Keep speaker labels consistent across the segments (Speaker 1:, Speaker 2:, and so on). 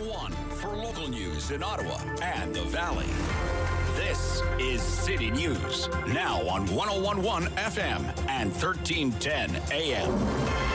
Speaker 1: one for local news in Ottawa and the Valley. This is City News, now on 1011 FM and 1310 AM.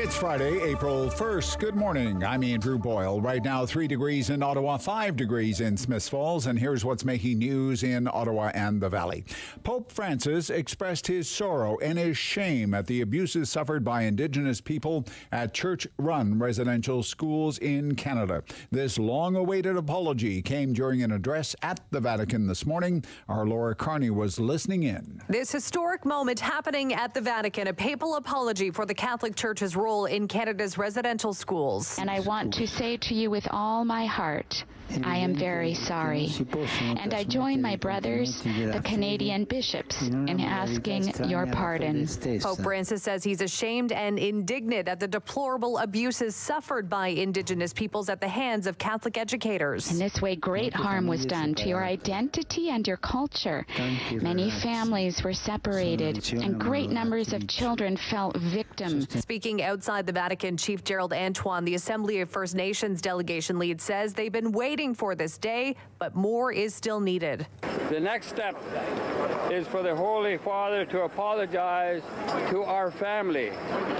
Speaker 2: It's Friday, April 1st. Good morning. I'm Andrew Boyle. Right now, three degrees in Ottawa, five degrees in Smiths Falls, and here's what's making news in Ottawa and the Valley. Pope Francis expressed his sorrow and his shame at the abuses suffered by Indigenous people at church run residential schools in Canada. This long awaited apology came during an address at the Vatican this morning. Our Laura Carney was listening in.
Speaker 3: This historic moment happening at the Vatican, a papal apology for the Catholic Church's role in Canada's residential schools.
Speaker 4: And I want to say to you with all my heart, I am very sorry. And I join my brothers, the Canadian bishops, in asking your pardon.
Speaker 3: Pope Francis says he's ashamed and indignant at the deplorable abuses suffered by Indigenous peoples at the hands of Catholic educators.
Speaker 4: In this way, great harm was done to your identity and your culture. Many families were separated, and great numbers of children fell victim.
Speaker 3: Speaking outside the Vatican, Chief Gerald Antoine, the Assembly of First Nations delegation lead, says they've been waiting for this day, but more is still needed.
Speaker 5: The next step is for the Holy Father to apologize to our family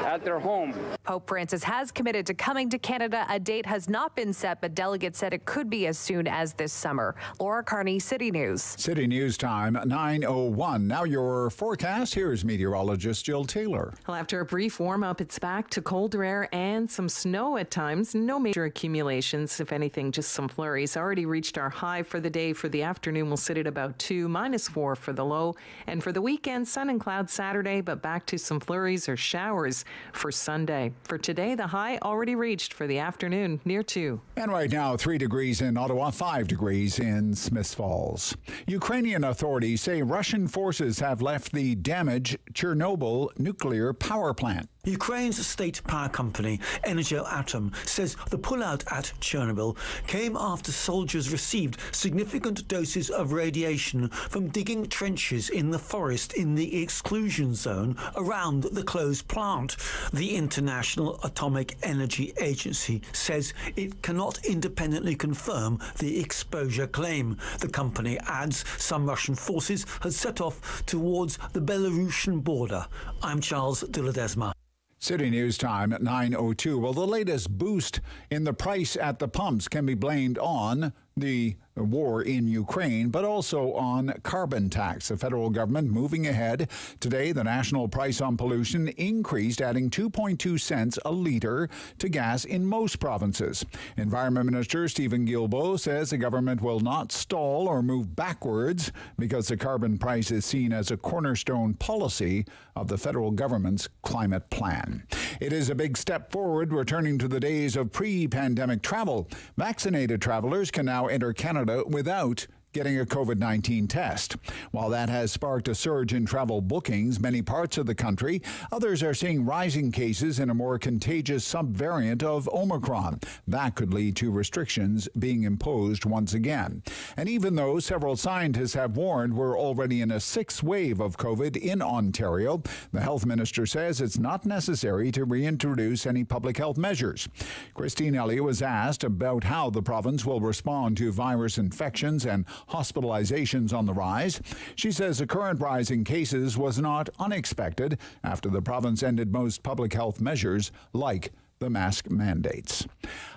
Speaker 5: at their home.
Speaker 3: Pope Francis has committed to coming to Canada. A date has not been set, but delegates said it could be as soon as this summer. Laura Carney, City News.
Speaker 2: City News time, 9.01. Now your forecast. Here's meteorologist Jill Taylor.
Speaker 6: Well, after a brief warm up, it's back to colder air and some snow at times. No major accumulations. If anything, just some flurries. Already reached our high for the day. For the afternoon, we'll sit at about 2, minus 4 for the low. And for the weekend, sun and clouds Saturday, but back to some flurries or showers for Sunday. For today, the high already reached for the afternoon, near 2.
Speaker 2: And right now, 3 degrees in Ottawa, 5 degrees in Smiths Falls. Ukrainian authorities say Russian forces have left the damaged Chernobyl nuclear power plant.
Speaker 7: Ukraine's state power company, Energoatom, says the pullout at Chernobyl came after soldiers received significant doses of radiation from digging trenches in the forest in the exclusion zone around the closed plant. The International Atomic Energy Agency says it cannot independently confirm the exposure claim. The company adds some Russian forces had set off towards the Belarusian border. I'm Charles de Ledesma.
Speaker 2: City News Time at 9.02. Well, the latest boost in the price at the pumps can be blamed on the war in Ukraine, but also on carbon tax. The federal government moving ahead. Today, the national price on pollution increased, adding 2.2 cents a litre to gas in most provinces. Environment Minister Stephen Guilbeault says the government will not stall or move backwards because the carbon price is seen as a cornerstone policy of the federal government's climate plan. It is a big step forward, returning to the days of pre pandemic travel. Vaccinated travelers can now enter Canada without getting a COVID 19 test. While that has sparked a surge in travel bookings, many parts of the country, others are seeing rising cases in a more contagious subvariant of Omicron. That could lead to restrictions being imposed once again. And even though several scientists have warned we're already in a sixth wave of COVID in Ontario, the health minister says it's not necessary to reintroduce any public health measures. Christine Elliott was asked about how the province will respond to virus infections and hospitalizations on the rise. She says the current rise in cases was not unexpected after the province ended most public health measures like the mask mandates.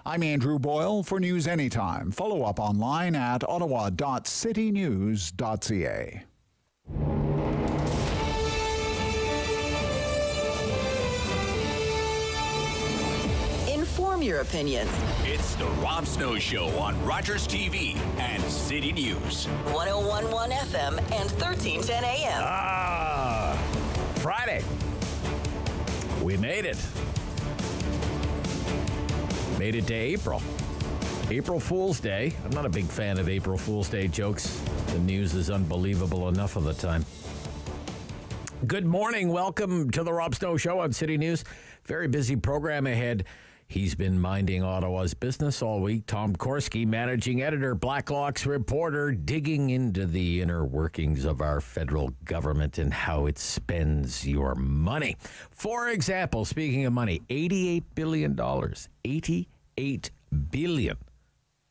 Speaker 2: I'm Andrew Boyle for News Anytime. Follow up online at ottawa.citynews.ca.
Speaker 8: Your opinions.
Speaker 1: It's the Rob Snow Show on Rogers TV and City News.
Speaker 8: 1011 FM and 1310 AM.
Speaker 9: Ah, Friday. We made it. Made it to April. April Fool's Day. I'm not a big fan of April Fool's Day jokes. The news is unbelievable enough of the time. Good morning. Welcome to the Rob Snow Show on City News. Very busy program ahead. He's been minding Ottawa's business all week. Tom Korski, managing editor, Blacklock's reporter, digging into the inner workings of our federal government and how it spends your money. For example, speaking of money, $88 billion. $88 88 billion.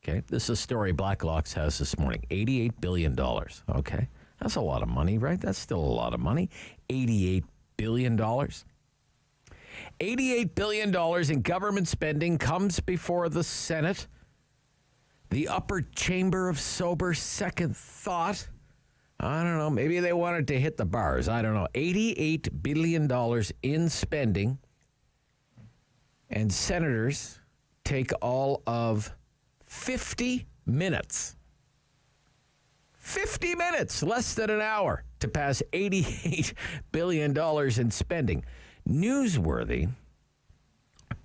Speaker 9: Okay, this is a story Blacklock's has this morning. $88 billion. Okay, that's a lot of money, right? That's still a lot of money. $88 billion. $88 billion in government spending comes before the Senate. The upper chamber of sober second thought. I don't know. Maybe they wanted to hit the bars. I don't know. $88 billion in spending. And senators take all of 50 minutes. 50 minutes, less than an hour, to pass $88 billion in spending. Newsworthy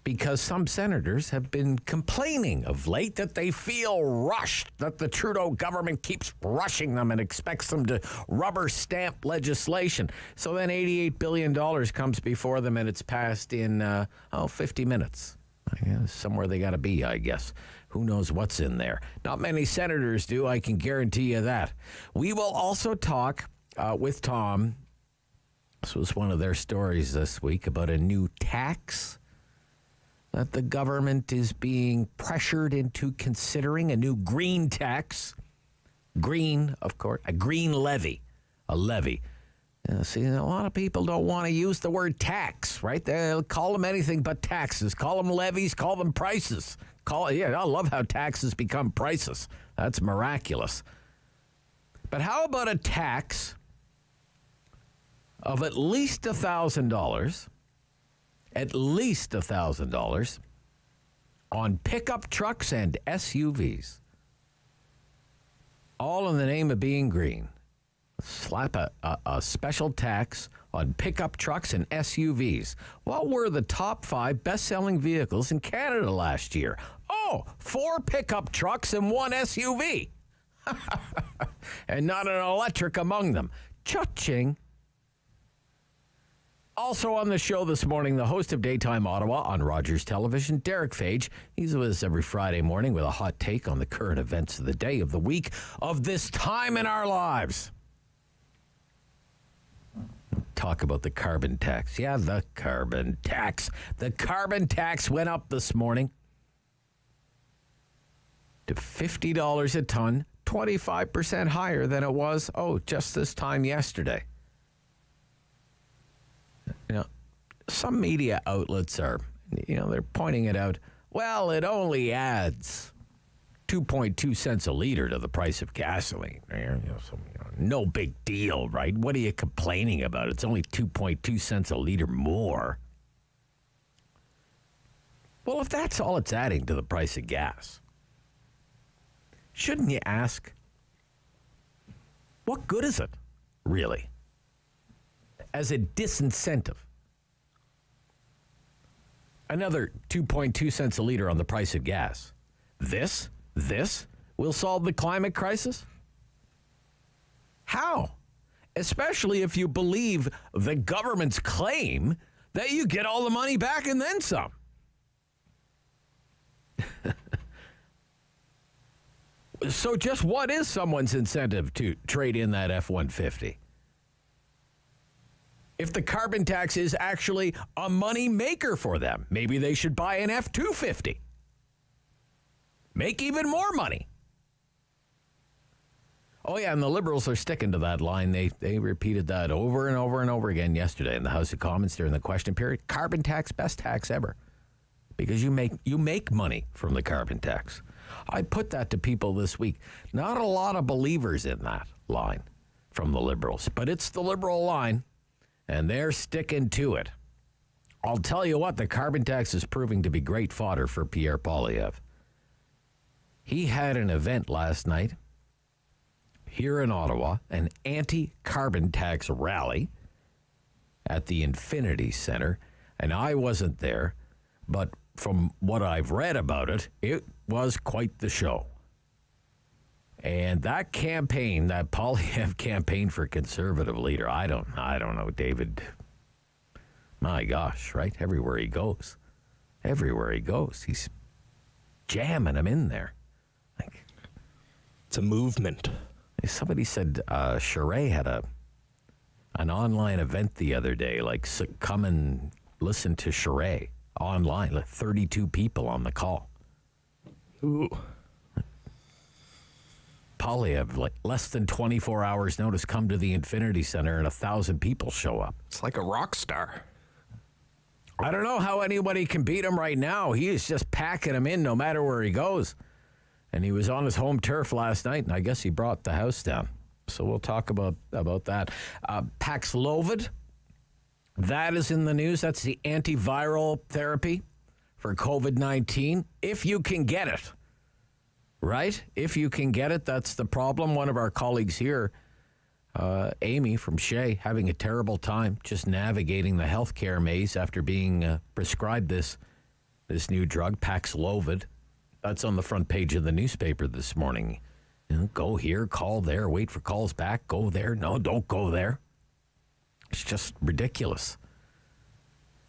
Speaker 9: because some senators have been complaining of late that they feel rushed, that the Trudeau government keeps rushing them and expects them to rubber stamp legislation. So then $88 billion comes before them and it's passed in, uh, oh, 50 minutes. Somewhere they got to be, I guess. Who knows what's in there? Not many senators do, I can guarantee you that. We will also talk uh, with Tom. This was one of their stories this week about a new tax that the government is being pressured into considering a new green tax. Green, of course, a green levy, a levy. Uh, see, a lot of people don't want to use the word tax, right? They'll call them anything but taxes. Call them levies, call them prices. Call yeah, I love how taxes become prices. That's miraculous. But how about a tax of at least a thousand dollars? at least $1,000 on pickup trucks and SUVs. All in the name of being green. Slap a, a, a, special tax on pickup trucks and SUVs. What were the top five best selling vehicles in Canada last year? Oh, four pickup trucks and one SUV. and not an electric among them. Cha-ching. Also on the show this morning, the host of Daytime Ottawa on Rogers Television, Derick Fage. He's with us every Friday morning with a hot take on the current events of the day, of the week, of this time in our lives. Talk about the carbon tax. Yeah, the carbon tax. The carbon tax went up this morning to $50 a ton, 25% higher than it was, oh, just this time yesterday. You know, some media outlets are, you know, they're pointing it out. Well, it only adds 2.2 cents a liter to the price of gasoline. No big deal, right? What are you complaining about? It's only 2.2 cents a liter more. Well, if that's all it's adding to the price of gas, shouldn't you ask, what good is it, really? As a disincentive. Another 2.2 cents a liter on the price of gas. This, this will solve the climate crisis? How? Especially if you believe the government's claim that you get all the money back and then some. so, just what is someone's incentive to trade in that F 150? If the carbon tax is actually a money maker for them. Maybe they should buy an F 250. Make even more money. Oh, yeah, and the Liberals are sticking to that line. They, they repeated that over and over and over again yesterday in the House of Commons during the question period. Carbon tax, best tax ever. Because you make, you make money from the carbon tax. I put that to people this week. Not a lot of believers in that line from the Liberals, but it's the Liberal line and they're sticking to it. I'll tell you what, the carbon tax is proving to be great fodder for Pierre Poilievre. He had an event last night here in Ottawa, an anti carbon tax rally at the Infinity Center, and I wasn't there, but from what I've read about it, it was quite the show. And that campaign, that Poilievre campaign for conservative leader, I don't, I don't know, David. My gosh, right? Everywhere he goes, everywhere he goes, he's jamming him in there.
Speaker 10: Like, it's a movement.
Speaker 9: Somebody said uh, Charest had a an online event the other day. Like, so come and listen to Charest online. Like, thirty-two people on the call. Ooh. Poilievre, like less than 24 hours notice, come to the Infinity Center and a thousand people show up.
Speaker 10: It's like a rock star.
Speaker 9: I don't know how anybody can beat him right now. He is just packing him in no matter where he goes. And he was on his home turf last night, and I guess he brought the house down. So we'll talk about about that. Uh, Paxlovid, that is in the news. That's the antiviral therapy for COVID 19. If you can get it, right? If you can get it, that's the problem. One of our colleagues here, uh, Amy from Shea, having a terrible time just navigating the healthcare maze after being uh, prescribed this this new drug, Paxlovid. That's on the front page of the newspaper this morning. You know, go here, call there, wait for calls back, go there. No, don't go there. It's just ridiculous.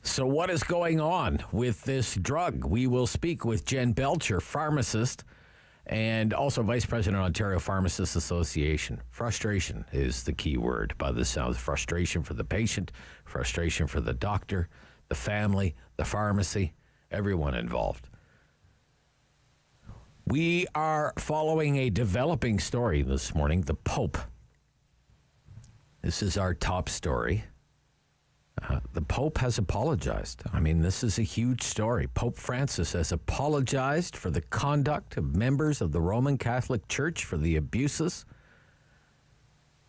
Speaker 9: So, what is going on with this drug? We will speak with Jen Belcher, pharmacist, and also vice president of Ontario Pharmacists Association. Frustration is the key word by the sounds. Frustration for the patient, frustration for the doctor, the family, the pharmacy, everyone involved. We are following a developing story this morning. The Pope. This is our top story. Uh, the Pope has apologized. I mean, this is a huge story. Pope Francis has apologized for the conduct of members of the Roman Catholic Church for the abuses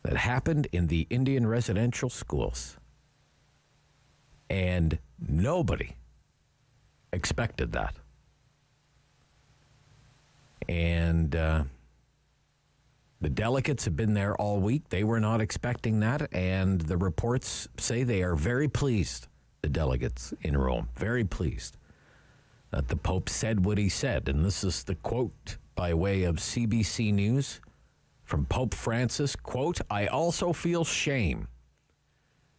Speaker 9: that happened in the Indian residential schools. And nobody expected that. And uh, the delegates have been there all week. They were not expecting that. And the reports say they are very pleased, the delegates in Rome, very pleased that the Pope said what he said. And this is the quote by way of CBC News from Pope Francis quote, I also feel shame,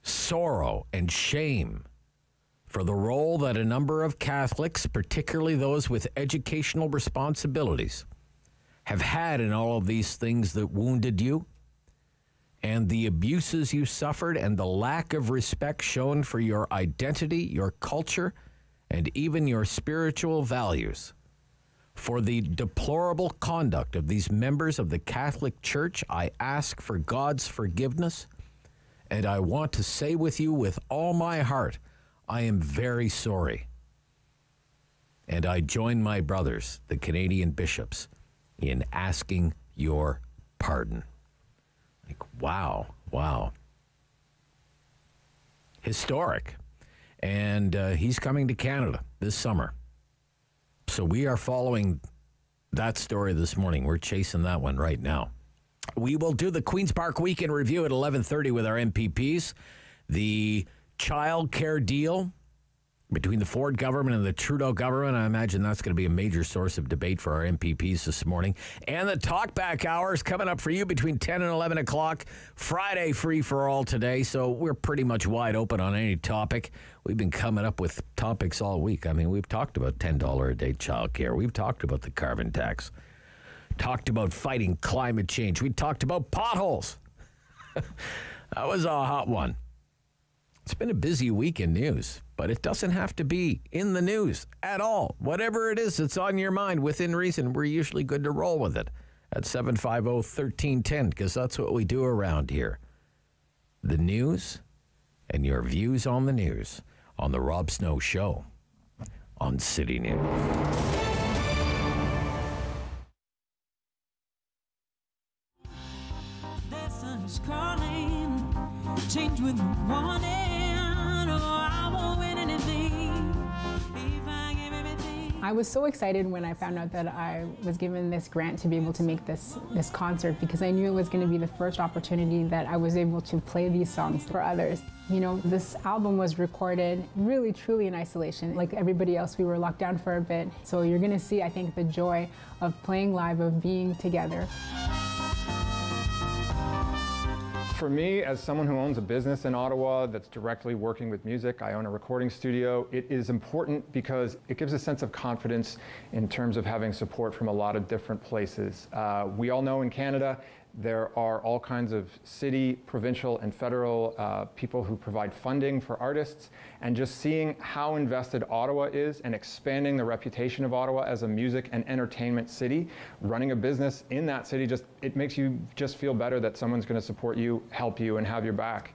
Speaker 9: sorrow, and shame for the role that a number of Catholics, particularly those with educational responsibilities, have had in all of these things that wounded you, and the abuses you suffered, and the lack of respect shown for your identity, your culture, and even your spiritual values. For the deplorable conduct of these members of the Catholic Church, I ask for God's forgiveness, and I want to say with you with all my heart I am very sorry. And I join my brothers, the Canadian bishops, in asking your pardon. Like, wow, wow. Historic. And uh, he's coming to Canada this summer. So we are following that story this morning. We're chasing that one right now. We will do the Queen's Park Week in Review at 11:30 with our MPPs. The child care deal between the Ford government and the Trudeau government. I imagine that's going to be a major source of debate for our MPPs this morning. And the talkback hour is coming up for you between 10 and 11 o'clock. Friday free for all today. So we're pretty much wide open on any topic. We've been coming up with topics all week. I mean, we've talked about $10 a day childcare. We've talked about the carbon tax. Talked about fighting climate change. We talked about potholes. that was a hot one. It's been a busy week in news, but it doesn't have to be in the news at all. Whatever it is that's on your mind within reason, we're usually good to roll with it at 750 1310 because that's what we do around here. The news and your views on the news on The Rob Snow Show on City News.
Speaker 11: change with I was so excited when I found out that I was given this grant to be able to make this this concert because I knew it was going to be the first opportunity that I was able to play these songs for others. You know, this album was recorded really truly in isolation. Like everybody else, we were locked down for a bit. So you're going to see, I think, the joy of playing live, of being together.
Speaker 12: For me, as someone who owns a business in Ottawa that's directly working with music, I own a recording studio, it is important because it gives a sense of confidence in terms of having support from a lot of different places. Uh, we all know in Canada, There are all kinds of city, provincial, and federal uh, people who provide funding for artists. And just seeing how invested Ottawa is and expanding the reputation of Ottawa as a music and entertainment city, running a business in that city, just it makes you just feel better that someone's going to support you, help you, and have your back.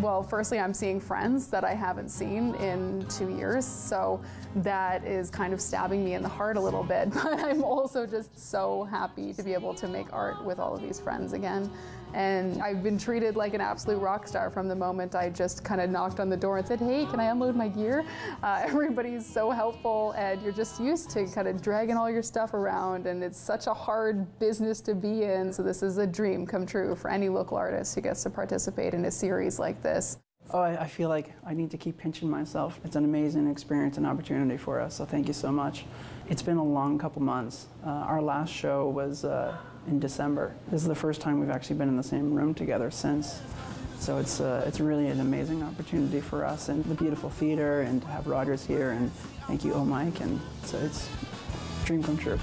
Speaker 13: Well, firstly, I'm seeing friends that I haven't seen in two years, so that is kind of stabbing me in the heart a little bit. But I'm also just so happy to be able to make art with all of these friends again. And I've been treated like an absolute rock star from the moment I just kind of knocked on the door and said, hey, can I unload my gear? Uh, everybody's so helpful, and you're just used to kind of dragging all your stuff around, and it's such a hard business to be in. So, this is a dream come true for any local artist who gets to participate in a series like this.
Speaker 14: Oh, I, I feel like I need to keep pinching myself. It's an amazing experience and opportunity for us, so thank you so much. It's been a long couple months. Uh, our last show was uh, in December. This is the first time we've actually been in the same room together since. So it's, uh, it's really an amazing opportunity for us and the beautiful theater and to have Rogers here and thank you, Oh Mike. And so it's a dream come true.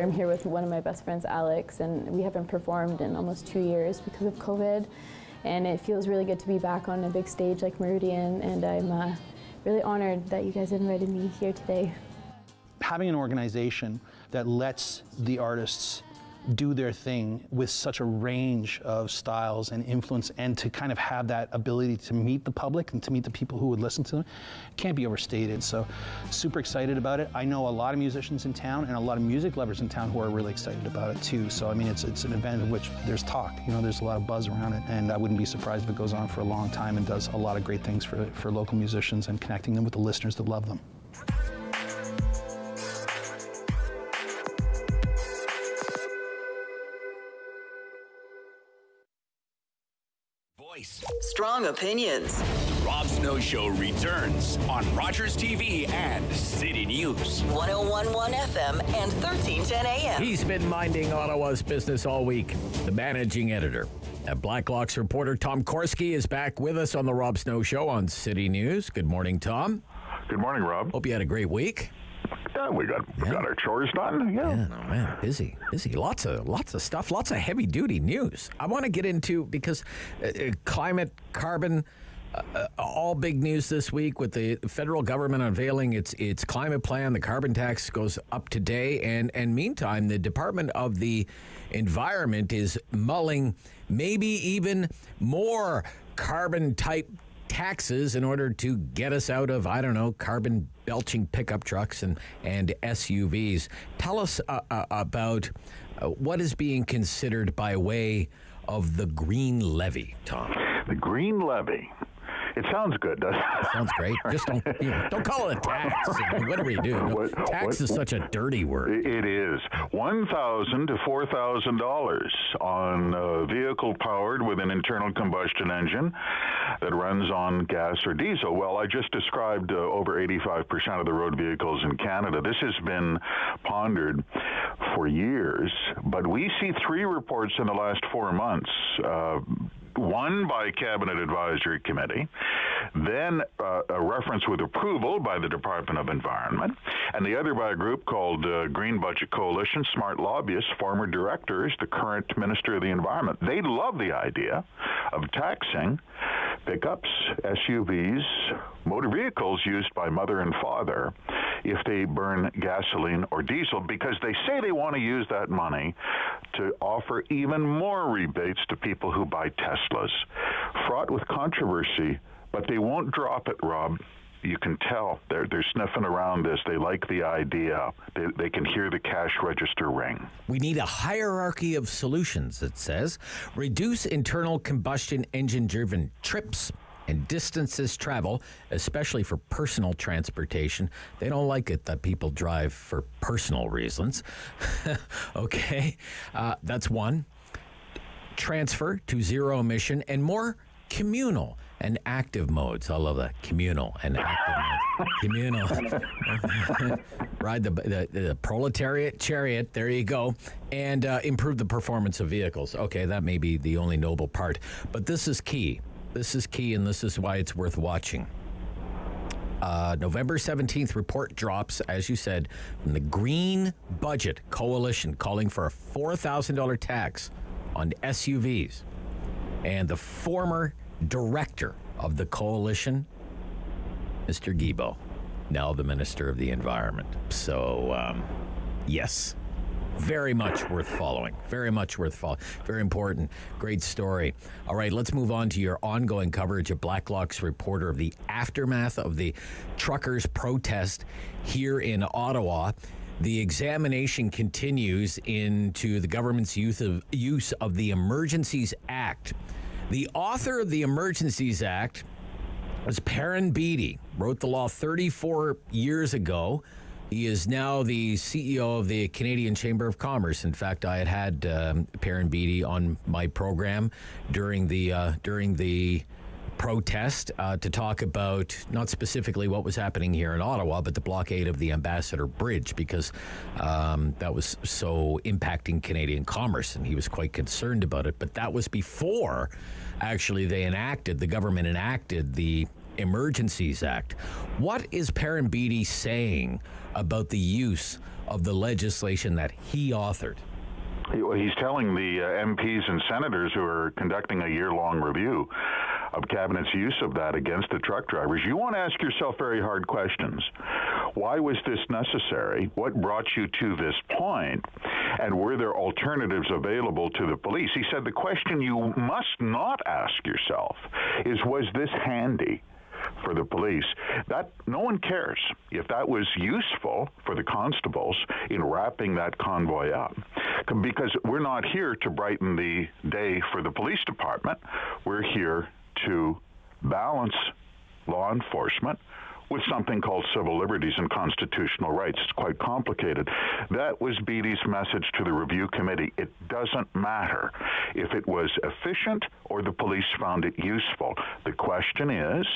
Speaker 15: I'm here with one of my best friends, Alex, and we haven't performed in almost two years because of COVID. And it feels really good to be back on a big stage like Meridian, and I'm uh, really honored that you guys invited me here today.
Speaker 16: Having an organization that lets the artists do their thing with such a range of styles and influence and to kind of have that ability to meet the public and to meet the people who would listen to them can't be overstated. So super excited about it. I know a lot of musicians in town and a lot of music lovers in town who are really excited about it too. So I mean it's it's an event in which there's talk, you know, there's a lot of buzz around it and I wouldn't be surprised if it goes on for a long time and does a lot of great things for, for local musicians and connecting them with the listeners that love them.
Speaker 8: Strong opinions.
Speaker 1: The Rob Snow Show returns on Rogers TV and City News.
Speaker 8: 1011 FM and 1310 AM.
Speaker 9: He's been minding Ottawa's business all week. The managing editor. And Blacklock's reporter Tom Korski is back with us on the Rob Snow Show on City News. Good morning, Tom.
Speaker 17: Good morning, Rob.
Speaker 9: Hope you had a great week.
Speaker 17: Yeah, we got we got our chores done. Yeah.
Speaker 9: Man, oh man, busy, busy. Lots of lots of stuff. Lots of heavy duty news. I want to get into because uh, uh, climate, carbon. Uh, uh, all big news this week with the federal government unveiling its its climate plan. The carbon tax goes up today, and and meantime, the Department of the Environment is mulling maybe even more carbon type taxes in order to get us out of, I don't know, carbon belching pickup trucks and, and SUVs. Tell us uh, uh, about uh, what is being considered by way of the green levy, Tom.
Speaker 17: The green levy it sounds good, doesn't it?
Speaker 9: Sounds great. Just don't you know, don't call it a tax. Whatever you do, no, what, tax what, is such a dirty word.
Speaker 17: It is one thousand to four thousand dollars on a vehicle powered with an internal combustion engine that runs on gas or diesel. Well, I just described uh, over eighty-five percent of the road vehicles in Canada. This has been pondered for years, but we see three reports in the last four months. Uh, one by Cabinet Advisory Committee, then uh, a reference with approval by the Department of Environment, and the other by a group called uh, Green Budget Coalition, smart lobbyists, former directors, the current Minister of the Environment. They love the idea of taxing pickups, SUVs, motor vehicles used by mother and father if they burn gasoline or diesel because they say they want to use that money to offer even more rebates to people who buy Teslas. Fraught with controversy, but they won't drop it, Rob you can tell they're they're sniffing around this. They like the idea. They, they can hear the cash register ring.
Speaker 9: We need a hierarchy of solutions. It says reduce internal combustion engine driven trips and distances travel, especially for personal transportation. They don't like it that people drive for personal reasons. okay, uh, that's one. Transfer to zero emission and more communal and active modes. I love that. Communal and active mode. Communal. Ride the, the, the, proletariat chariot. There you go. And uh, improve the performance of vehicles. Okay, that may be the only noble part. But this is key. This is key, and this is why it's worth watching. Uh, November 17th report drops, as you said, from the Green Budget Coalition calling for a $4,000 tax on SUVs. And the former director of the coalition, Mr. Guilbeault, now the Minister of the Environment. So, um, yes, very much worth following. Very much worth following. Very important. Great story. All right, let's move on to your ongoing coverage of Blacklock's reporter of the aftermath of the truckers' protest here in Ottawa. The examination continues into the government's use of, use of the Emergencies Act. The author of the Emergencies Act was Perrin Beatty, wrote the law 34 years ago. He is now the CEO of the Canadian Chamber of Commerce. In fact, I had had um, Perrin Beatty on my program during the uh, during the protest uh, to talk about not specifically what was happening here in Ottawa, but the blockade of the Ambassador Bridge because um, that was so impacting Canadian commerce, and he was quite concerned about it. But that was before actually they enacted the government enacted the Emergencies Act. What is Perrin Beatty saying about the use of the legislation that he authored?
Speaker 17: He's telling the uh, MPs and senators who are conducting a year long review of cabinet's use of that against the truck drivers. You want to ask yourself very hard questions. Why was this necessary? What brought you to this point? And were there alternatives available to the police? He said the question you must not ask yourself is was this handy? For the police. That no one cares if that was useful for the constables in wrapping that convoy up, because we're not here to brighten the day for the police department. We're here to balance law enforcement with something called civil liberties and constitutional rights. It's quite complicated. That was Beatty's message to the review committee. It doesn't matter if it was efficient or the police found it useful. The question is,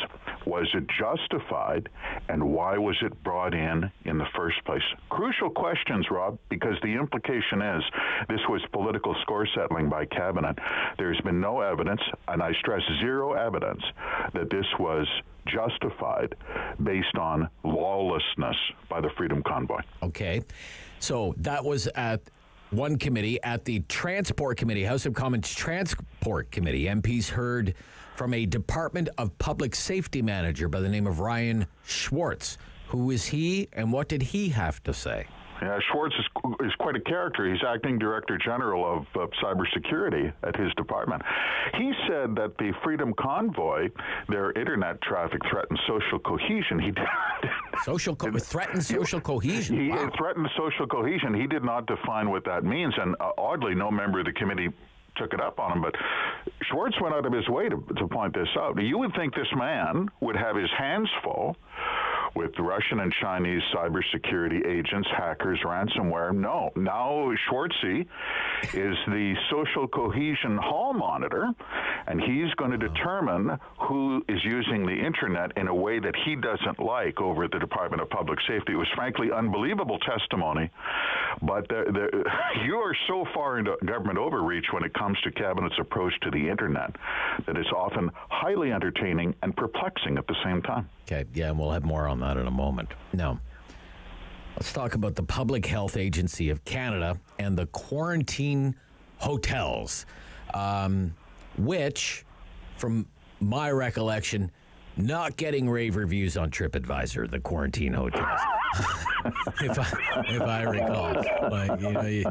Speaker 17: was it justified and why was it brought in in the first place? Crucial questions, Rob, because the implication is this was political score settling by cabinet. There's been no evidence, and I stress zero evidence, that this was justified based on lawlessness by the Freedom Convoy.
Speaker 9: Okay. So that was at one committee. At the Transport Committee, House of Commons Transport Committee, MPs heard from a Department of Public Safety manager by the name of Ryan Schwartz. Who is he and what did he have to say?
Speaker 17: Yeah, Schwartz is, is quite a character. He's acting director general of uh, cybersecurity at his department. He said that the Freedom Convoy, their internet traffic threatened social cohesion. He did,
Speaker 9: social co- threatened social cohesion.
Speaker 17: He
Speaker 9: wow.
Speaker 17: threatened social cohesion. He did not define what that means, and uh, oddly, no member of the committee took it up on him, but Schwartz went out of his way to, to point this out. You would think this man would have his hands full with Russian and Chinese cybersecurity agents, hackers, ransomware. No, now Schwartzy is the social cohesion hall monitor, and he's going to determine who is using the internet in a way that he doesn't like over at the Department of Public Safety. It was frankly unbelievable testimony, but they're, they're, you are so far into government overreach when it comes to cabinet's approach to the internet that it's often highly entertaining and perplexing at the same time.
Speaker 9: Okay, yeah, and we'll have more on that in a moment. Now, let's talk about the Public Health Agency of Canada and the quarantine hotels, um, which, from my recollection, not getting rave reviews on TripAdvisor, the quarantine hotels. if, I, if I recall, like you know, you,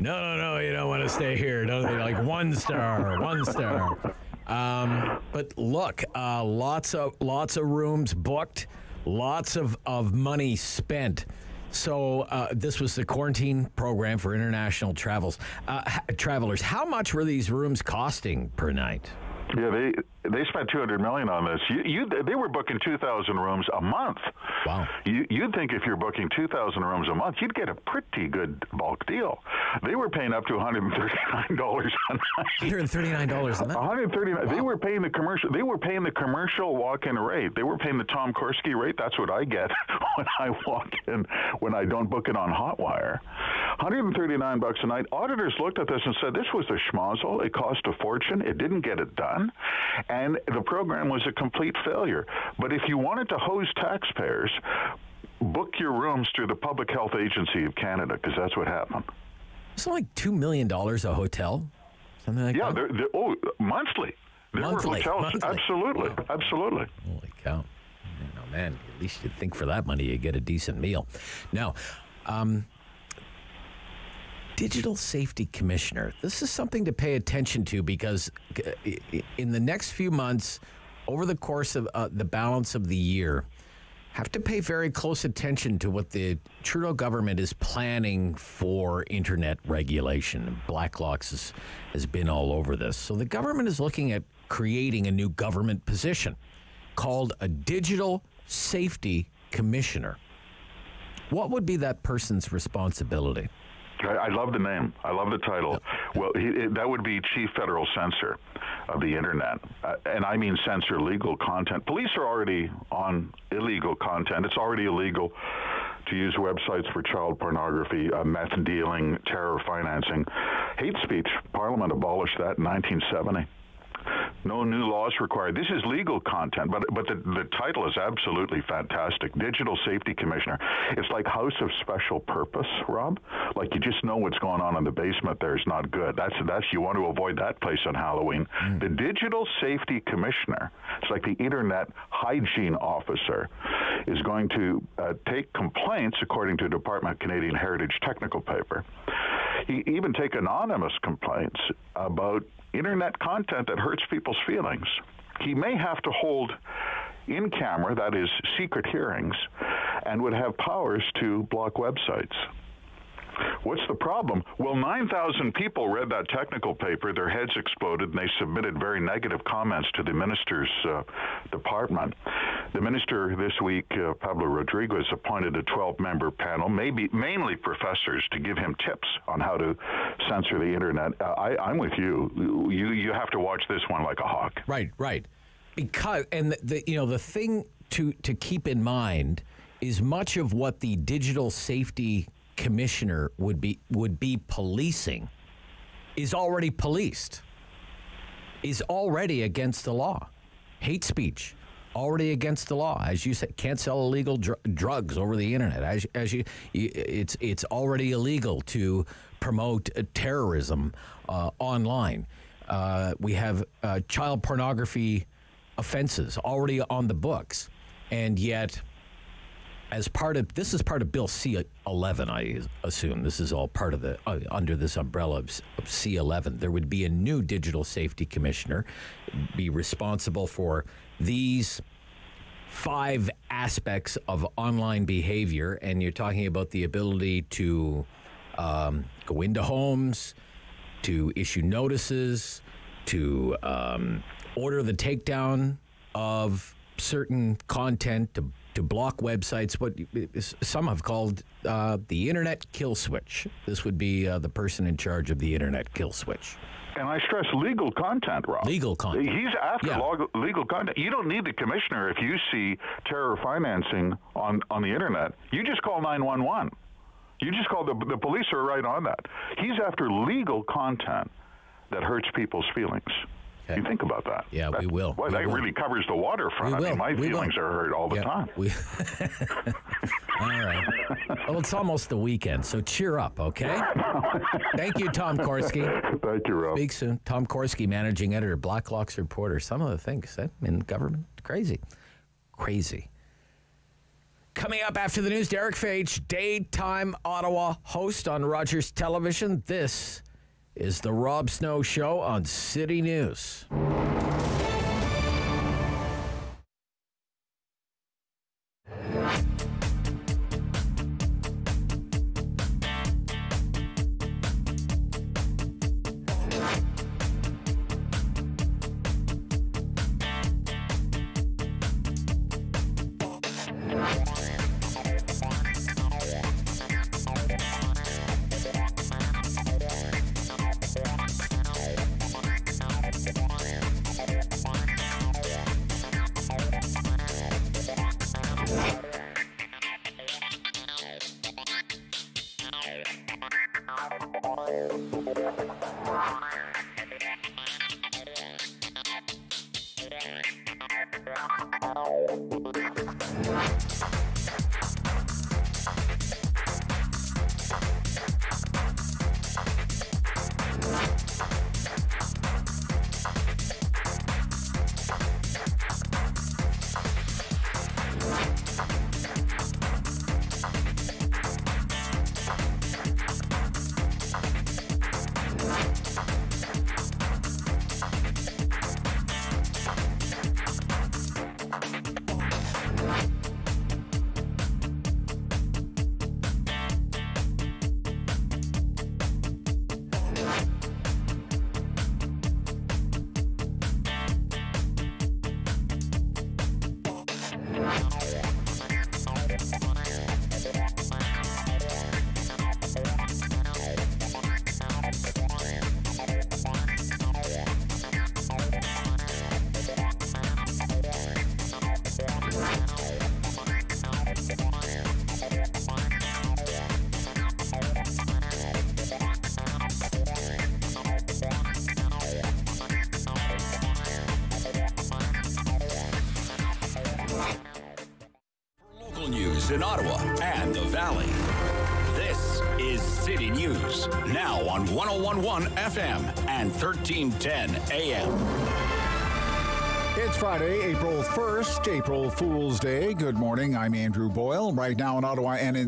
Speaker 9: no, no, no, you don't want to stay here. Don't they? like one star, one star. Um, but look, uh, lots of lots of rooms booked, lots of, of money spent. So uh, this was the quarantine program for international travels uh, travelers. How much were these rooms costing per night?
Speaker 17: Yeah, they they spent 200 million on this. You, you they were booking 2,000 rooms a month.
Speaker 9: Wow.
Speaker 17: You, you'd think if you're booking 2,000 rooms a month, you'd get a pretty good bulk deal. They were paying up to 139 dollars a night.
Speaker 9: 139 dollars a night.
Speaker 17: 139. Wow. They were paying the commercial. They were paying the commercial walk-in rate. They were paying the Tom Korski rate. That's what I get when I walk in when I don't book it on Hotwire. 139 bucks a night. Auditors looked at this and said this was a schmozzle. It cost a fortune. It didn't get it done, and the program was a complete failure. But if you wanted to hose taxpayers, book your rooms through the Public Health Agency of Canada because that's what happened.
Speaker 9: It's like two million dollars a hotel, something like
Speaker 17: yeah,
Speaker 9: that.
Speaker 17: Yeah, they're, they're, oh, monthly. There
Speaker 9: monthly,
Speaker 17: were hotels.
Speaker 9: monthly.
Speaker 17: Absolutely, wow. absolutely.
Speaker 9: Holy cow! Oh man, at least you'd think for that money you get a decent meal. Now, um, Digital Safety Commissioner. This is something to pay attention to because in the next few months, over the course of uh, the balance of the year, have to pay very close attention to what the Trudeau government is planning for internet regulation. Blacklock's has, has been all over this. So the government is looking at creating a new government position called a Digital Safety Commissioner. What would be that person's responsibility?
Speaker 17: I, love the name. I love the title. Well, he, it, that would be chief federal censor of the internet, uh, and I mean censor legal content. Police are already on illegal content. It's already illegal to use websites for child pornography, uh, meth dealing, terror financing, hate speech. Parliament abolished that in 1970. No new laws required. This is legal content, but but the, the title is absolutely fantastic. Digital Safety Commissioner. It's like House of Special Purpose, Rob. Like you just know what's going on in the basement there is not good. That's that's you want to avoid that place on Halloween. Mm. The Digital Safety Commissioner. It's like the Internet Hygiene Officer is going to uh, take complaints, according to Department of Canadian Heritage technical paper. He even take anonymous complaints about internet content that hurts people's feelings. He may have to hold in camera, that is, secret hearings, and would have powers to block websites. What's the problem? Well, 9,000 people read that technical paper, their heads exploded, and they submitted very negative comments to the minister's uh, department. The minister this week, uh, Pablo Rodriguez, appointed a 12 member panel, maybe mainly professors, to give him tips on how to censor the internet. Uh, I, am with you. You you have to watch this one like a hawk.
Speaker 9: Right, right. Because and the, the you know the thing to to keep in mind is much of what the digital safety commissioner would be would be policing is already policed. Is already against the law. Hate speech already against the law. As you said, can't sell illegal dr- drugs over the internet. As, as you, it's it's already illegal to promote uh, terrorism uh, online. Uh, we have uh, child pornography offenses already on the books, and yet as part of this is part of Bill C eleven. I assume this is all part of the uh, under this umbrella of, C eleven. There would be a new digital safety commissioner, be responsible for these five aspects of online behavior, and you're talking about the ability to um, go into homes, to issue notices, to um, order the takedown of certain content, to to block websites, what some have called uh, the internet kill switch. This would be uh, the person in charge of the internet kill switch.
Speaker 17: And I stress legal content, Rob.
Speaker 9: Legal content.
Speaker 17: He's after yeah. log- legal content. You don't need the commissioner if you see terror financing on, on the internet. You just call 911. You just call the, the police are right on that. He's after legal content that hurts people's feelings. Okay. You think about that.
Speaker 9: Yeah,
Speaker 17: that,
Speaker 9: we will.
Speaker 17: Boy,
Speaker 9: we
Speaker 17: that
Speaker 9: will.
Speaker 17: really covers the waterfront. I mean, my
Speaker 9: we
Speaker 17: feelings
Speaker 9: will.
Speaker 17: are hurt all the
Speaker 9: yeah,
Speaker 17: time.
Speaker 9: We all right. Well, it's almost the weekend, so cheer up, okay? Thank you, Tom Korski.
Speaker 17: Thank you, Rob.
Speaker 9: Speak soon. Tom Korski, managing editor, Blacklock's reporter. Some of the things eh, in government, crazy. Crazy. Coming up after the news, Derick Fage, daytime Ottawa host on Rogers Television. This is the Rob Snow Show on City News.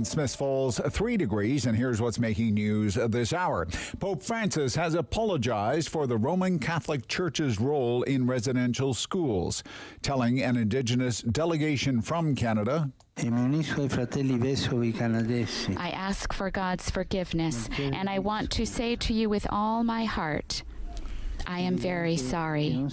Speaker 1: Ottawa and
Speaker 2: in Smiths Falls, three degrees. And here's what's making news this hour. Pope Francis has apologized for the Roman Catholic Church's role in residential schools, telling an Indigenous delegation from Canada
Speaker 4: I ask for God's forgiveness, and I want to say to you with all my heart, I am very sorry.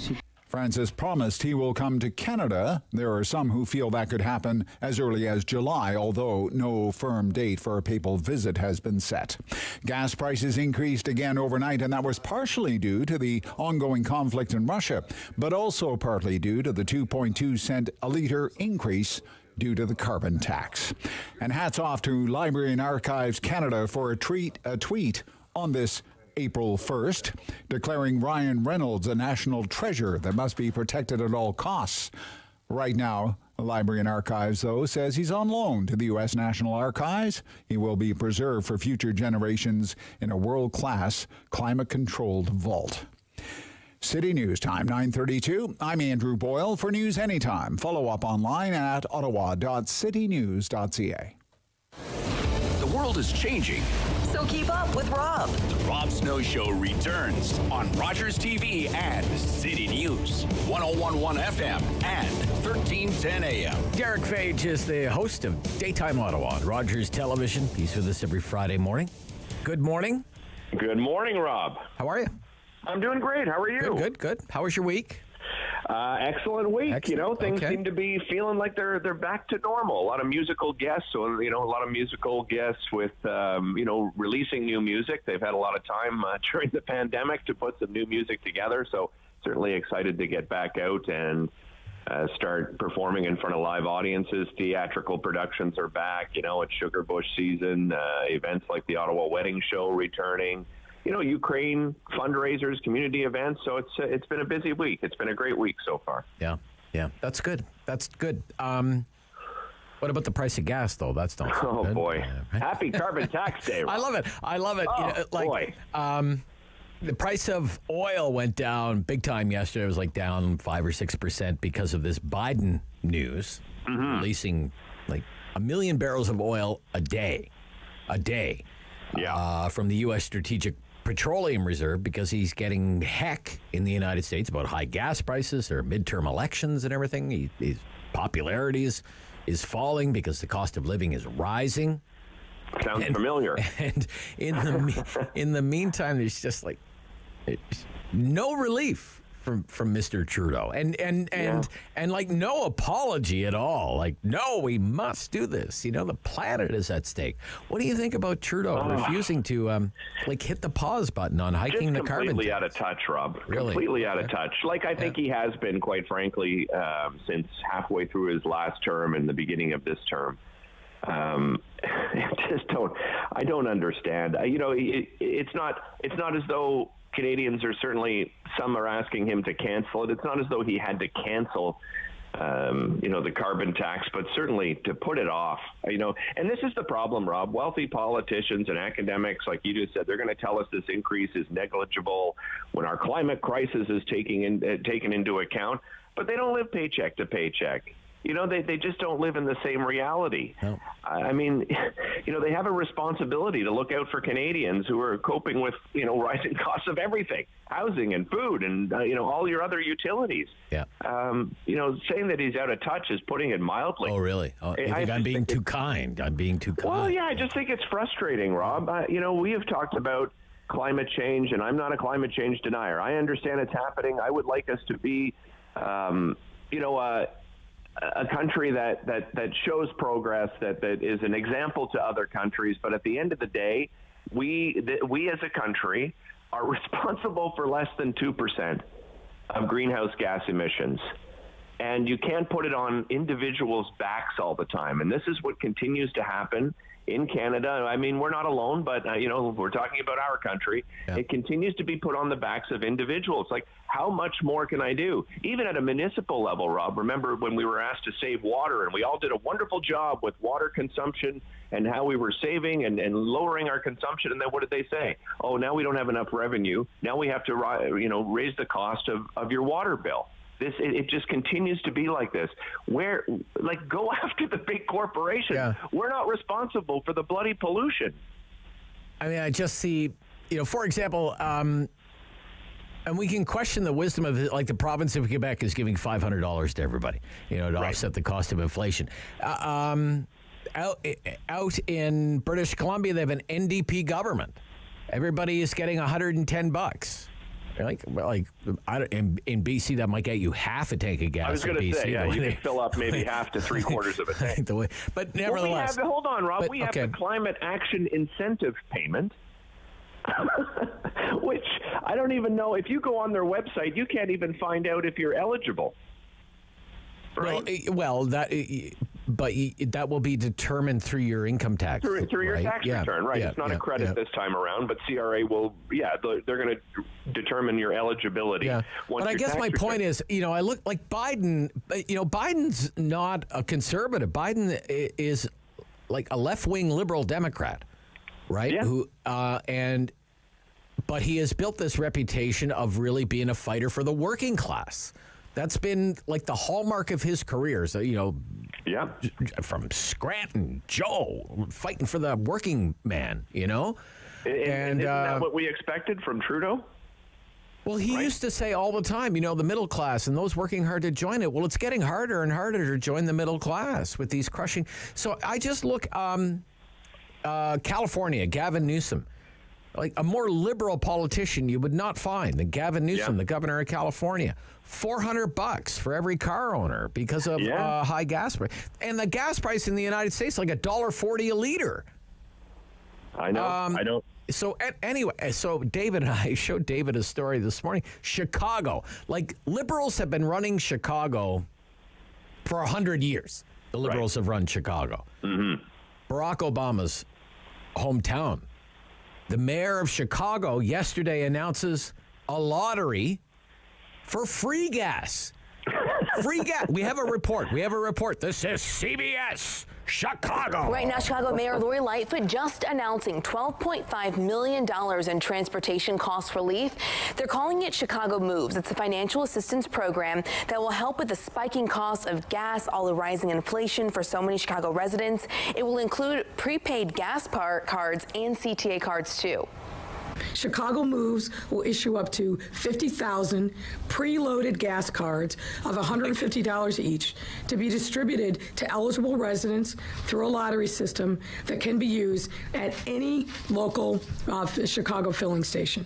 Speaker 2: Francis promised he will come to Canada. There are some who feel that could happen as early as July, although no firm date for a papal visit has been set. Gas prices increased again overnight, and that was partially due to the ongoing conflict in Russia, but also partly due to the 2.2 cent a litre increase due to the carbon tax. And hats off to Library and Archives Canada for a, treat, a tweet on this April 1st, declaring Ryan Reynolds a national treasure that must be protected at all costs. Right now, the Library and Archives, though, says he's on loan to the U.S. National Archives. He will be preserved for future generations in a world class, climate controlled vault. City News Time 932. I'm Andrew Boyle for News Anytime. Follow up online at ottawa.citynews.ca.
Speaker 1: The world is changing.
Speaker 8: So keep up with Rob.
Speaker 1: The Rob Snow Show returns on Rogers TV and City News, 1011 FM and 1310 AM.
Speaker 9: Derick Fage is the host of Daytime Ottawa on Rogers Television. He's with us every Friday morning. Good morning.
Speaker 18: Good morning, Rob.
Speaker 9: How are you?
Speaker 18: I'm doing great. How are you?
Speaker 9: Good, good, good. How was your week?
Speaker 18: Uh, excellent week.
Speaker 9: Excellent.
Speaker 18: You know, things
Speaker 9: Okay.
Speaker 18: seem to be feeling like they're they're back to normal. A lot of musical guests, so you know, a lot of musical guests with um, you know releasing new music. They've had a lot of time uh, during the pandemic to put some new music together. So certainly excited to get back out and. Uh, start performing in front of live audiences. Theatrical productions are back. You know, it's Sugar Bush season. Uh, events like the Ottawa Wedding Show returning. You know, Ukraine fundraisers, community events. So it's uh, it's been a busy week. It's been a great week so far.
Speaker 9: Yeah, yeah. That's good. That's good. Um, what about the price of gas, though? That's not. so
Speaker 18: Oh
Speaker 9: good.
Speaker 18: boy!
Speaker 9: Yeah, right?
Speaker 18: Happy Carbon Tax Day.
Speaker 9: I love it. I love it. You
Speaker 18: Oh,
Speaker 9: know, like,
Speaker 18: boy.
Speaker 9: Um, the price of oil went down big time yesterday. It was like down five or six percent because of this Biden news,
Speaker 18: Mm-hmm.
Speaker 9: releasing like a million barrels of oil a day, a day,
Speaker 18: yeah.
Speaker 9: uh, from the U.S. Strategic Petroleum Reserve because he's getting heck in the United States about high gas prices or midterm elections and everything. He, his popularity is, is falling because the cost of living is rising.
Speaker 18: Sounds familiar.
Speaker 9: And in the in the meantime, there's just like it's no relief from from Mr. Trudeau, and and and and like no apology at all. Like no, we must do this. You know, the planet is at stake. What do you think about Trudeau
Speaker 18: Ah.
Speaker 9: refusing to um like hit the pause button on hiking
Speaker 18: Just
Speaker 9: the carbon?
Speaker 18: completely out of touch, Rob.
Speaker 9: Really?
Speaker 18: Completely out of touch. Like I think he has been, quite frankly, um, since halfway through his last term and the beginning of this term. Um, just don't. I don't understand. You know, it, it's not. It's not as though Canadians are certainly some are asking him to cancel it. It's not as though he had to cancel um, you know, the carbon tax, but certainly to put it off, you know, and this is the problem, Rob. Wealthy politicians and academics, like you just said, they're going to tell us this increase is negligible when our climate crisis is taking in, uh, taken into account, but they don't live paycheck to paycheck you know, they, they just don't live in the same reality. No. I mean, you know, they have a responsibility to look out for Canadians who are coping with, you know, rising costs of everything, housing and food and, uh, you know, all your other utilities.
Speaker 9: Yeah.
Speaker 18: Um, you know, saying that he's out of touch is putting it mildly.
Speaker 9: Oh, really? Oh, I, am being too kind. I'm being too kind.
Speaker 18: Well, yeah, I just think it's frustrating, Rob. Uh, you know, we have talked about climate change, and I'm not a climate change denier. I understand it's happening. I would like us to be, um, you know, uh, a country that, that, that shows progress, that, that is an example to other countries. But at the end of the day, we, we as a country are responsible for less than 2% of greenhouse gas emissions. And you can't put it on individuals' backs all the time. And this is what continues to happen in Canada. I mean, we're not alone, but uh, you know, we're talking about our country. Yeah. It continues to be put on the backs of individuals. Like, how much more can I do? Even at a municipal level, Rob. Remember when we were asked to save water, and we all did a wonderful job with water consumption and how we were saving and, and lowering our consumption. And then what did they say? Oh, now we don't have enough revenue. Now we have to, you know, raise the cost of, of your water bill. This it, it, just continues to be like this. Where like go after the big corporations. Yeah. We're not responsible for the bloody pollution.
Speaker 9: I mean, I just see, you know, for example, um, and we can question the wisdom of it, like the province of Quebec is giving five hundred dollars to everybody, you know, to right. offset the cost of inflation. Uh, um, out out in British Columbia, they have an NDP government. Everybody is getting 110 bucks. Like, like in, in BC, that might get you half a tank of gas.
Speaker 18: I was going to say, yeah, you could fill up maybe half to three quarters of a tank.
Speaker 9: way, but nevertheless, well,
Speaker 18: we have, hold on, Rob. But, we have okay. the climate action incentive payment. which I don't even know if you go on their website, you can't even find out if you're eligible.
Speaker 9: Right? Well, eh, well, that eh, but that will be determined through your income tax.
Speaker 18: Through, through
Speaker 9: right?
Speaker 18: your tax
Speaker 9: yeah.
Speaker 18: return, right?
Speaker 9: Yeah.
Speaker 18: it's not
Speaker 9: yeah.
Speaker 18: a credit this time around, but CRA will, yeah, they're going to determine your eligibility.
Speaker 9: Yeah. but I guess my point is, you know, I look like Biden, you know, Biden's not a conservative. Biden is like a left wing liberal Democrat, right?
Speaker 18: Yeah.
Speaker 9: Who, uh, and, but he has built this reputation of really being a fighter for the working class. That's been like the hallmark of his career. So, you know,
Speaker 18: yeah,
Speaker 9: from Scranton, Joe, fighting for the working man, you know?
Speaker 18: And, and isn't uh, that what we expected from Trudeau?
Speaker 9: Well, he right? used to say all the time, you know, the middle class and those working hard to join it. Well, it's getting harder and harder to join the middle class with these crushing. So I just look, um, uh, California, Gavin Newsom like a more liberal politician you would not find than Gavin Newsom, yeah. the governor of California. 400 bucks for every car owner because of yeah. uh, high gas price. And the gas price in the United States is like a dollar 40 a liter.
Speaker 18: I know. Um, I know.
Speaker 9: So anyway, so David and I showed David a story this morning. Chicago, like liberals have been running Chicago for a hundred years. The liberals right. have run Chicago.
Speaker 18: Mm-hmm.
Speaker 9: Barack Obama's hometown the mayor of Chicago yesterday announces a lottery for free gas. free gas. We have a report. We have a report. This is CBS. Chicago.
Speaker 19: Right now, Chicago Mayor Lori Lightfoot just announcing $12.5 million in transportation cost relief. They're calling it Chicago Moves. It's a financial assistance program that will help with the spiking costs of gas, all the rising inflation for so many Chicago residents. It will include prepaid gas cards and CTA cards, too.
Speaker 20: Chicago Moves will issue up to 50,000 preloaded gas cards of $150 each to be distributed to eligible residents through a lottery system that can be used at any local uh, Chicago filling station.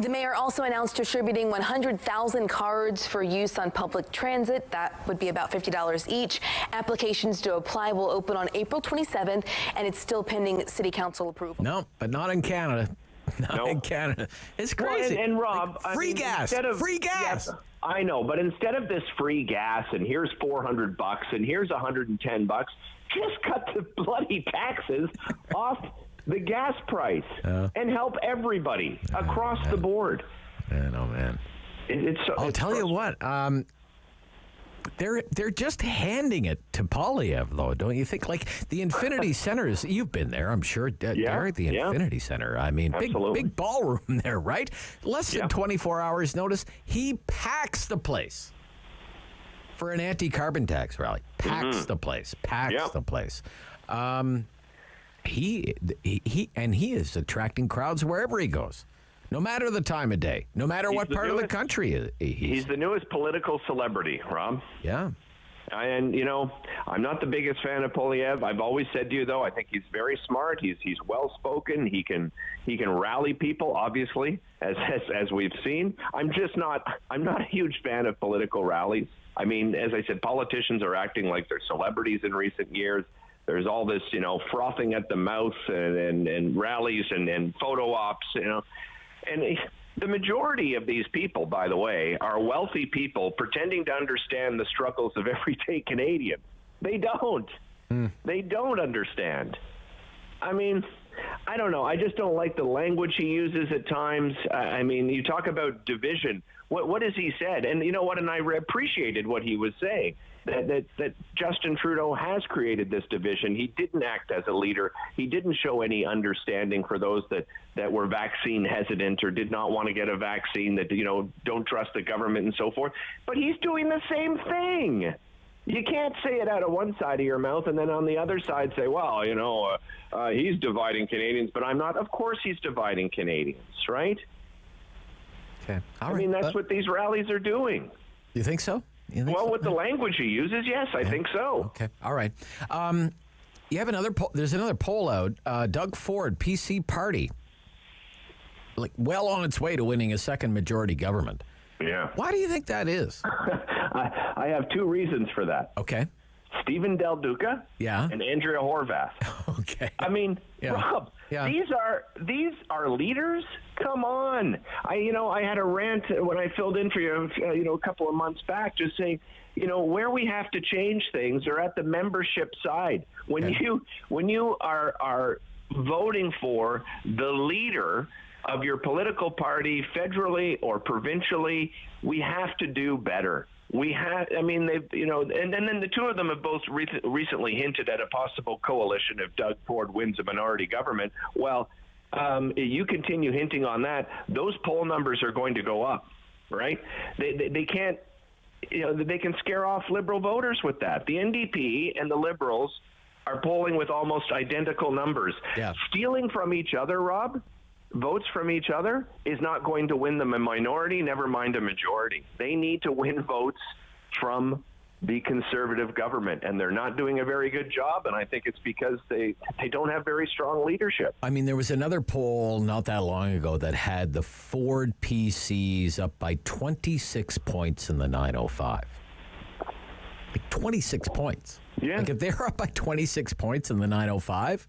Speaker 19: The mayor also announced distributing 100,000 cards for use on public transit. That would be about $50 each. Applications to apply will open on April 27th, and it's still pending city council approval.
Speaker 9: No, but not in Canada. Not
Speaker 18: no.
Speaker 9: in Canada. It's
Speaker 18: Well,
Speaker 9: crazy.
Speaker 18: and, and Rob, I
Speaker 9: free
Speaker 18: mean,
Speaker 9: gas.
Speaker 18: of-
Speaker 9: free gas.
Speaker 18: Yes, I know, but instead of this free gas and here's 400 bucks and here's 110 bucks, just cut the bloody taxes off the gas price and help everybody across the board.
Speaker 9: Man, oh man.
Speaker 18: It, it's
Speaker 9: I'll
Speaker 18: it's
Speaker 9: tell you what. Um, they're they're just handing it to Poilievre, though, don't you think? Like the Infinity Center is. You've been there, I'm sure,
Speaker 18: Yeah,
Speaker 9: Derick. The
Speaker 18: yeah.
Speaker 9: Infinity Center. I mean, big
Speaker 18: Absolutely.
Speaker 9: big ballroom there, right? Less than 24 hours notice, he packs the place for an anti-carbon tax rally. Packs
Speaker 18: Mhm.
Speaker 9: the place. Packs
Speaker 18: Yeah.
Speaker 9: the place. Um, he, he he and he is attracting crowds wherever he goes. No matter the time of day, no matter
Speaker 18: He's
Speaker 9: what part of the country he's
Speaker 18: He's the newest political celebrity, Rob.
Speaker 9: Yeah.
Speaker 18: And you know, I'm not the biggest fan of Poilievre. I've always said to you though, I think he's very smart. He's he's well spoken. He can he can rally people, obviously, as, as as we've seen. I'm just not I'm not a huge fan of political rallies. I mean, as I said, politicians are acting like they're celebrities in recent years. There's all this, you know, frothing at the mouth and, and, and rallies and, and photo ops, you know. And the majority of these people, by the way, are wealthy people pretending to understand the struggles of everyday Canadian. They don't. Hmm. They don't understand. I mean, I don't know. I just don't like the language he uses at times. I I mean, you talk about division. What what has he said? And you know what? And I appreciated what he was saying. That, that that Justin Trudeau has created this division. He didn't act as a leader. He didn't show any understanding for those that that were vaccine hesitant or did not want to get a vaccine. That you know don't trust the government and so forth. But he's doing the same thing. You can't say it out of one side of your mouth and then on the other side say, well, you know, uh, uh, he's dividing Canadians, but I'm not. Of course he's dividing Canadians, right?
Speaker 9: Okay.
Speaker 18: I mean, that's what these rallies are doing.
Speaker 9: You think so?
Speaker 18: Well,
Speaker 9: so?
Speaker 18: with the language he uses, yes, I think so.
Speaker 9: Okay. All right. Um, you have another poll. There's another poll out. Uh, Doug Ford, PC party, like well on its way to winning a second majority government.
Speaker 18: Yeah.
Speaker 9: Why do you think that is?
Speaker 18: I, I have two reasons for that.
Speaker 9: Okay.
Speaker 18: Steven Del Duca
Speaker 9: Yeah.
Speaker 18: and Andrea Horwath.
Speaker 9: okay.
Speaker 18: I mean,
Speaker 9: Yeah.
Speaker 18: Rob,
Speaker 9: Yeah.
Speaker 18: these are these are leaders. Come on. I you know I had a rant when I filled in for you uh, you know a couple of months back, just saying you know where we have to change things are at the membership side. When you when you are are voting for the leader of your political party federally or provincially, we have to do better. We have, I mean, they've, you know, and, and then the two of them have both re- recently hinted at a possible coalition if Doug Ford wins a minority government. Well, um, you continue hinting on that, those poll numbers are going to go up, right? They, they, they can't, you know, they can scare off liberal voters with that. The NDP and the liberals are polling with almost identical numbers.
Speaker 9: Yeah.
Speaker 18: Stealing from each other, Rob, votes from each other is not going to win them a minority, never mind a majority. They need to win votes from the conservative government, and they're not doing a very good job. And I think it's because they they don't have very strong leadership.
Speaker 9: I mean, there was another poll not that long ago that had the Ford PCs up by 26 points in the 905. Like 26 points.
Speaker 18: Yeah.
Speaker 9: Like if they're up by 26 points in the 905,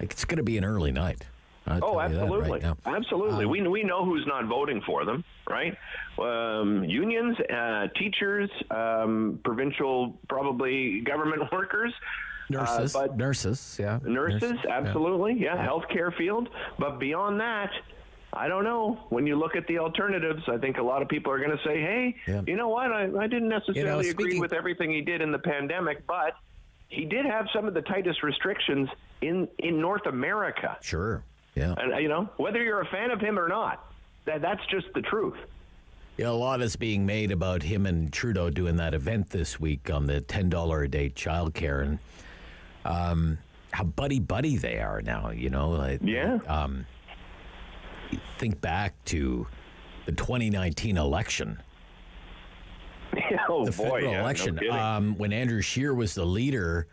Speaker 9: like it's going to be an early night. I'll
Speaker 18: Oh,
Speaker 9: you
Speaker 18: absolutely,
Speaker 9: right
Speaker 18: absolutely.
Speaker 9: Um,
Speaker 18: we we know who's not voting for them, right? Um, unions, uh, teachers, um, provincial, probably government workers. uh,
Speaker 9: Nurses,
Speaker 18: but
Speaker 9: nurses, yeah.
Speaker 18: nurses,
Speaker 9: yeah.
Speaker 18: absolutely, yeah. Healthcare field, but beyond that, I don't know. When you look at the alternatives, I think a lot of people are going to say, "Hey,
Speaker 9: Yeah.
Speaker 18: you know what? I, I didn't necessarily agree
Speaker 9: speaking-
Speaker 18: with everything he did in the pandemic, but he did have some of the tightest restrictions in in North America."
Speaker 9: Sure. Yeah.
Speaker 18: And you know, whether you're a fan of him or not, that that's just the truth.
Speaker 9: Yeah, a lot is being made about him and Trudeau doing that event this week on the ten dollar a day childcare and um, how buddy buddy they are now. You know, like,
Speaker 18: yeah.
Speaker 9: Um, think back to the 2019 election.
Speaker 18: oh
Speaker 9: the
Speaker 18: boy,
Speaker 9: federal
Speaker 18: yeah,
Speaker 9: election
Speaker 18: kidding.
Speaker 9: um, when Andrew Scheer was the leader.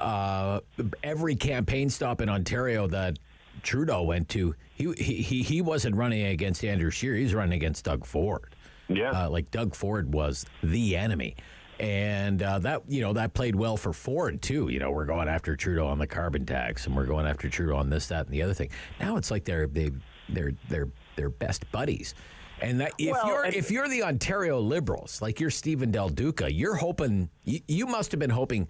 Speaker 9: Uh, every campaign stop in Ontario that Trudeau went to, he he he, he wasn't running against Andrew Scheer. He was running against Doug Ford.
Speaker 18: Yeah,
Speaker 9: uh, like Doug Ford was the enemy. And uh, that you know that played well for Ford too. You know we're going after Trudeau on the carbon tax, and we're going after Trudeau on this, that, and the other thing. Now it's like they're they they're they're they're best buddies. And that if
Speaker 18: Well,
Speaker 9: you're if you're the Ontario Liberals, like you're Steven Del Duca, you're hoping you, you must have been hoping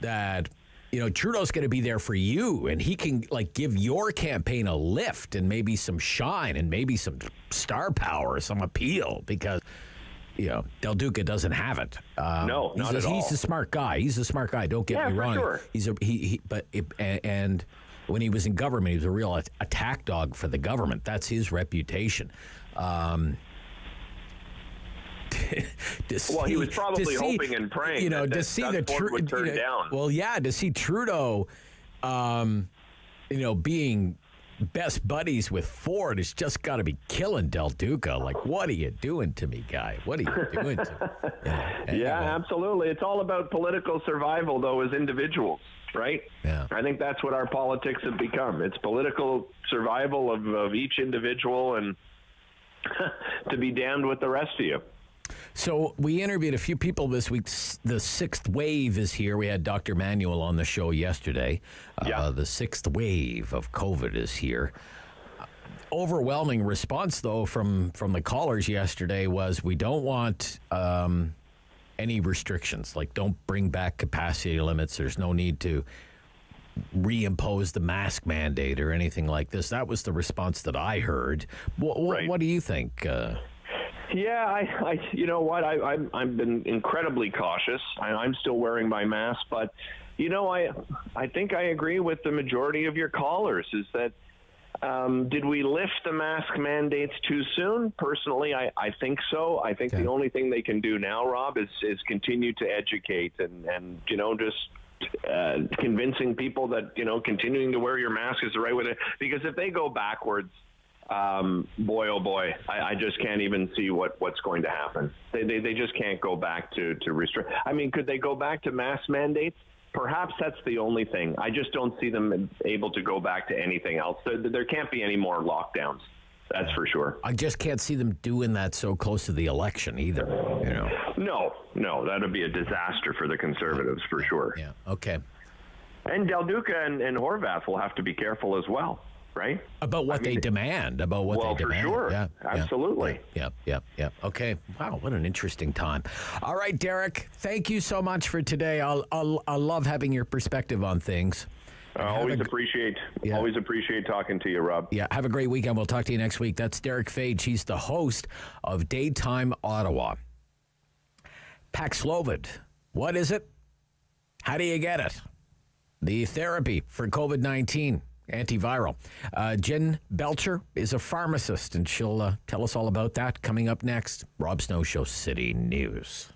Speaker 9: that you know Trudeau's going to be there for you, and he can like give your campaign a lift and maybe some shine and maybe some star power, some appeal because. You know, Del Duca doesn't have it. Um,
Speaker 18: No,
Speaker 9: he's
Speaker 18: not
Speaker 9: a,
Speaker 18: at
Speaker 9: He's
Speaker 18: all.
Speaker 9: a smart guy. He's a smart guy. Don't get
Speaker 18: Yeah,
Speaker 9: me wrong.
Speaker 18: sure.
Speaker 9: He's a he, he but it, and when he was in government, he was a real attack dog for the government. That's his reputation. Um, to
Speaker 18: Well, he was probably
Speaker 9: see-
Speaker 18: hoping and praying
Speaker 9: You know,
Speaker 18: that-
Speaker 9: to
Speaker 18: that
Speaker 9: see the
Speaker 18: Ford
Speaker 9: Tru-
Speaker 18: would turn
Speaker 9: you know,
Speaker 18: down.
Speaker 9: Well, yeah, to see Trudeau, um, you know, being best buddies with Ford has just got to be killing Del Duca. Like, what are you doing to me, guy? What are you doing to me?
Speaker 18: Yeah, absolutely. It's all about political survival, though, as individuals, right?
Speaker 9: Yeah.
Speaker 18: I think that's what our politics have become. It's political survival of, of each individual and to be damned with the rest of you.
Speaker 9: So we interviewed a few people this week. The sixth wave is here. We had Dr. Manuel on the show yesterday. Uh, the sixth wave of COVID is here. Overwhelming response, though, from from the callers yesterday was we don't want um, any restrictions. Like, don't bring back capacity limits. There's no need to reimpose the mask mandate or anything like this. That was the response that I heard. What, what, what do you think? Uh,
Speaker 18: Yeah, I, I you know what, I, I'm, I've been incredibly cautious. I, I'm still wearing my mask, but you know, I, I think I agree with the majority of your callers. Is that um, did we lift the mask mandates too soon? Personally, I, I think so. I think the only thing they can do now, Rob, is is continue to educate and and you know just uh, convincing people that you know continuing to wear your mask is the right way to. Because if they go backwards, um, boy oh boy, I, I just can't even see what what's going to happen. They, they they just can't go back to to restrict. I mean, could they go back to mass mandates? Perhaps that's the only thing. I just don't see them able to go back to anything else. There, there can't be any more lockdowns. That's for sure.
Speaker 9: I just can't see them doing that so close to the election either. You know.
Speaker 18: No, no, that'd be a disaster for the conservatives for sure.
Speaker 9: Yeah. Okay.
Speaker 18: And Del Duca and, and Horwath will have to be careful as well, right?
Speaker 9: About what they demand. About what
Speaker 18: well,
Speaker 9: they
Speaker 18: for
Speaker 9: demand.
Speaker 18: sure.
Speaker 9: Yeah. yeah,
Speaker 18: Absolutely.
Speaker 9: Yeah. Yeah. Yeah. Okay. Wow. What an interesting time. All right, Derick. Thank you so much for today. I'll I'll, I'll love having your perspective on things.
Speaker 18: I always appreciate always appreciate talking to you, Rob.
Speaker 9: Yeah, have a great weekend. We'll talk to you next week. That's Derick Fage. He's the host of Daytime Ottawa. Paxlovid. What is it? How do you get it? The therapy for COVID 19, antiviral. Uh, Jen Belcher is a pharmacist, and she'll uh, tell us all about that coming up next. Rob Snow Show City News.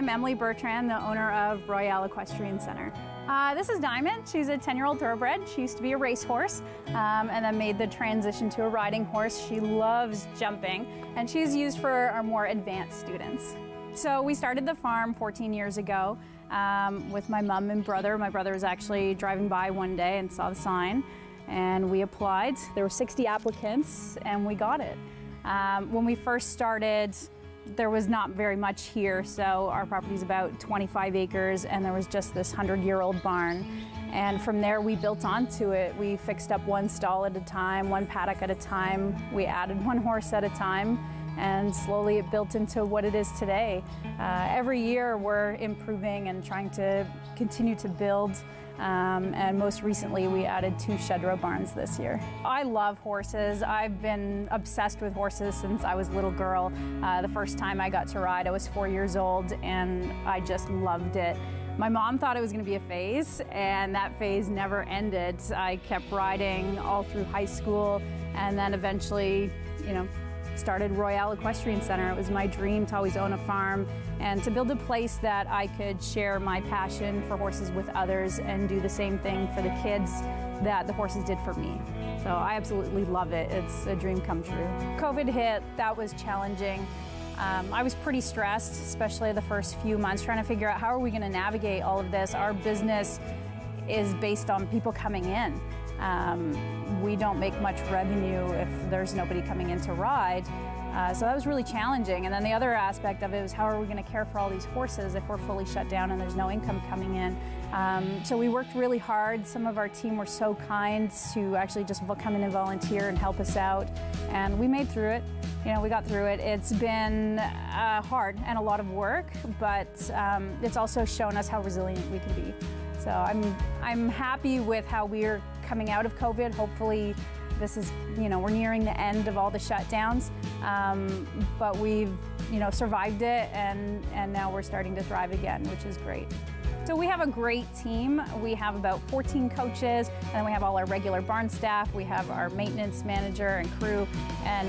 Speaker 21: I'm Emily Bertrand, the owner of Royale Equestrian Center. Uh, this is Diamond. She's a 10 year old thoroughbred. She used to be a racehorse um, and then made the transition to a riding horse. She loves jumping and she's used for our more advanced students. So we started the farm 14 years ago um, with my mom and brother. My brother was actually driving by one day and saw the sign and we applied. There were 60 applicants and we got it. Um, when we first started, there was not very much here, so our property is about 25 acres, and there was just this 100 year old barn. And from there, we built onto it. We fixed up one stall at a time, one paddock at a time. We added one horse at a time, and slowly it built into what it is today. Uh, every year, we're improving and trying to continue to build. Um, and most recently, we added two Shedra barns this year. I love horses. I've been obsessed with horses since I was a little girl. Uh, the first time I got to ride, I was four years old, and I just loved it. My mom thought it was going to be a phase, and that phase never ended. I kept riding all through high school, and then eventually, you know, started Royale Equestrian Center. It was my dream to always own a farm and to build a place that I could share my passion for horses with others and do the same thing for the kids that the horses did for me. So I absolutely love it. It's a dream come true. COVID hit, that was challenging. Um, I was pretty stressed, especially the first few months, trying to figure out how are we going to navigate all of this. Our business is based on people coming in. Um, we don't make much revenue if there's nobody coming in to ride. Uh, so that was really challenging. And then the other aspect of it was how are we going to care for all these horses if we're fully shut down and there's no income coming in? Um, so we worked really hard. Some of our team were so kind to actually just come in and volunteer and help us out. And we made through it. You know, we got through it. It's been uh, hard and a lot of work, but um, it's also shown us how resilient we can be. So I'm, I'm happy with how we're coming out of COVID. Hopefully, this is, you know, we're nearing the end of all the shutdowns, um, but we've, you know, survived it and, and now we're starting to thrive again, which is great. So we have a great team. We have about 14 coaches, and we have all our regular barn staff. We have our maintenance manager and crew, and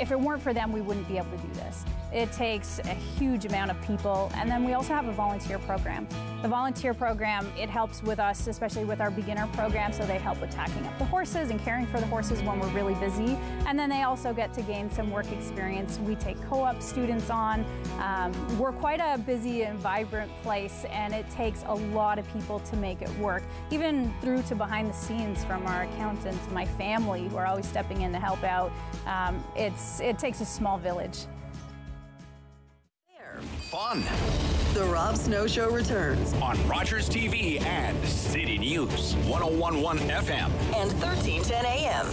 Speaker 21: if it weren't for them, we wouldn't be able to do this. It takes a huge amount of people. And then we also have a volunteer program. The volunteer program, it helps with us, especially with our beginner program. So they help with tacking up the horses and caring for the horses when we're really busy. And then they also get to gain some work experience. We take co-op students on. Um, we're quite a busy and vibrant place and it takes a lot of people to make it work. Even through to behind the scenes from our accountants, my family who are always stepping in to help out. Um, it's, it takes a small village.
Speaker 1: Fun.
Speaker 8: The Rob Snow Show returns
Speaker 1: on Rogers TV and City News 1011 FM
Speaker 8: and 1310 AM.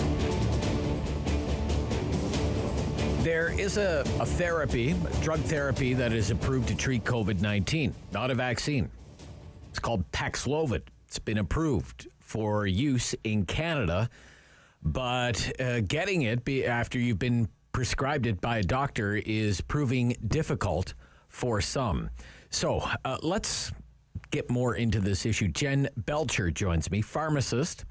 Speaker 9: There is a, a therapy, drug therapy, that is approved to treat COVID 19, not a vaccine. It's called Paxlovid. It's been approved for use in Canada, but uh, getting it be, after you've been prescribed it by a doctor is proving difficult for some. So uh, let's get more into this issue. Jen Belcher joins me, pharmacist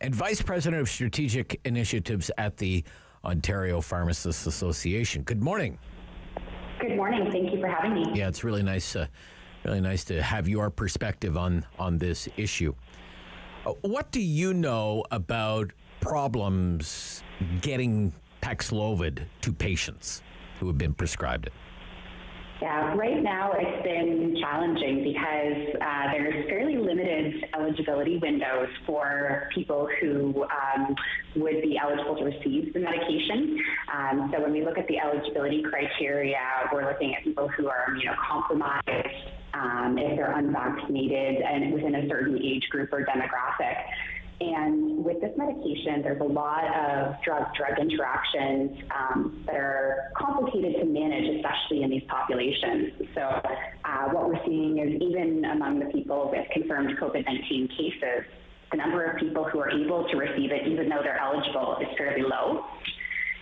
Speaker 9: and vice president of strategic initiatives at the Ontario Pharmacists Association. Good morning.
Speaker 22: Good morning. Thank you for having me.
Speaker 9: Yeah, it's really nice. Uh, really nice to have your perspective on on this issue. Uh, what do you know about problems getting Paxlovid to patients who have been prescribed it?
Speaker 22: Yeah, right now it's been challenging because uh, there's fairly limited eligibility windows for people who um, would be eligible to receive the medication. Um, so when we look at the eligibility criteria, we're looking at people who are immunocompromised, um, if they're unvaccinated, and within a certain age group or demographic. And with this medication, there's a lot of drug-drug interactions um, that are complicated to manage, especially in these populations. So uh, what we're seeing is even among the people with confirmed COVID-19 cases, the number of people who are able to receive it, even though they're eligible, is fairly low.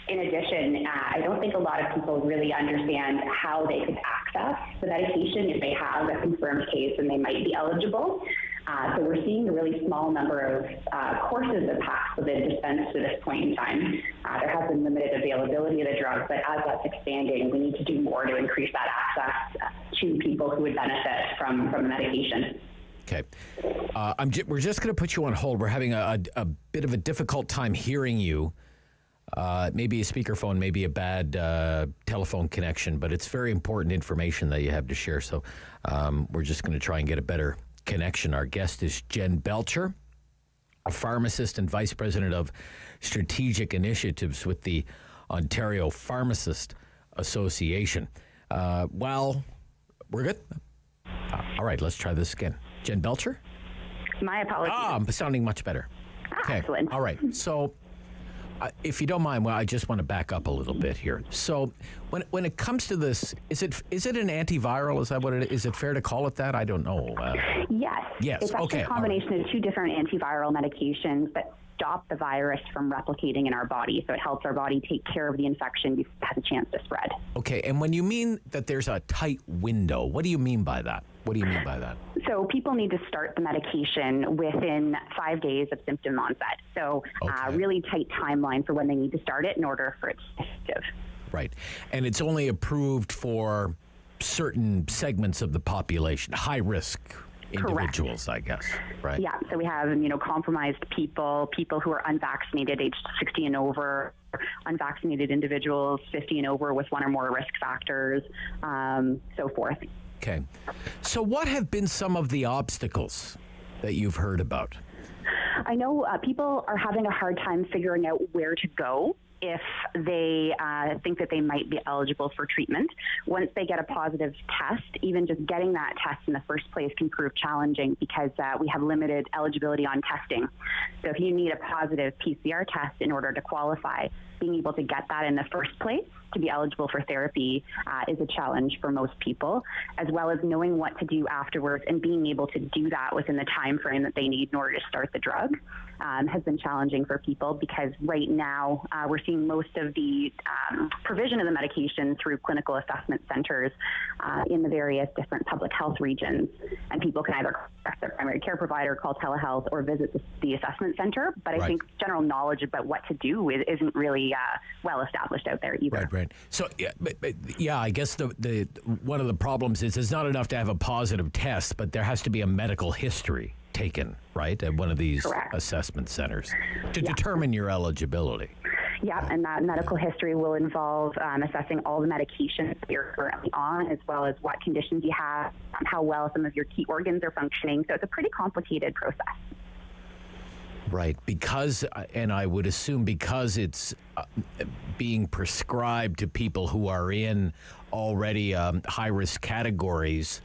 Speaker 22: In addition, uh, I don't think a lot of people really understand how they could access the medication if they have a confirmed case and they might be eligible. Uh, so we're seeing a really small number of uh, courses of Paxlovid dispensed to this point in time. Uh, there has been limited availability of the drug, but as that's expanding, we need to do more to increase that access to people who would benefit from, from the medication.
Speaker 9: Okay. Uh, I'm j- we're just going to put you on hold. We're having a, a, a, bit of a difficult time hearing you. Uh, maybe a speakerphone, maybe a bad uh, telephone connection, but it's very important information that you have to share. So um, we're just going to try and get a better connection. Our guest is Jen Belcher, a pharmacist and vice president of strategic initiatives with the Ontario Pharmacist Association. Uh, well, we're good. Uh, all right, let's try this again. Jen Belcher?
Speaker 22: My apologies.
Speaker 9: Ah, I'm sounding much better.
Speaker 22: Ah, okay. Excellent.
Speaker 9: All right. So if you don't mind, well, I just want to back up a little bit here. So, when when it comes to this, is it is it an antiviral? Is that what it is? Is it fair to call it that? I don't know. Uh,
Speaker 22: yes.
Speaker 9: Yes.
Speaker 22: It's actually
Speaker 9: okay.
Speaker 22: a combination right. of two different antiviral medications that stop the virus from replicating in our body. So it helps our body take care of the infection before it has a chance to spread.
Speaker 9: Okay. And when you mean that there's a tight window, what do you mean by that? What do you mean by that?
Speaker 22: So people need to start the medication within five days of symptom onset. So uh, okay. uh, really tight timeline for when they need to start it in order for it to be effective.
Speaker 9: Right. And it's only approved for certain segments of the population, high risk individuals,
Speaker 22: Correct.
Speaker 9: I guess, right?
Speaker 22: Yeah. So we have, you know, compromised people, people who are unvaccinated, aged 60 and over, unvaccinated individuals, 50 and over with one or more risk factors, um, so forth.
Speaker 9: Okay. So, what have been some of the obstacles that you've heard about?
Speaker 22: I know uh, people are having a hard time figuring out where to go if they uh, think that they might be eligible for treatment. Once they get a positive test, even just getting that test in the first place can prove challenging because uh, we have limited eligibility on testing. So if you need a positive PCR test in order to qualify, being able to get that in the first place to be eligible for therapy uh, is a challenge for most people, as well as knowing what to do afterwards and being able to do that within the time frame that they need in order to start the drug um, has been challenging for people because right now uh, we're seeing most of the um, provision of the medication through clinical assessment centers uh, in the various different public health regions, and people can either contact their primary care provider, call telehealth, or visit the, the assessment center. But I
Speaker 9: Right.
Speaker 22: think general knowledge about what to do is, isn't really uh, well established out there either.
Speaker 9: Right, right. So, yeah, but, but, yeah, I guess the, the one of the problems is it's not enough to have a positive test, but there has to be a medical history taken, right, at one of these
Speaker 22: Correct.
Speaker 9: assessment centers to determine your eligibility.
Speaker 22: Yeah, and that medical history will involve um, assessing all the medications that you're currently on, as well as what conditions you have, um, how well some of your key organs are functioning. So it's a pretty complicated process.
Speaker 9: Right, because, uh, and I would assume because it's uh, being prescribed to people who are in already um, high risk categories.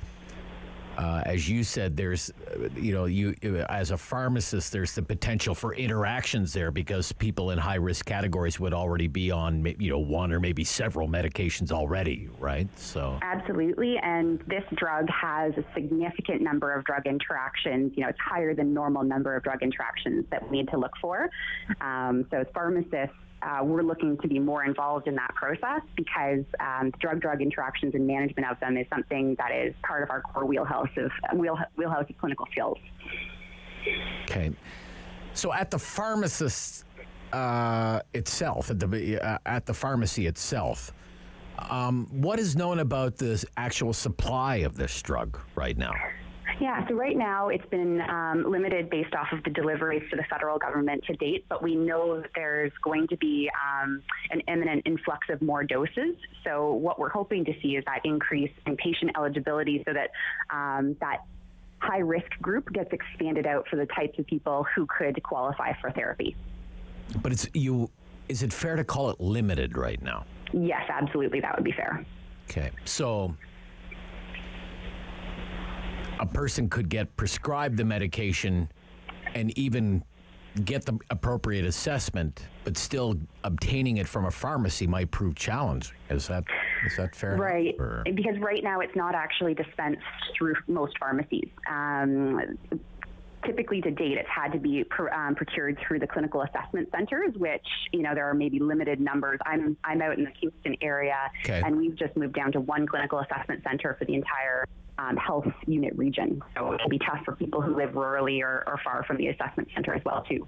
Speaker 9: Uh, as you said, there's, uh, you know, you as a pharmacist, there's the potential for interactions there because people in high risk categories would already be on, you know, one or maybe several medications already, right? So,
Speaker 22: Absolutely, and this drug has a significant number of drug interactions. You know, it's higher than normal number of drug interactions that we need to look for. Um, so, as pharmacists, uh, we're looking to be more involved in that process because um, drug-drug interactions and management of them is something that is part of our core wheelhouse of wheel, wheelhouse of clinical skills.
Speaker 9: Okay. So at the pharmacist uh, itself, at the uh, at the pharmacy itself, um, what is known about the actual supply of this drug right now?
Speaker 22: Yeah, so right now it's been um, limited based off of the deliveries to the federal government to date, but we know that there's going to be um, an imminent influx of more doses. So what we're hoping to see is that increase in patient eligibility so that um, that high risk group gets expanded out for the types of people who could qualify for therapy.
Speaker 9: But it's you. Is it fair to call it limited right now?
Speaker 22: Yes, absolutely, that would be fair.
Speaker 9: Okay. So a person could get prescribed the medication and even get the appropriate assessment, but still obtaining it from a pharmacy might prove challenging. Is that is that fair?
Speaker 22: Right,
Speaker 9: or-
Speaker 22: because right now it's not actually dispensed through most pharmacies. Um, typically, to date, it's had to be um, procured through the clinical assessment centers, which you know there are maybe limited numbers. I'm I'm out in the Kingston area,
Speaker 23: Okay.
Speaker 22: and we've just moved down to one clinical assessment center for the entire. Um, health unit region. So it'll be tough for people who live rurally or, or far from the assessment center as well too.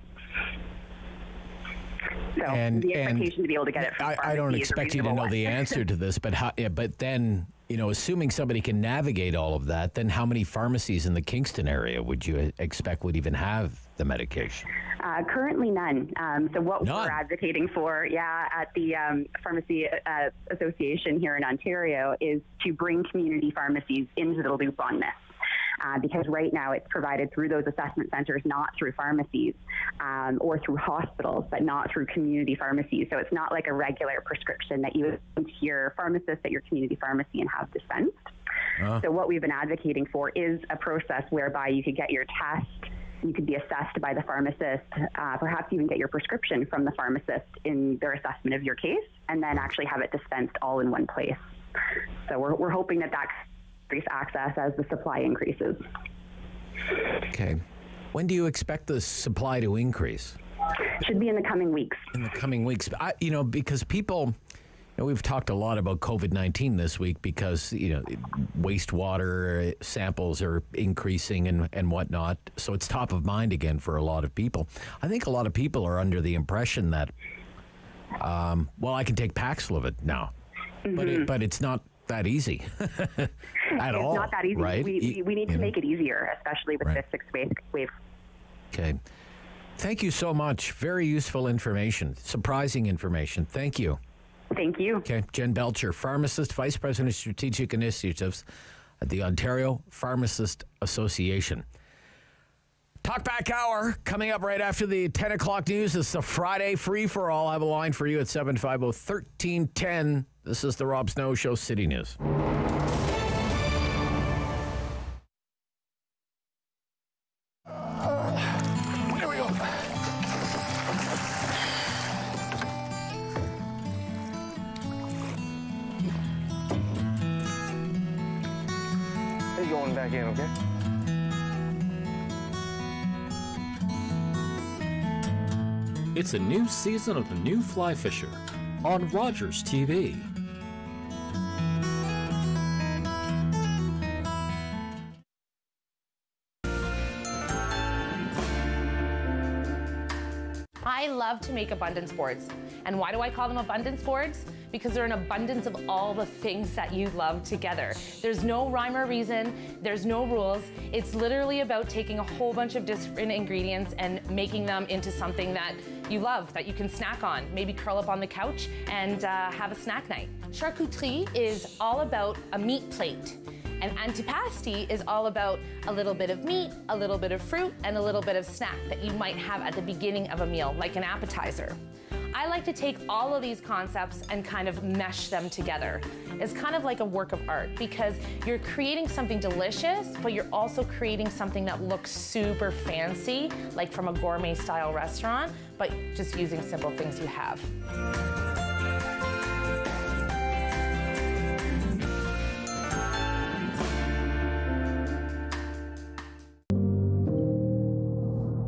Speaker 22: So
Speaker 9: And-
Speaker 22: the
Speaker 9: and
Speaker 22: expectation to be able to get it from
Speaker 9: I, I don't
Speaker 22: pharmacy is a
Speaker 9: expect you to know the answer to this, but how, yeah, but then you know, assuming somebody can navigate all of that, then how many pharmacies in the Kingston area would you expect would even have the medication?
Speaker 22: Uh, currently, none. Um, so, what we're advocating for, yeah, at the um, Pharmacy uh, Association here in Ontario is to bring community pharmacies into the loop on this. Uh, because right now it's provided through those assessment centers, not through pharmacies um, or through hospitals, but not through community pharmacies. So it's not like a regular prescription that you would go to your pharmacist at your community pharmacy and have dispensed.
Speaker 9: Uh.
Speaker 22: So what we've been advocating for is a process whereby you could get your test, you could be assessed by the pharmacist, uh, perhaps even get your prescription from the pharmacist in their assessment of your case, and then actually have it dispensed all in one place. So we're, we're hoping that that increase access as the supply increases.
Speaker 9: Okay. When do you expect the supply to increase?
Speaker 22: Should be in the coming weeks.
Speaker 9: In the coming weeks, I, you know, because people, you know, we've talked a lot about COVID nineteen this week because you know wastewater samples are increasing and and whatnot, so it's top of mind again for a lot of people. I think a lot of people are under the impression that, um, well, I can take Paxlovid now, but it,
Speaker 22: Mhm.
Speaker 9: but it's not that easy at
Speaker 22: it's
Speaker 9: all.
Speaker 22: not that easy.
Speaker 9: right?
Speaker 22: We, we, we need
Speaker 9: You
Speaker 22: to
Speaker 9: know?
Speaker 22: make it easier, especially with
Speaker 9: Right.
Speaker 22: this sixth wave. wave.
Speaker 9: Okay. Thank you so much. Very useful information, surprising information. Thank you.
Speaker 22: Thank you.
Speaker 9: Okay. Jen Belcher, pharmacist, vice president of strategic initiatives at the Ontario Pharmacist Association. Talkback hour coming up right after the 10 o'clock news. It's a Friday free for all. I have a line for you at 750 1310. This is the Rob Snow Show City News.
Speaker 23: Going back in, okay?
Speaker 24: It's a new season of The New Fly Fisher on Rogers TV.
Speaker 25: I love to make abundance boards. And why do I call them abundance boards? Because they're an abundance of all the things that you love together. There's no rhyme or reason, there's no rules. It's literally about taking a whole bunch of different ingredients and making them into something that you love, that you can snack on. Maybe curl up on the couch and uh, have a snack night. Charcuterie is all about a meat plate. And antipasti is all about a little bit of meat, a little bit of fruit, and a little bit of snack that you might have at the beginning of a meal, like an appetizer. I like to take all of these concepts and kind of mesh them together. It's kind of like a work of art because you're creating something delicious, but you're also creating something that looks super fancy, like from a gourmet style restaurant, but just using simple things you have.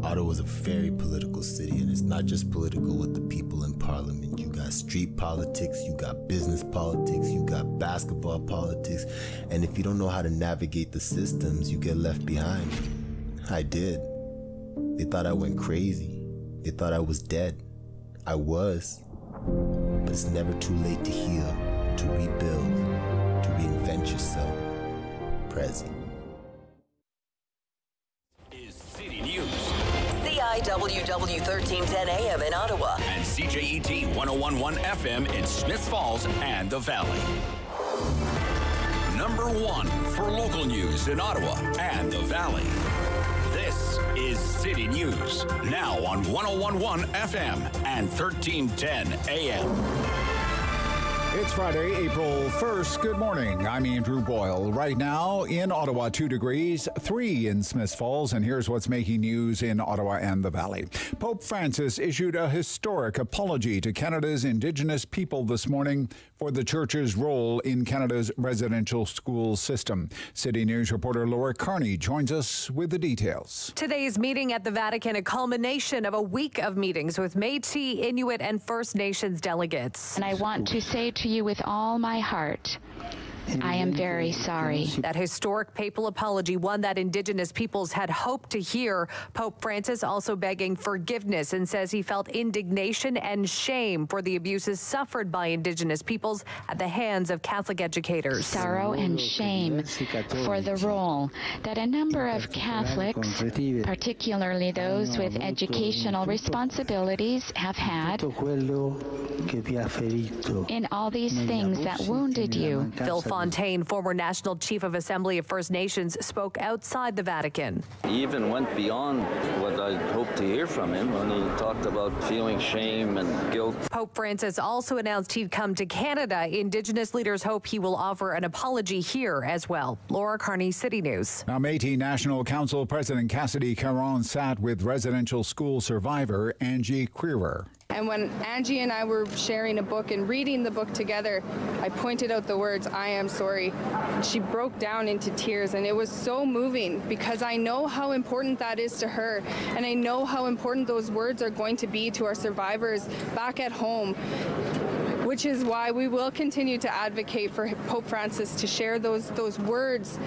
Speaker 26: Ottawa is a very political city, not just political with the people in parliament. You got street politics, you got business politics, you got basketball politics, and if you don't know how to navigate the systems, you get left behind. I did. They thought I went crazy. They thought I was dead. I was. But it's never too late to heal, to rebuild, to reinvent yourself. Prezi.
Speaker 8: W1310 AM in Ottawa
Speaker 1: and CJET 1011 FM in Smith Falls and the Valley. Number one for local news in Ottawa and the Valley. This is City News, now on 1011 FM and 1310 AM.
Speaker 2: It's Friday, April 1st. Good morning. I'm Andrew Boyle. Right now in Ottawa, two degrees, three in Smith Falls, and here's what's making news in Ottawa and the Valley. Pope Francis issued a historic apology to Canada's Indigenous people this morning for the church's role in Canada's residential school system. City News reporter Laura Carney joins us with the details.
Speaker 3: Today's meeting at the Vatican, a culmination of a week of meetings with Métis, Inuit, and First Nations delegates.
Speaker 4: And I want to say to you with all my heart, I am very sorry.
Speaker 3: That historic papal apology, one that Indigenous peoples had hoped to hear. Pope Francis also begging forgiveness and says he felt indignation and shame for the abuses suffered by Indigenous peoples at the hands of Catholic educators.
Speaker 4: Sorrow and shame for the role that a number of Catholics, particularly those with educational responsibilities, have had in all these things that wounded you.
Speaker 3: Phil Fontaine, former National Chief of Assembly of First Nations, spoke outside the Vatican.
Speaker 27: He even went beyond what I hoped to hear from him when he talked about feeling shame and guilt.
Speaker 3: Pope Francis also announced he'd come to Canada. Indigenous leaders hope he will offer an apology here as well. Laura Carney, City News.
Speaker 2: Now, Métis National Council President Cassidy Caron sat with residential school survivor Angie Queerer.
Speaker 28: And when Angie and I were sharing a book and reading the book together, I pointed out the words, I am sorry. She broke down into tears, and it was so moving because I know how important that is to her. And I know how important those words are going to be to our survivors back at home. Which is why we will continue to advocate for Pope Francis to share those, those words,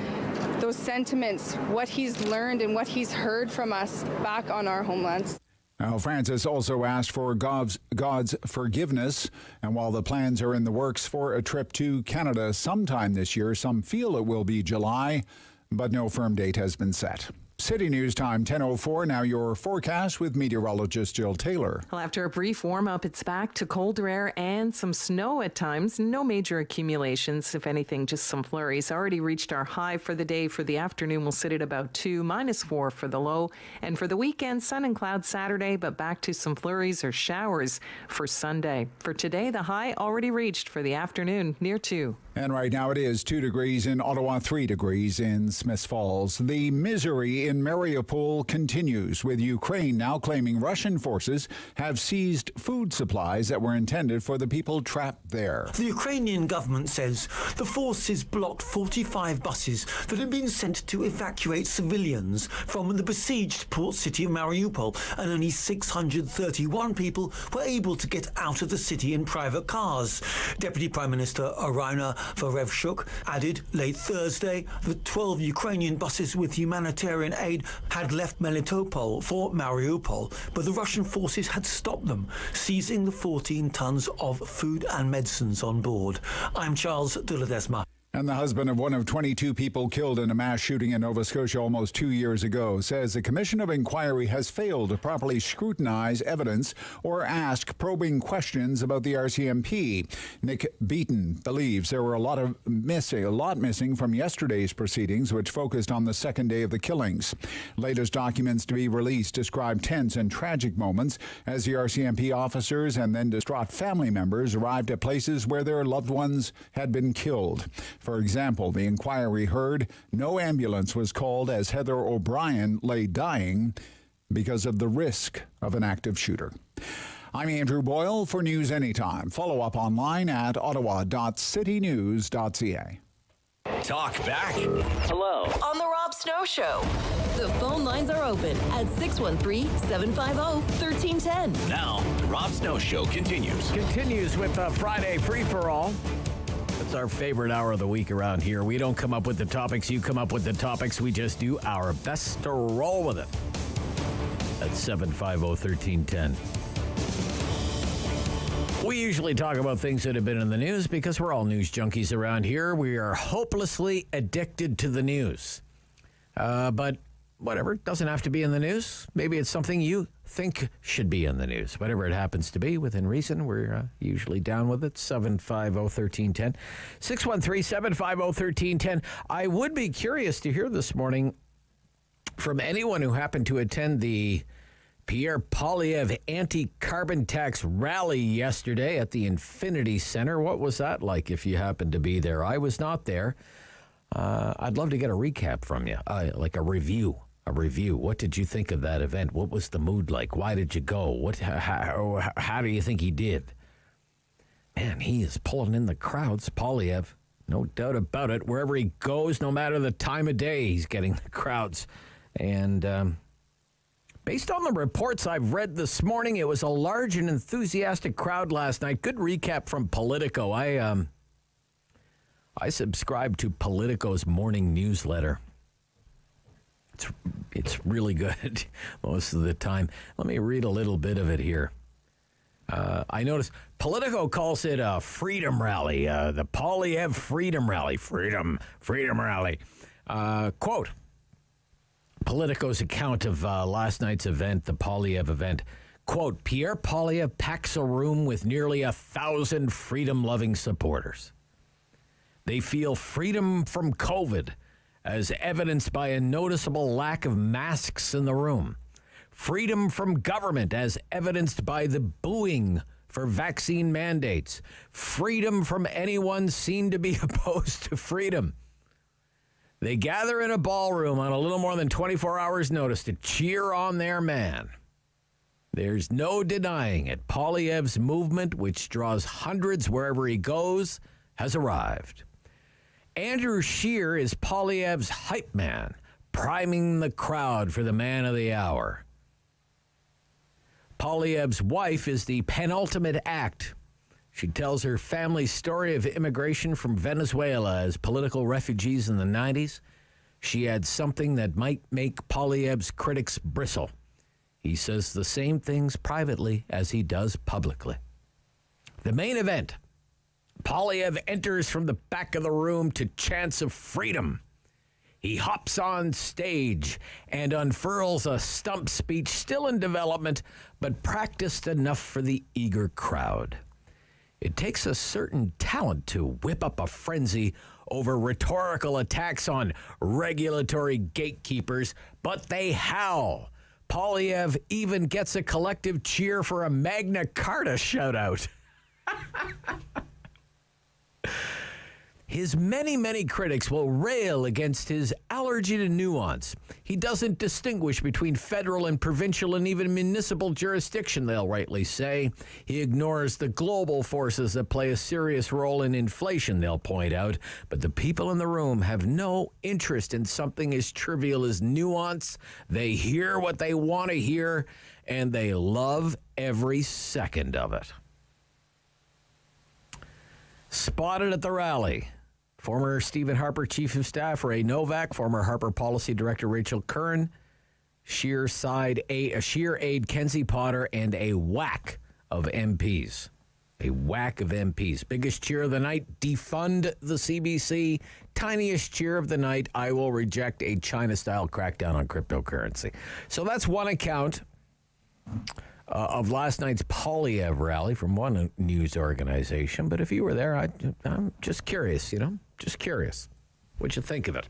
Speaker 28: those sentiments, what he's learned and what he's heard from us back on our homelands.
Speaker 2: Now, Francis also asked for God's, God's forgiveness, and while the plans are in the works for a trip to Canada sometime this year, some feel it will be July, but no firm date has been set. City News Time 10:04. Now your forecast with meteorologist Jill Taylor.
Speaker 23: Well, after a brief warm up, it's back to colder air and some snow at times. No major accumulations, if anything, just some flurries. Already reached our high for the day. For the afternoon, we'll sit at about two, minus four for the low. And for the weekend, sun and clouds Saturday, but back to some flurries or showers for Sunday. For today, the high already reached for the afternoon, near two.
Speaker 2: And right now it is two degrees in Ottawa, three degrees in Smiths Falls. The misery in Mariupol continues, with Ukraine now claiming Russian forces have seized food supplies that were intended for the people trapped there.
Speaker 7: The Ukrainian government says the forces blocked 45 buses that had been sent to evacuate civilians from the besieged port city of Mariupol, and only 631 people were able to get out of the city in private cars. Deputy Prime Minister Vereshchuk added late Thursday that 12 Ukrainian buses with humanitarian aid had left Melitopol for Mariupol, but the Russian forces had stopped them, seizing the 14 tons of food and medicines on board. I'm Charles de.
Speaker 2: And the husband of one of 22 people killed in a mass shooting in Nova Scotia almost two years ago says the Commission of Inquiry has failed to properly scrutinize evidence or ask probing questions about the RCMP. Nick Beaton believes there were a lot of missing, a lot missing from yesterday's proceedings, which focused on the second day of the killings. Latest documents to be released describe tense and tragic moments as the RCMP officers and then distraught family members arrived at places where their loved ones had been killed. For example, the inquiry heard no ambulance was called as Heather O'Brien lay dying because of the risk of an active shooter. I'm Andrew Boyle for News Anytime. Follow up online at ottawa.citynews.ca.
Speaker 1: Talk back.
Speaker 8: Hello. On the Rob Snow Show. The phone lines are open at 613 750 1310.
Speaker 1: Now, the Rob Snow Show continues.
Speaker 9: Continues with uh, Friday free for all. It's our favorite hour of the week around here. We don't come up with the topics, you come up with the topics. We just do our best to roll with it. At 750 1310. We usually talk about things that have been in the news because we're all news junkies around here. We are hopelessly addicted to the news. Uh, but whatever, doesn't have to be in the news. Maybe it's something you think should be in the news. Whatever it happens to be, within reason, we're uh, usually down with it. 750 1310. 613 750 1310. I would be curious to hear this morning from anyone who happened to attend the Pierre Poilievre anti carbon tax rally yesterday at the Infinity Center. What was that like if you happened to be there? I was not there. Uh, I'd love to get a recap from you, uh, like a review. A review. What did you think of that event? What was the mood like? Why did you go? What? How, how do you think he did? Man, he is pulling in the crowds, Poilievre. No doubt about it. Wherever he goes, no matter the time of day, he's getting the crowds. And um, Based on the reports I've read this morning, it was a large and enthusiastic crowd last night. Good recap from Politico. I um, I subscribe to Politico's morning newsletter. It's it's really good most of the time. Let me read a little bit of it here. Uh, I noticed Politico calls it a freedom rally, uh, the Poilievre Freedom Rally. Freedom, freedom rally. Uh, quote Politico's account of uh, last night's event, the Poilievre event. Quote, Pierre Poilievre packs a room with nearly a thousand freedom loving supporters. They feel freedom from COVID, as evidenced by a noticeable lack of masks in the room. Freedom from government, as evidenced by the booing for vaccine mandates. Freedom from anyone seen to be opposed to freedom. They gather in a ballroom on a little more than 24 hours' notice to cheer on their man. There's no denying it. Poilievre's movement, which draws hundreds wherever he goes, has arrived. Andrew Scheer is Poilievre's hype man, priming the crowd for the man of the hour. Poilievre's wife is the penultimate act she tells her family's story of immigration from Venezuela as political refugees in the 90s. She adds something that might make Poilievre's critics bristle. He says the same things privately as he does publicly. The main event Poilievre enters from the back of the room to chants of freedom. he hops on stage and unfurls a stump speech still in development, but practiced enough for the eager crowd. It takes a certain talent to whip up a frenzy over rhetorical attacks on regulatory gatekeepers, but they howl. Poilievre even gets a collective cheer for a Magna Carta shout out. His many, many critics will rail against his allergy to nuance. He doesn't distinguish between federal and provincial and even municipal jurisdiction, they'll rightly say. He ignores the global forces that play a serious role in inflation, they'll point out. But the people in the room have no interest in something as trivial as nuance. They hear what they want to hear, and they love every second of it. Spotted at the rally. Former Stephen Harper Chief of Staff Ray Novak, former Harper Policy Director Rachel Curran, Scheer side a, a Scheer aide Kenzie Potter, and a whack of MPs. A whack of MPs. Biggest cheer of the night, defund the CBC. Tiniest cheer of the night, I will reject a China style crackdown on cryptocurrency. So that's one account uh, of last night's Poilievre rally from one news organization. But if you were there, I, I'm just curious, you know, just curious. What you think of it?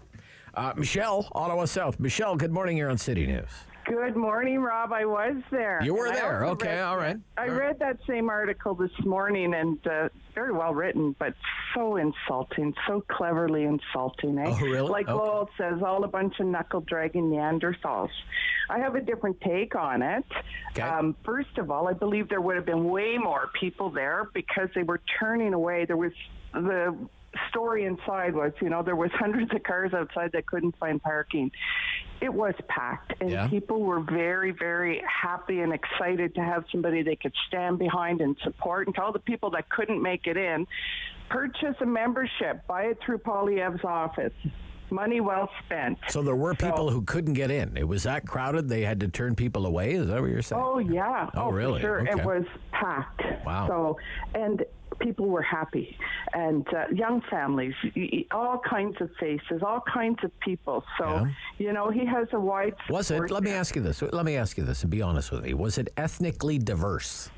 Speaker 9: Uh, Michelle, Ottawa South. Michelle, good morning. You're on City News.
Speaker 29: Good morning, Rob. I was there.
Speaker 9: You were
Speaker 29: And
Speaker 9: there. Okay,
Speaker 29: read-
Speaker 9: all right.
Speaker 29: I
Speaker 9: All right.
Speaker 29: read that same article this morning, and uh, very well written, but so insulting, so cleverly insulting. Eh?
Speaker 9: Oh, really?
Speaker 29: Like
Speaker 9: Okay.
Speaker 29: Lowell says, all a bunch of knuckle dragging Neanderthals. I have a different take on it. Um, first of all, I believe there would have been way more people there because they were turning away. There was the story inside was, you know, there was hundreds of cars outside that couldn't find parking. It was packed, and
Speaker 30: Yeah.
Speaker 29: people were very, very happy and excited to have somebody they could stand behind and support. And to all the people that couldn't make it in, purchase a membership, buy it through Poilievre's office. Money well spent.
Speaker 9: So there were people who couldn't get in. It was that crowded they had to turn people away. Is that what you're saying?
Speaker 29: Oh yeah.
Speaker 9: Oh, oh
Speaker 29: for
Speaker 9: really?
Speaker 29: sure.
Speaker 9: Okay.
Speaker 29: It was packed.
Speaker 9: Wow.
Speaker 29: So and people were happy, and uh, young families, all kinds of faces, all kinds of people. So you know he has a wide.
Speaker 9: Was it? Let me ask you this. Let me ask you this, and be honest with me. Was it ethnically diverse?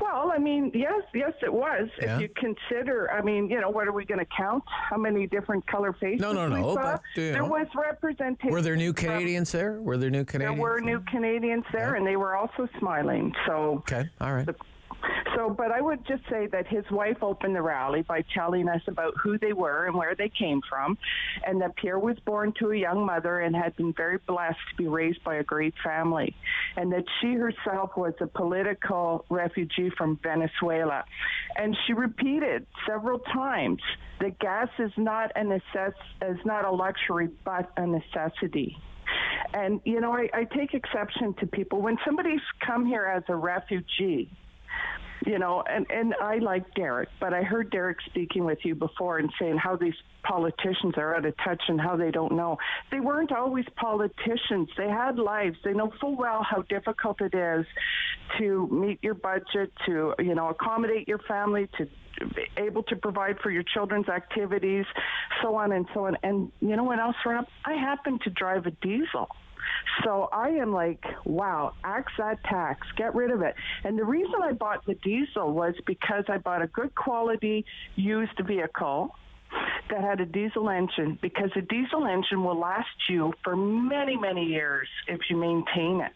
Speaker 29: Well, I mean, yes, yes, it was.
Speaker 9: Yeah.
Speaker 29: If you consider, I mean, you know, what are we going to count? How many different color faces?
Speaker 9: No, no, no, but,
Speaker 29: there
Speaker 9: know.
Speaker 29: was representation.
Speaker 9: Were there new
Speaker 29: from-
Speaker 9: Canadians there? Were there new Canadians?
Speaker 29: There were new Canadians there, and they were also smiling. So
Speaker 9: okay, all right.
Speaker 29: So, but I would just say that his wife opened the rally by telling us about who they were and where they came from, and that Pierre was born to a young mother and had been very blessed to be raised by a great family, and that she herself was a political refugee from Venezuela. And she repeated several times that gas is not a necess- is not a luxury but a necessity. And you know, I, I take exception to people when somebody's come here as a refugee you know, and, and I like Derick, but I heard Derick speaking with you before and saying how these politicians are out of touch and how they don't know. They weren't always politicians. They had lives. They know full well how difficult it is to meet your budget, to, you know, accommodate your family, to be able to provide for your children's activities, so on and so on. And you know what else, Rob? I happen to drive a diesel. So I am like, wow, axe that tax, get rid of it. And the reason I bought the diesel was because I bought a good quality used vehicle that had a diesel engine because a diesel engine will last you for many, many years if you maintain it.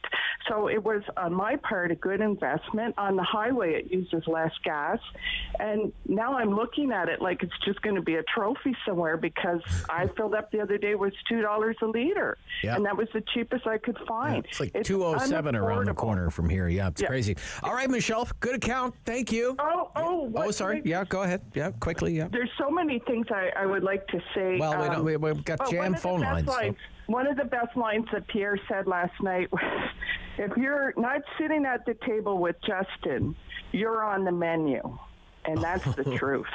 Speaker 29: So it was on my part a good investment. On the highway, it uses less gas. And now I'm looking at it like it's just going to be a trophy somewhere because I filled up the other day was $2 a liter.
Speaker 9: Yeah.
Speaker 29: And that was the cheapest I could find.
Speaker 9: It's like 207 around the corner from here. Yeah, it's
Speaker 29: Yeah.
Speaker 9: crazy. All right, Michelle, good account. Thank you.
Speaker 29: Oh, oh,
Speaker 9: Oh, sorry. Yeah, go ahead. Yeah, quickly. Yeah.
Speaker 29: There's so many things I, I would like to say.
Speaker 9: Well, we
Speaker 29: um,
Speaker 9: don't- we- we've got
Speaker 29: but
Speaker 9: jam
Speaker 29: one of the
Speaker 9: phone
Speaker 29: best
Speaker 9: lines, so-
Speaker 29: One of the best lines that Pierre said last night was, "If you're not sitting at the table with Justin, you're on the menu," and that's the truth.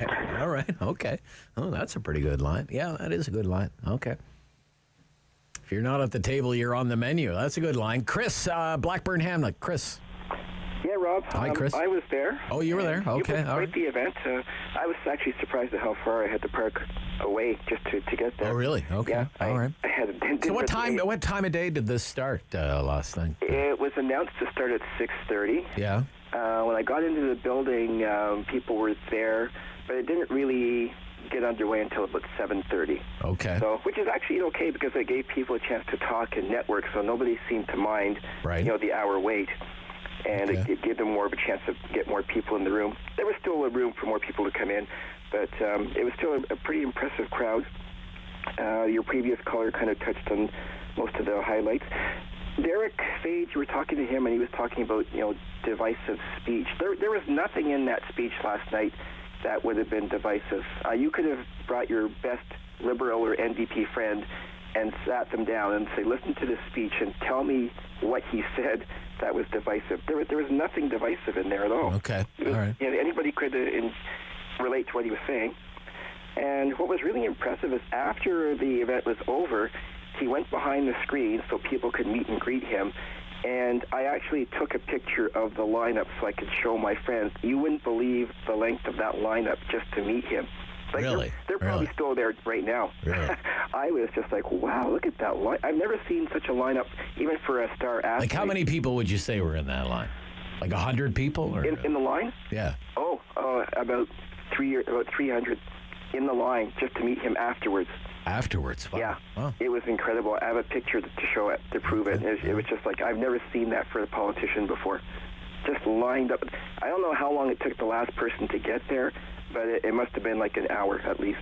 Speaker 9: Okay. All right. Okay. Oh, that's a pretty good line. Yeah, that is a good line. Okay. If you're not at the table, you're on the menu. That's a good line. Chris, uh, Blackburn Hamlet. Chris.
Speaker 30: Yeah, Rob.
Speaker 9: Hi,
Speaker 30: um,
Speaker 9: Chris.
Speaker 30: I was there.
Speaker 9: Oh, you were there? Okay,
Speaker 30: It was quite
Speaker 9: right.
Speaker 30: the event. Uh, I was actually surprised at how far I had to park away just to, to get there.
Speaker 9: Oh, really? Okay.
Speaker 30: Yeah,
Speaker 9: All right.
Speaker 30: I had. Didn't
Speaker 9: So what time? What time of day did this start uh, last night?
Speaker 30: It was announced to start at 6:30.
Speaker 9: Yeah.
Speaker 30: Uh, when I got into the building, um, people were there, but it didn't really get underway until about 7:30.
Speaker 9: Okay.
Speaker 30: So, which is actually okay because it gave people a chance to talk and network, so nobody seemed to mind,
Speaker 9: Right.
Speaker 30: you know, the hour wait, and it, it gave them more of a chance to get more people in the room. There was still a room for more people to come in, but um, it was still a, a pretty impressive crowd. Uh, your previous caller kind of touched on most of the highlights. Derick Fage, you were talking to him, and he was talking about you know divisive speech. There, there was nothing in that speech last night that would have been divisive. Uh, you could have brought your best liberal or NDP friend and sat them down and say, listen to this speech and tell me what he said that was divisive. There, was- there was nothing divisive in there at all.
Speaker 9: Okay.
Speaker 30: Was-
Speaker 9: All right.
Speaker 30: you know, anybody could uh, in, relate to what he was saying. And what was really impressive is after the event was over, he went behind the screen so people could meet and greet him. And I actually took a picture of the lineup so I could show my friends. You wouldn't believe the length of that lineup just to meet him. Like
Speaker 9: Really?
Speaker 30: They're, they're probably still there right now.
Speaker 9: Really?
Speaker 30: I was just like, wow, look at that line. I've never seen such a lineup, even for a star athlete.
Speaker 9: Like how many people would you say were in that line? Like a hundred people? Or
Speaker 30: in, in the line?
Speaker 9: yeah.
Speaker 30: Oh, uh, about three, about three hundred in the line just to meet him afterwards.
Speaker 9: Afterwards. Wow.
Speaker 30: Yeah, it was incredible. I have a picture to show it to prove it. It was, it was just like I've never seen that for a politician before. Just lined up. I don't know how long it took the last person to get there, but it, it must have been like an hour at least,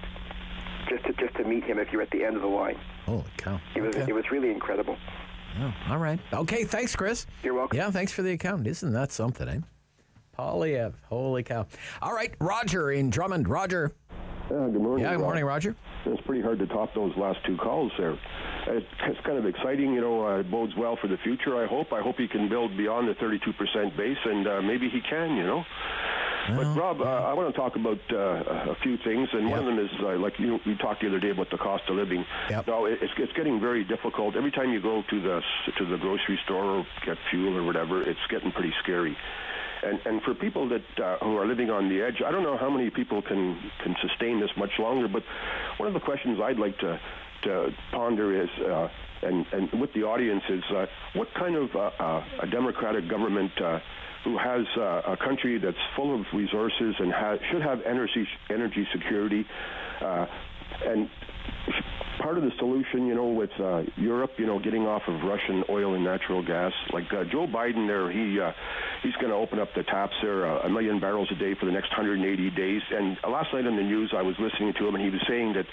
Speaker 30: just to just to meet him if you're at the end of the line.
Speaker 9: Holy cow.
Speaker 30: It was
Speaker 9: Okay.
Speaker 30: it was really incredible.
Speaker 9: Oh, all right. Okay, thanks, Chris.
Speaker 30: You're welcome.
Speaker 9: Yeah, thanks for the account. Isn't that something, eh? Poilievre. Holy cow. All right, Roger in Drummond. Roger.
Speaker 31: Yeah, good morning.
Speaker 9: Yeah, good
Speaker 31: Rob.
Speaker 9: morning, Roger.
Speaker 31: It's pretty hard to top those last two calls there. It- It's kind of exciting, you know, uh, it bodes well for the future, I hope. I hope he can build beyond the 32% base, and uh, maybe he can, you know. But Rob, uh, I want to talk about uh, a few things, and one of them is uh, like you, you talked the other day about the cost of living. It- it's, it's getting very difficult. Every time you go to the to the grocery store or get fuel or whatever, it's getting pretty scary. And and for people that uh, who are living on the edge, I don't know how many people can can sustain this much longer. But one of the questions I'd like to to ponder is. Uh, and, and with the audience is uh, what kind of uh, uh, a democratic government uh, who has uh, a country that's full of resources and ha- should have energy energy security uh, and part of the solution, you know, with uh, Europe, you know, getting off of Russian oil and natural gas. Like uh, Joe Biden, there, he uh, he's going to open up the taps there uh, a million barrels a day for the next 180 days. And uh, last night on the news, I was listening to him, and he was saying that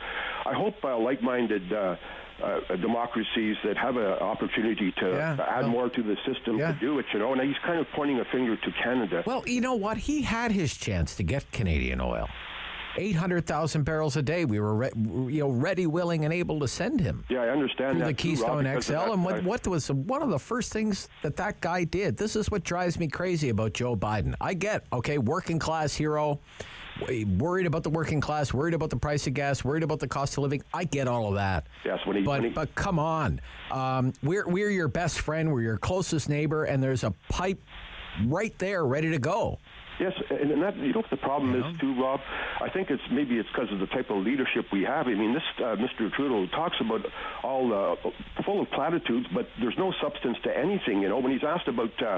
Speaker 31: I hope uh, like-minded. Uh, uh, democracies that have an opportunity to add more to the system to do it, you know, and he's kind of pointing a finger to Canada.
Speaker 9: Well, you know what? He had his chance to get Canadian oil. 800,000 barrels a day. We were re- you know ready, willing, and able to send him.
Speaker 31: Yeah, I understand
Speaker 9: through
Speaker 31: that
Speaker 9: the
Speaker 31: too, Rob,
Speaker 9: Keystone
Speaker 31: because
Speaker 9: XL. And what, what was one of the first things that that guy did? This is what drives me crazy about Joe Biden. I get, okay, working class hero, worried about the working class, worried about the price of gas, worried about the cost of living. I get all of that.
Speaker 31: Yes, when he,
Speaker 9: but, but come on. Um, we're, we're your best friend, we're your closest neighbor, and there's a pipe right there ready to go.
Speaker 31: Yes, and and that you know the problem is too, Rob. I think it's maybe it's because of the type of leadership we have. I mean, this uh, Mr. Trudeau talks about all uh, full of platitudes, but there's no substance to anything. You know, when he's asked about uh,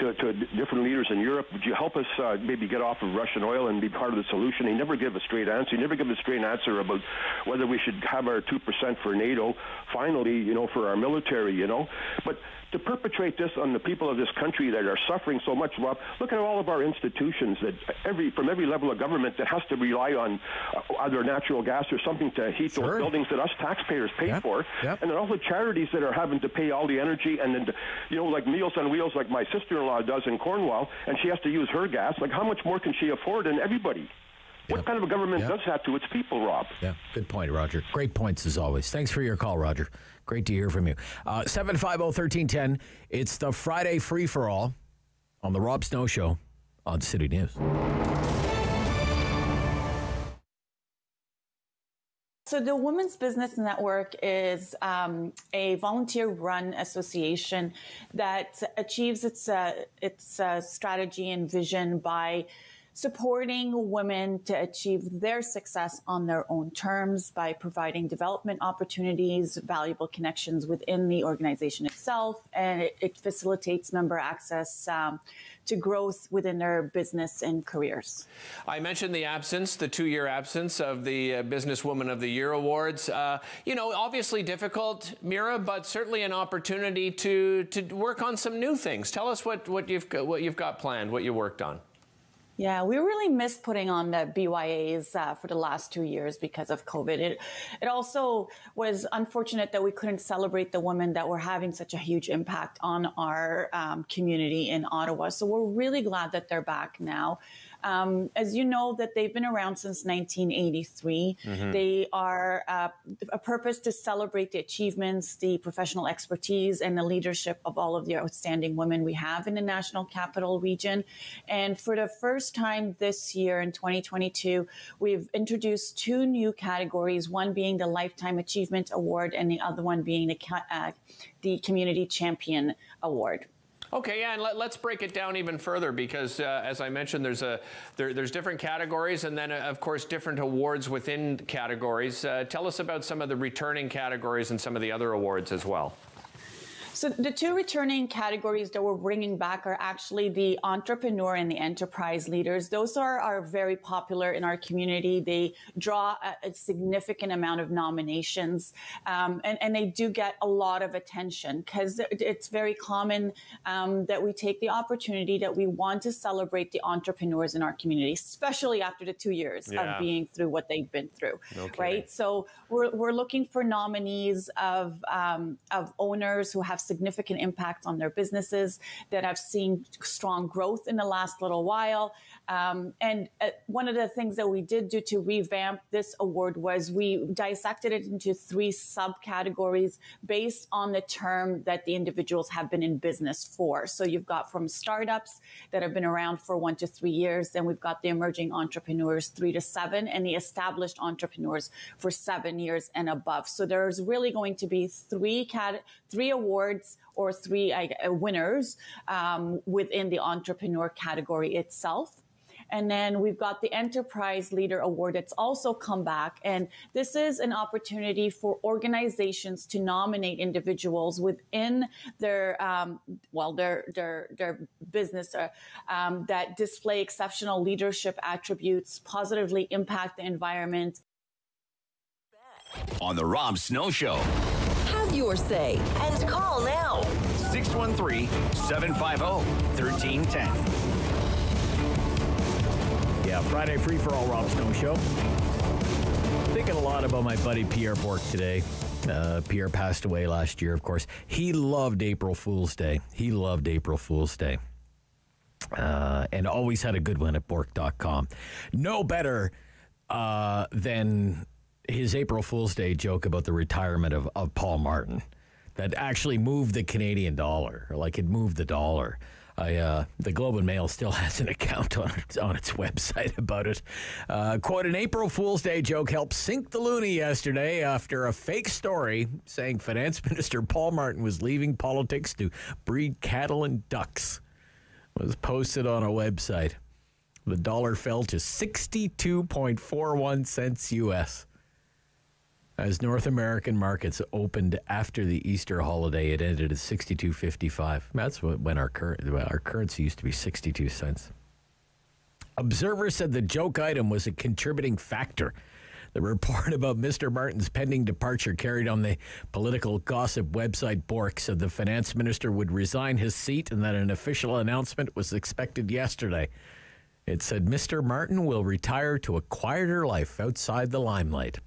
Speaker 31: to, to different leaders in Europe, would you help us uh, maybe get off of Russian oil and be part of the solution? He never gave a straight answer. He never gave a straight answer about whether we should have our two percent for NATO. Finally, you know, for our military. You know, but to perpetrate this on the people of this country that are suffering so much, Rob, look at all of our institutions that every from every level of government that has to rely on uh, either natural gas or something to heat those buildings that us taxpayers pay for, and then all the charities that are having to pay all the energy, and then you know like Meals on Wheels, like my sister-in-law does in Cornwall, and she has to use her gas. Like how much more can she afford? And everybody. What kind of a government does that to its people, Rob?
Speaker 9: Yeah, good point, Roger. Great points as always. Thanks for your call, Roger. Great to hear from you. Uh, 750 1310. It's the Friday free for all on the Rob Snow Show on City News.
Speaker 32: So the Women's Business Network is um, a volunteer-run association that achieves its uh, its uh, strategy and vision by supporting women to achieve their success on their own terms by providing development opportunities, valuable connections within the organization itself, and it, it facilitates member access um, to growth within their business and careers.
Speaker 33: I mentioned the absence, the two year absence of the uh, Businesswoman of the Year awards. Uh, you know, obviously difficult, Mira, but certainly an opportunity to, to work on some new things. Tell us what, what, you've, what you've got planned, what you worked on.
Speaker 32: Yeah, we really missed putting on the BYAs uh, for the last two years because of COVID. It, it also was unfortunate that we couldn't celebrate the women that were having such a huge impact on our um, community in Ottawa. So we're really glad that they're back now. Um, as you know, that they've been around since 1983. Mm-hmm. They are uh, a purpose to celebrate the achievements, the professional expertise, and the leadership of all of the outstanding women we have in the National Capital Region. And for the first time this year in 2022, we've introduced two new categories. One being the Lifetime Achievement Award, and the other one being the uh, the Community Champion Award.
Speaker 33: Okay, yeah, and let, us break it down even further because, uh, as I mentioned, there's a there, there's different categories, and then uh, of course different awards within categories. Uh, tell us about some of the returning categories and some of the other awards as well.
Speaker 32: So the two returning categories that we're bringing back are actually the entrepreneur and the enterprise leaders. Those are, are very popular in our community. They draw a, a significant amount of nominations, um, and, and, they do get a lot of attention because it's very common um, that we take the opportunity that we want to celebrate the entrepreneurs in our community, especially after the two years yeah. of being through what they've been through. Okay. Right. So we're, we're looking for nominees of um, of owners who have significant impact on their businesses, that have seen strong growth in the last little while. Um, and uh, one of the things that we did do to revamp this award was we dissected it into three subcategories based on the term that the individuals have been in business for. So you've got from startups that have been around for one to three years, then we've got the emerging entrepreneurs three to seven, and the established entrepreneurs for seven years and above. So there's really going to be three cat three awards or three uh, winners um, within the entrepreneur category itself. And then we've got the Enterprise Leader Award that's also come back. And this is an opportunity for organizations to nominate individuals within their, um, well, their, their, their business uh, um, that display exceptional leadership attributes, positively impact the environment.
Speaker 1: On the Rob Snow Show.
Speaker 8: Have your say and call now.
Speaker 1: 613 750 1310.
Speaker 9: Yeah, Friday free for all Rob Snow Show. Thinking a lot about my buddy Pierre Bourque today. Uh, Pierre passed away last year, of course. He loved April Fool's Day. He loved April Fool's Day. Uh, and always had a good one at Bourque.com. No better uh, than his April Fool's Day joke about the retirement of, of Paul Martin that actually moved the Canadian dollar, or like it moved the dollar. I, uh, the Globe and Mail still has an account on its, on its website about it. Uh, quote, an April Fool's Day joke helped sink the loonie yesterday after a fake story saying Finance Minister Paul Martin was leaving politics to breed cattle and ducks was posted on a website. The dollar fell to 62.41 cents U.S. As North American markets opened after the Easter holiday, it ended at 62.55. That's when our, our currency used to be 62 cents. Observers said the joke item was a contributing factor. The report about Mr. Martin's pending departure carried on the political gossip website Bourque said the finance minister would resign his seat and that an official announcement was expected yesterday. It said Mr. Martin will retire to a quieter life outside the limelight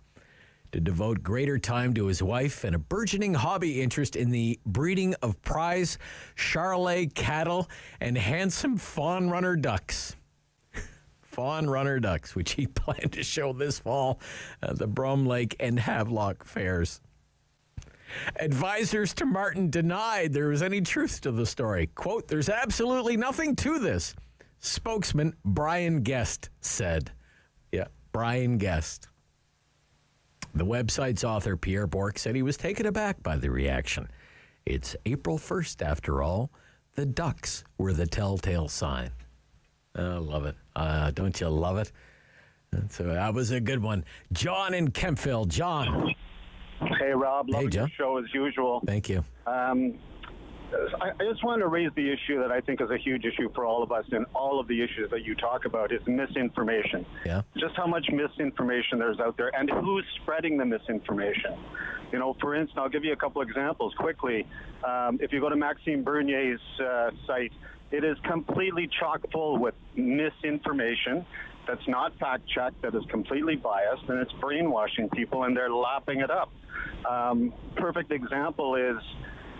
Speaker 9: to devote greater time to his wife and a burgeoning hobby interest in the breeding of prize Charolais cattle and handsome fawn runner ducks. fawn runner ducks, which he planned to show this fall at the Brome Lake and Havelock fairs. Advisors to Martin denied there was any truth to the story. Quote, there's absolutely nothing to this. Spokesman Brian Guest said. Yeah, Brian Guest. The website's author, Pierre Bourque, said he was taken aback by the reaction. It's April 1st, after all. The ducks were the telltale sign. I love it. Uh, don't you love it? So that was a good one. John in Kemptville. John.
Speaker 34: Hey, Rob. Loving
Speaker 9: Hey, Joe.
Speaker 34: your show as usual.
Speaker 9: Thank you.
Speaker 34: Um, I, I just want to raise the issue that I think is a huge issue for all of us, and all of the issues that you talk about is misinformation.
Speaker 9: Yeah.
Speaker 34: Just how much misinformation there's out there, and who's spreading the misinformation. You know, for instance, I'll give you a couple examples quickly. Um, if you go to Maxime Bernier's uh, site, it is completely chock full with misinformation that's not fact checked, that is completely biased, and it's brainwashing people, and they're lapping it up. Um, perfect example is,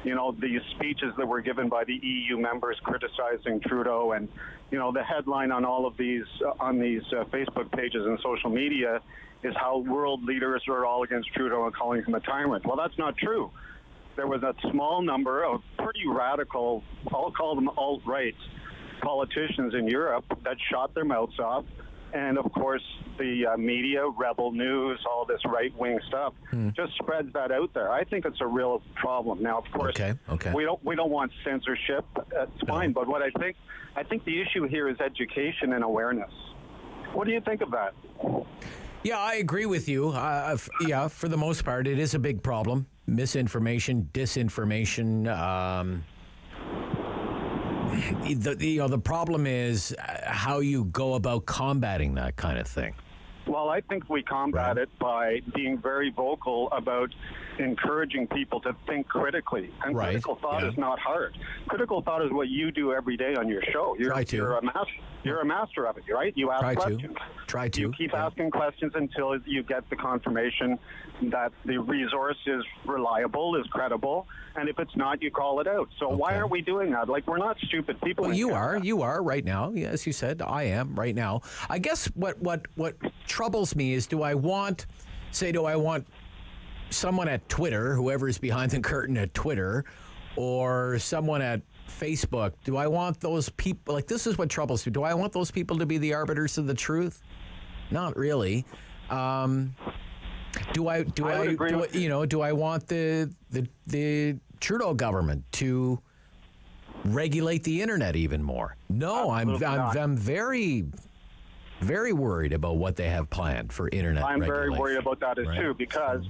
Speaker 34: you know, these speeches that were given by the EU members criticizing Trudeau, and you know, the headline on all of these uh, on these uh, Facebook pages and social media is how world leaders are all against Trudeau and calling him a tyrant. Well, that's not true. There was a small number of pretty radical, I'll call them alt-right politicians in Europe that shot their mouths off. And of course, the uh, media, Rebel News, all this right wing stuff just spreads that out there. I think it's a real problem. Now, of course,
Speaker 9: Okay, okay.
Speaker 34: we don't we don't want censorship. That's fine. But what I think I think the issue here is education and awareness. What do you think of that?
Speaker 9: Yeah, I agree with you. Uh, yeah, for the most part, it is a big problem. Misinformation, disinformation. Um, the, you know, the problem is uh, how you go about combating that kind of thing.
Speaker 34: Well, I think we combat it by being very vocal about encouraging people to think critically. And
Speaker 9: Right,
Speaker 34: critical thought
Speaker 9: yeah.
Speaker 34: is not hard. Critical thought is what you do every day on your show. You're,
Speaker 9: Try to.
Speaker 34: You're a master. You're a master of it, right? You ask
Speaker 9: Try to.
Speaker 34: questions.
Speaker 9: Try to.
Speaker 34: You keep asking questions until you get the confirmation that the resource is reliable, is credible, and if it's not, you call it out. So why aren't we doing that? Like we're not stupid people.
Speaker 9: Well, you
Speaker 34: Canada.
Speaker 9: are. You are right now. Yeah, As you said, I am right now. I guess what what what troubles me is, do I want, say, do I want someone at Twitter, whoever is behind the curtain at Twitter, or someone at Facebook? Do I want those people? Like this is what troubles me. Do I want those people to be the arbiters of the truth? Not really. Um, do I? Do
Speaker 34: I
Speaker 9: I? do I you know? Do I want the the the Trudeau government to? regulate the internet even more. No, I'm
Speaker 34: Absolutely
Speaker 9: I'm. I'm very very worried about what they have planned for internet
Speaker 34: I'm very worried about that as
Speaker 9: Right.
Speaker 34: too because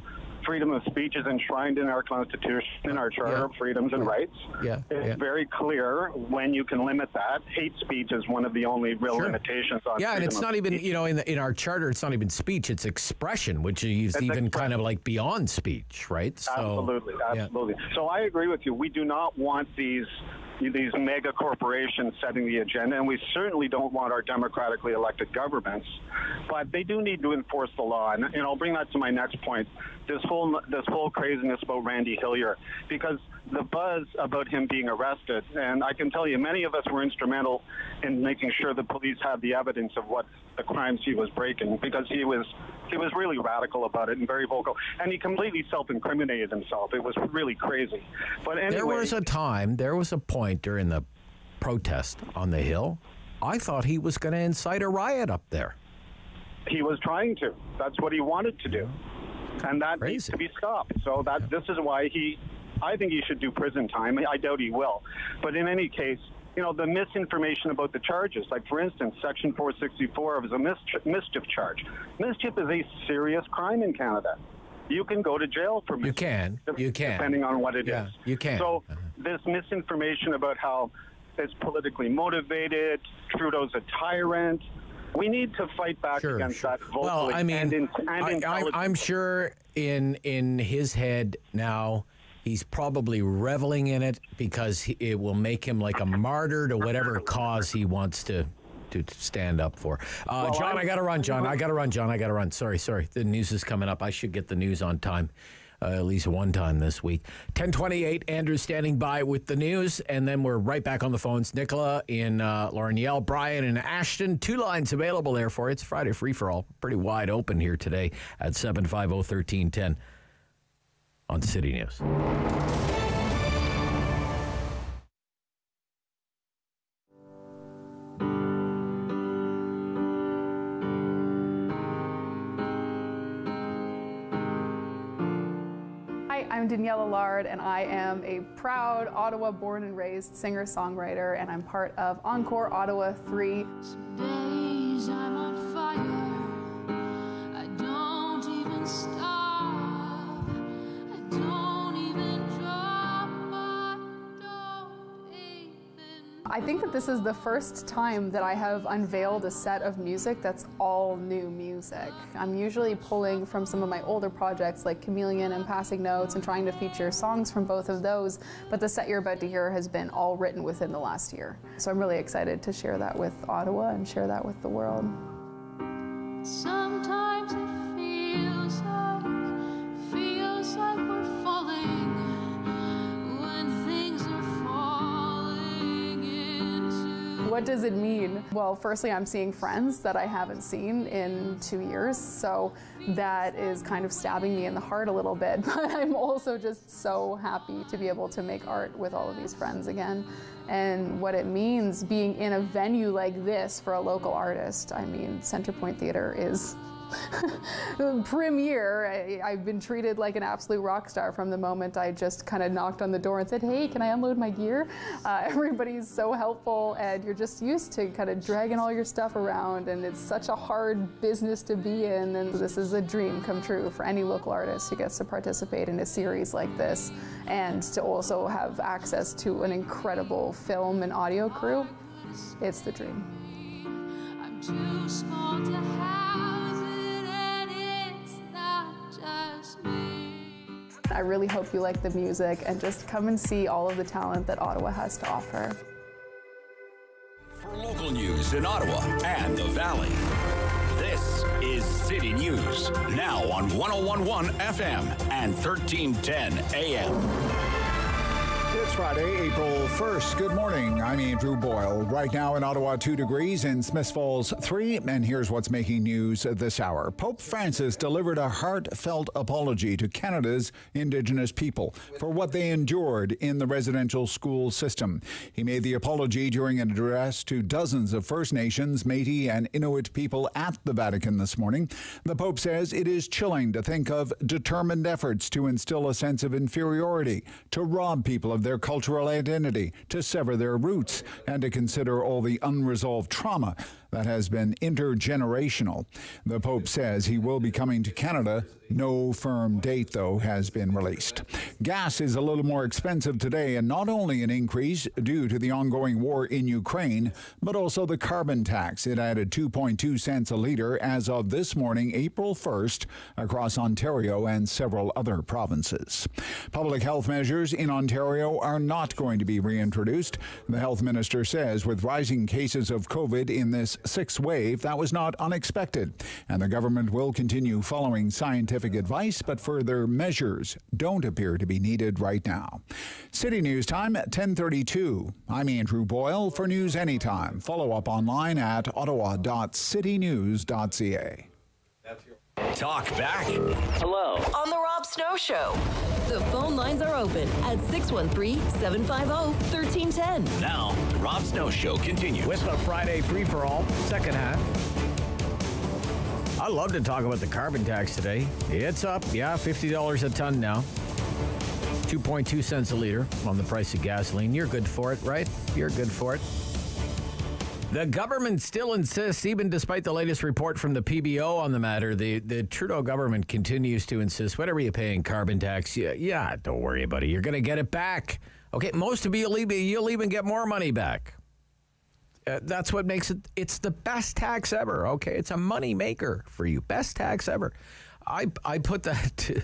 Speaker 34: freedom of speech is enshrined in our Constitution, in our Charter of Freedoms and Rights.
Speaker 9: Yeah,
Speaker 34: It's
Speaker 9: yeah.
Speaker 34: very clear when you can limit that. Hate speech is one of the only real
Speaker 9: Sure.
Speaker 34: limitations on
Speaker 9: Yeah, and it's not even you know in the, in our charter. It's not even speech. It's expression, which is
Speaker 34: It's
Speaker 9: even kind of like beyond speech, right? So,
Speaker 34: absolutely,
Speaker 9: yeah.
Speaker 34: absolutely. So I agree with you. We do not want these these mega corporations setting the agenda, and we certainly don't want our democratically elected governments. But they do need to enforce the law, and, and I'll bring that to my next point. This whole this whole craziness about Randy Hillier, because the buzz about him being arrested, and I can tell you, many of us were instrumental in making sure the police had the evidence of what the crimes he was breaking, because he was he was really radical about it and very vocal, and he completely self-incriminated himself. It was really crazy. But anyway,
Speaker 9: There was a time, there was a point during the protest on the Hill. I thought he was going to incite a riot up there.
Speaker 34: he was trying to. That's what he wanted to do, and that needs to be stopped. So that this is why he, I think he should do prison time. I doubt he will, but in any case. You know, the misinformation about the charges, like for instance, Section 464 is a mischief, mischief charge. Mischief is a serious crime in Canada. You can go to jail for mischief.
Speaker 9: You can. You can.
Speaker 34: Depending on what it is.
Speaker 9: Yeah, you can.
Speaker 34: So uh-huh. this misinformation about how it's politically motivated, Trudeau's a tyrant, we need to fight back against that vocally
Speaker 9: Well, I mean,
Speaker 34: and, in, and
Speaker 9: I, I, I'm sure in in his head now, he's probably reveling in it because he, it will make him like a martyr to whatever cause he wants to to stand up for. Uh,
Speaker 34: Well,
Speaker 9: John,
Speaker 34: I'm-
Speaker 9: I got to run. John, I got to run. John, I got to run. Sorry, sorry. The news is coming up. I should get the news on time. Uh, at least one time this week. 1028, Andrew standing by with the news, and then we're right back on the phones. Nicola in uh, Lauren Brian in Ashton. Two lines available there for you. It's Friday free for all. Pretty wide open here today at 750 1310 on City News.
Speaker 35: I'm Danielle Allard, and I am a proud Ottawa born and raised singer songwriter, and I'm part of Encore Ottawa 3. I think that this is the first time that I have unveiled a set of music that's all new music. I'm usually pulling from some of my older projects like Chameleon and Passing Notes and trying to feature songs from both of those, but the set you're about to hear has been all written within the last year. So I'm really excited to share that with Ottawa and share that with the world.
Speaker 36: Sometimes it feels
Speaker 35: What does it mean? Well, firstly, I'm seeing friends that I haven't seen in two years, so that is kind of stabbing me in the heart a little bit. But I'm also just so happy to be able to make art with all of these friends again. And what it means being in a venue like this for a local artist. I mean, Centerpoint Theatre is premiere. I, have been treated like an absolute rock star from the moment I just kind of knocked on the door and said, hey, can I unload my gear? Uh, everybody's so helpful and you're just used to kind of dragging all your stuff around and it's such a hard business to be in and this is a dream come true for any local artist who gets to participate in a series like this and to also have access to an incredible film and audio crew. It's the dream. I really hope you like the music and just come and see all of the talent that Ottawa has to offer.
Speaker 1: For local news in Ottawa and the Valley, this is City News. Now on 1011 FM and 1310 AM.
Speaker 2: It's Friday, April 1st. Good morning. I'm Andrew Boyle. Right now in Ottawa, 2 degrees, in Smiths Falls, 3. And here's what's making news this hour. Pope Francis delivered a heartfelt apology to Canada's Indigenous people for what they endured in the residential school system. He made the apology during an address to dozens of First Nations, Métis, and Inuit people at the Vatican this morning. The Pope says it is chilling to think of determined efforts to instill a sense of inferiority, to rob people of their cultural identity, to sever their roots, and to consider all the unresolved trauma that has been intergenerational. The Pope says he will be coming to Canada. No firm date, though, has been released. Gas is a little more expensive today, and not only an increase due to the ongoing war in Ukraine, but also the carbon tax. It added 2.2 cents a litre as of this morning, April 1st, across Ontario and several other provinces. Public health measures in Ontario are not going to be reintroduced. The health minister says with rising cases of COVID in this sixth wave, that was not unexpected. And the government will continue following scientific advice, but further measures don't appear to be needed right now. City News Time at 1032. I'm Andrew Boyle for News Anytime. Follow up online at ottawa.citynews.ca.
Speaker 1: Talk back.
Speaker 8: Hello. On the Rob Snow Show. The phone lines are open at 613 750 1310.
Speaker 1: Now, the Rob Snow Show continues.
Speaker 9: With the Friday free for all, second half. I love to talk about the carbon tax today. It's up, yeah, $50 a ton now. 2.2 cents a liter on the price of gasoline. You're good for it, right? You're good for it. The government still insists, even despite the latest report from the PBO on the matter, the, the Trudeau government continues to insist whatever you pay in carbon tax, yeah, yeah don't worry about it. You're going to get it back. Okay, most of you, you'll even, you'll even get more money back. Uh, that's what makes it, it's the best tax ever, okay? It's a money maker for you. Best tax ever. I, I put that to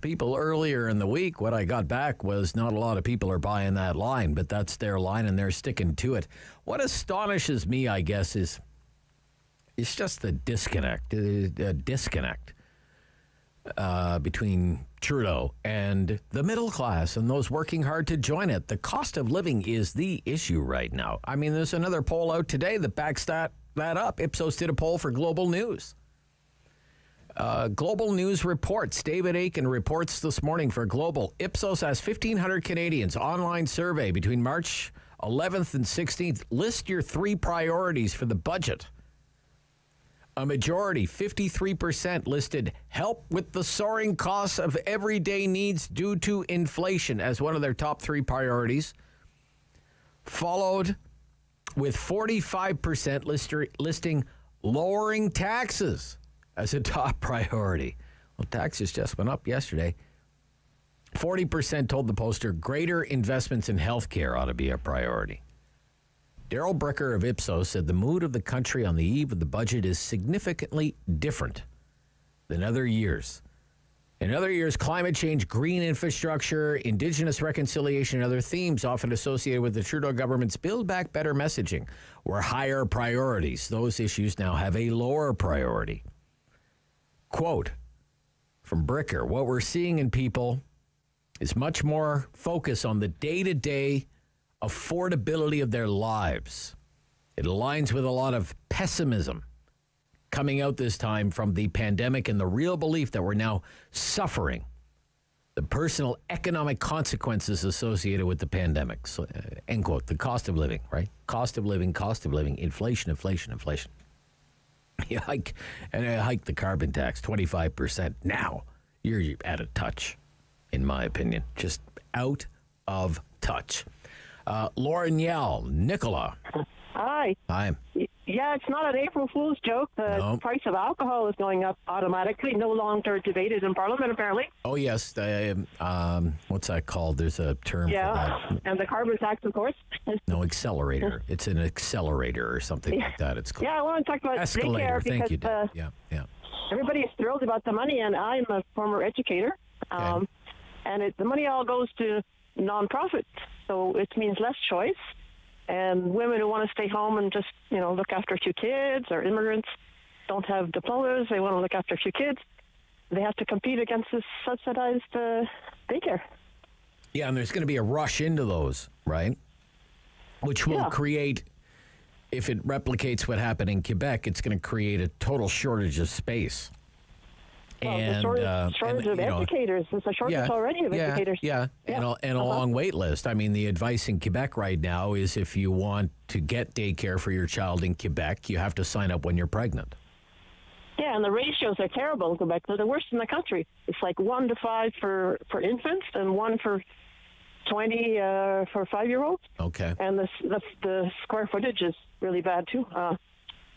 Speaker 9: people earlier in the week. What I got back was not a lot of people are buying that line, but that's their line and they're sticking to it. What astonishes me, I guess, is it's just the disconnect, uh, disconnect uh, between Trudeau and the middle class and those working hard to join it. The cost of living is the issue right now. I mean, there's another poll out today that backs that, that up. Ipsos did a poll for Global News. Uh, Global News reports. David Akin reports this morning for Global. Ipsos has 1,500 Canadians online survey between March 11th and 16th. List your three priorities for the budget. A majority, 53%, listed help with the soaring costs of everyday needs due to inflation as one of their top three priorities, followed with 45% lister, listing lowering taxes as a top priority. Well, taxes just went up yesterday. 40% told the poster greater investments in health care ought to be a priority. Darrell Bricker of Ipsos said the mood of the country on the eve of the budget is significantly different than other years. In other years, climate change, green infrastructure, indigenous reconciliation, and other themes often associated with the Trudeau government's Build Back Better messaging were higher priorities. Those issues now have a lower priority. Quote from Bricker What we're seeing in people is much more focus on the day to day affordability of their lives. It aligns with a lot of pessimism coming out this time from the pandemic and the real belief that we're now suffering the personal economic consequences associated with the pandemic. So, uh, end quote. The cost of living, right? Cost of living, cost of living, inflation, inflation, inflation. You hike and I hike the carbon tax twenty five percent. Now you're out of touch, in my opinion. Just out of touch. Uh, Lauren Yell, Nicola.
Speaker 37: Hi.
Speaker 9: Hi.
Speaker 37: Yeah, it's not an April Fool's joke. The
Speaker 9: No.
Speaker 37: price of alcohol is going up automatically, no longer debated in Parliament, apparently.
Speaker 9: Oh yes, the, um, what's that called? There's a term for
Speaker 37: Yeah,
Speaker 9: that.
Speaker 37: and the carbon tax, of course.
Speaker 9: No accelerator. It's an accelerator or something like that. It's called
Speaker 37: Yeah, I want to talk about
Speaker 9: escalator.
Speaker 37: daycare
Speaker 9: Thank
Speaker 37: because
Speaker 9: you.
Speaker 37: Uh,
Speaker 9: yeah, yeah.
Speaker 37: everybody's thrilled about the money, and I'm a former educator. Um, and it, the money all goes to nonprofits, so it means less choice. And women who want to stay home and just you know look after a few kids, or immigrants don't have diplomas, they want to look after a few kids. They have to compete against this subsidized uh, daycare.
Speaker 9: Yeah, and there's going to be a rush into those, right? Which will
Speaker 37: Yeah.
Speaker 9: create, if it replicates what happened in Quebec, it's going to create a total shortage of space.
Speaker 37: Well,
Speaker 9: and
Speaker 37: shortage,
Speaker 9: uh,
Speaker 37: shortage
Speaker 9: and,
Speaker 37: of
Speaker 9: know,
Speaker 37: educators. There's a shortage already of
Speaker 9: yeah,
Speaker 37: educators.
Speaker 9: Yeah, and a, and a
Speaker 37: Uh-huh.
Speaker 9: long wait list. I mean, the advice in Quebec right now is if you want to get daycare for your child in Quebec, you have to sign up when you're pregnant.
Speaker 37: Yeah, and the ratios are terrible in Quebec. They're the worst in the country. It's like one to five for, for infants and one for 20 uh, for five year olds.
Speaker 9: Okay.
Speaker 37: And the, the, the square footage is really bad, too. Uh,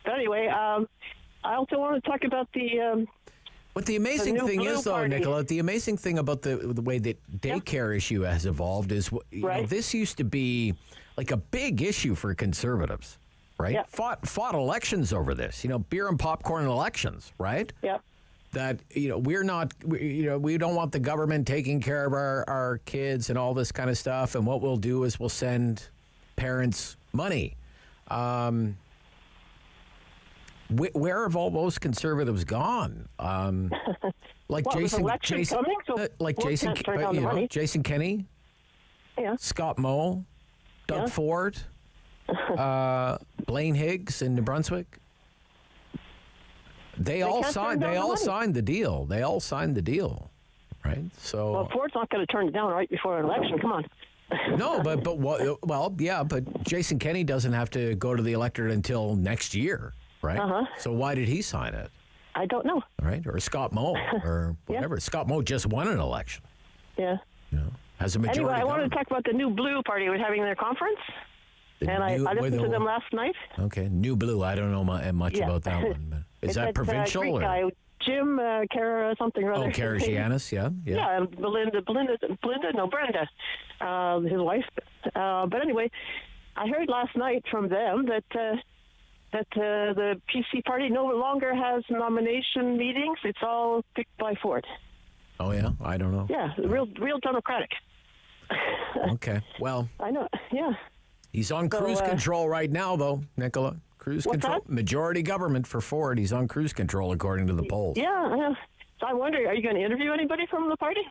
Speaker 37: but anyway, um, I also want to talk about the. Um,
Speaker 9: What the amazing
Speaker 37: new
Speaker 9: thing is, though,
Speaker 37: Party.
Speaker 9: Nicola, the amazing thing about the the way that daycare issue has evolved is, you know, this used to be like a big issue for conservatives, right? Fought fought elections over this, you know, beer and popcorn elections, right?
Speaker 37: Yeah.
Speaker 9: That you know we're not, we, you know, we don't want the government taking care of our our kids and all this kind of stuff. And what we'll do is we'll send parents money. Um, wh- where have all those conservatives gone? Um, like
Speaker 37: Well,
Speaker 9: Jason, Jason,
Speaker 37: coming, so
Speaker 9: uh, like Jason, uh, you know. Jason Kenney,
Speaker 37: Yeah.
Speaker 9: Scott Moe, Doug
Speaker 37: Yeah.
Speaker 9: Ford, uh, Blaine Higgs in New Brunswick. They,
Speaker 37: They
Speaker 9: all signed. They
Speaker 37: the
Speaker 9: all
Speaker 37: money.
Speaker 9: signed the deal. They all signed the deal, right? So
Speaker 37: Well, Ford's not going to turn it down right before an election. Come on.
Speaker 9: no, but but what? Well, yeah, but Jason Kenney doesn't have to go to the electorate until next year, right?
Speaker 37: Uh-huh.
Speaker 9: So why did he sign it?
Speaker 37: I don't know.
Speaker 9: Right? Or Scott Moe or whatever. Yeah. Scott Moe just won an election.
Speaker 37: Yeah.
Speaker 9: Has a majority.
Speaker 37: Anyway, I wanted to talk about the new Blue Party was having their conference,
Speaker 9: The
Speaker 37: and I,
Speaker 9: new-
Speaker 37: I listened
Speaker 9: wait,
Speaker 37: to them last night.
Speaker 9: Okay, New Blue. I don't know mu- much
Speaker 37: Yeah.
Speaker 9: about that one. But is
Speaker 37: It's
Speaker 9: that
Speaker 37: uh,
Speaker 9: provincial
Speaker 37: Greek
Speaker 9: or?
Speaker 37: guy, Jim uh, Kara something or
Speaker 9: Oh,
Speaker 37: other.
Speaker 9: Karagianis, yeah, yeah.
Speaker 37: Yeah, and Belinda, Belinda, Belinda, no, Brenda, uh, his wife. Uh, but anyway, I heard last night from them that uh, that uh, the PC party no longer has nomination meetings. It's all picked by Ford.
Speaker 9: Oh yeah, I don't know.
Speaker 37: Yeah, real, real democratic.
Speaker 9: Okay, well,
Speaker 37: I know. Yeah.
Speaker 9: he's on
Speaker 37: So,
Speaker 9: cruise
Speaker 37: uh,
Speaker 9: control right now, though, Nicola. Cruise control,
Speaker 37: that?
Speaker 9: majority government for Ford. He's on cruise control according to the polls.
Speaker 37: Yeah. yeah. So I wonder, are you going to interview anybody from the party?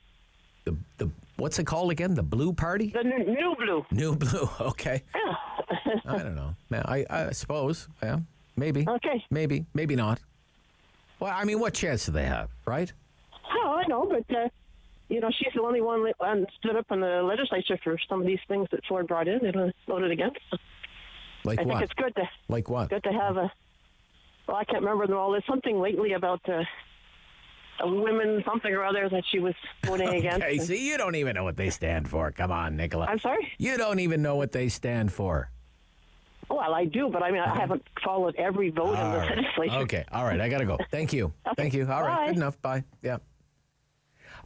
Speaker 9: The the what's it called again? The Blue Party?
Speaker 37: The new, new Blue.
Speaker 9: New Blue. Okay.
Speaker 37: Yeah.
Speaker 9: I don't know. I I suppose. Yeah, maybe.
Speaker 37: Okay.
Speaker 9: Maybe. Maybe not. Well, I mean, what chance do they have, right?
Speaker 37: Oh, I know, but uh, you know, she's the only one that um, stood up in the legislature for some of these things that Ford brought in and uh, voted against.
Speaker 9: Like
Speaker 37: I
Speaker 9: what?
Speaker 37: think it's good to
Speaker 9: Like what?
Speaker 37: good to have a
Speaker 38: well, I can't remember them all. There's something lately about uh, women something or other that she was voting against.
Speaker 9: Okay, see, you don't even know what they stand for. Come on, Nicola.
Speaker 38: I'm sorry?
Speaker 9: You don't even know what they stand for.
Speaker 38: Well, I do, but I mean, I haven't followed every vote in the
Speaker 9: right.
Speaker 38: legislature.
Speaker 9: Okay, all right, I got to go. Thank you. Thank you. All right,
Speaker 38: Bye.
Speaker 9: good enough. Bye. Yeah.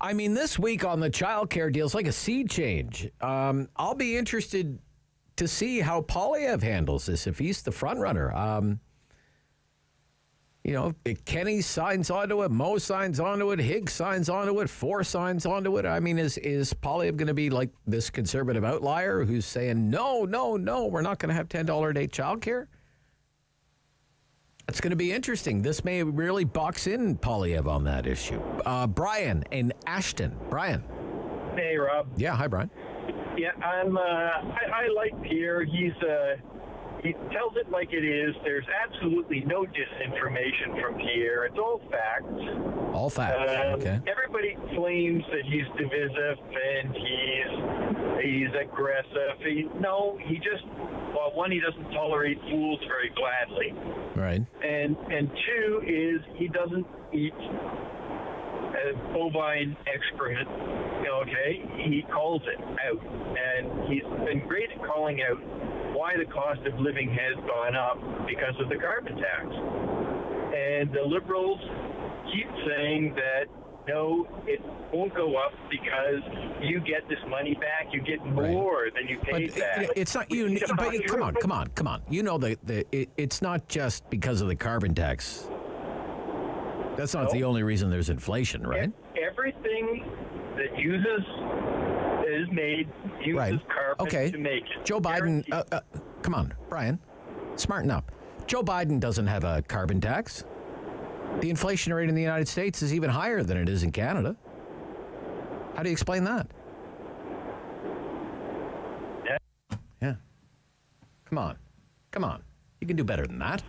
Speaker 9: I mean, this week on the child care deal, it's like a sea change. Um, I'll be interested to see how Poilievre handles this if he's the front runner. Um, you know, Kenney signs onto it, Moe signs onto it, Higgs signs onto it, Ford signs onto it. I mean, is is Poilievre going to be like this conservative outlier who's saying no, no, no, we're not going to have ten dollar a day child care? It's going to be interesting. This may really box in Poilievre on that issue. Uh, Brian in Ashton. Brian.
Speaker 39: Hey, Rob.
Speaker 9: Yeah, hi, Brian.
Speaker 39: Yeah, I'm. Uh, I, I like Pierre. He's. Uh, he tells it like it is. There's absolutely no disinformation from Pierre. It's all facts.
Speaker 9: All facts.
Speaker 39: Um,
Speaker 9: okay.
Speaker 39: Everybody claims that he's divisive and he's he's aggressive. He, no, he just well, one, he doesn't tolerate fools very gladly,
Speaker 9: Right.
Speaker 39: and and two is he doesn't eat uh, bovine excrement. Okay, he calls it out, and he's been great at calling out why the cost of living has gone up because of the carbon tax. And the liberals keep saying that no, it won't go up because you get this money back. You get more than you
Speaker 9: But
Speaker 39: paid
Speaker 9: it- it's not you.
Speaker 39: Is
Speaker 9: But
Speaker 39: not
Speaker 9: come on, come on, come on. You know that the, it, it's not just because of the carbon tax. That's not the only reason there's inflation, right?
Speaker 39: Everything that uses is made uses
Speaker 9: Right.
Speaker 39: carbon
Speaker 9: Okay.
Speaker 39: to make it.
Speaker 9: Joe Biden. Uh, uh, come on, Brian. Smarten up. Joe Biden doesn't have a carbon tax. The inflation rate in the United States is even higher than it is in Canada. How do you explain that? Yeah. Yeah. Come on. Come on. You can do better than that.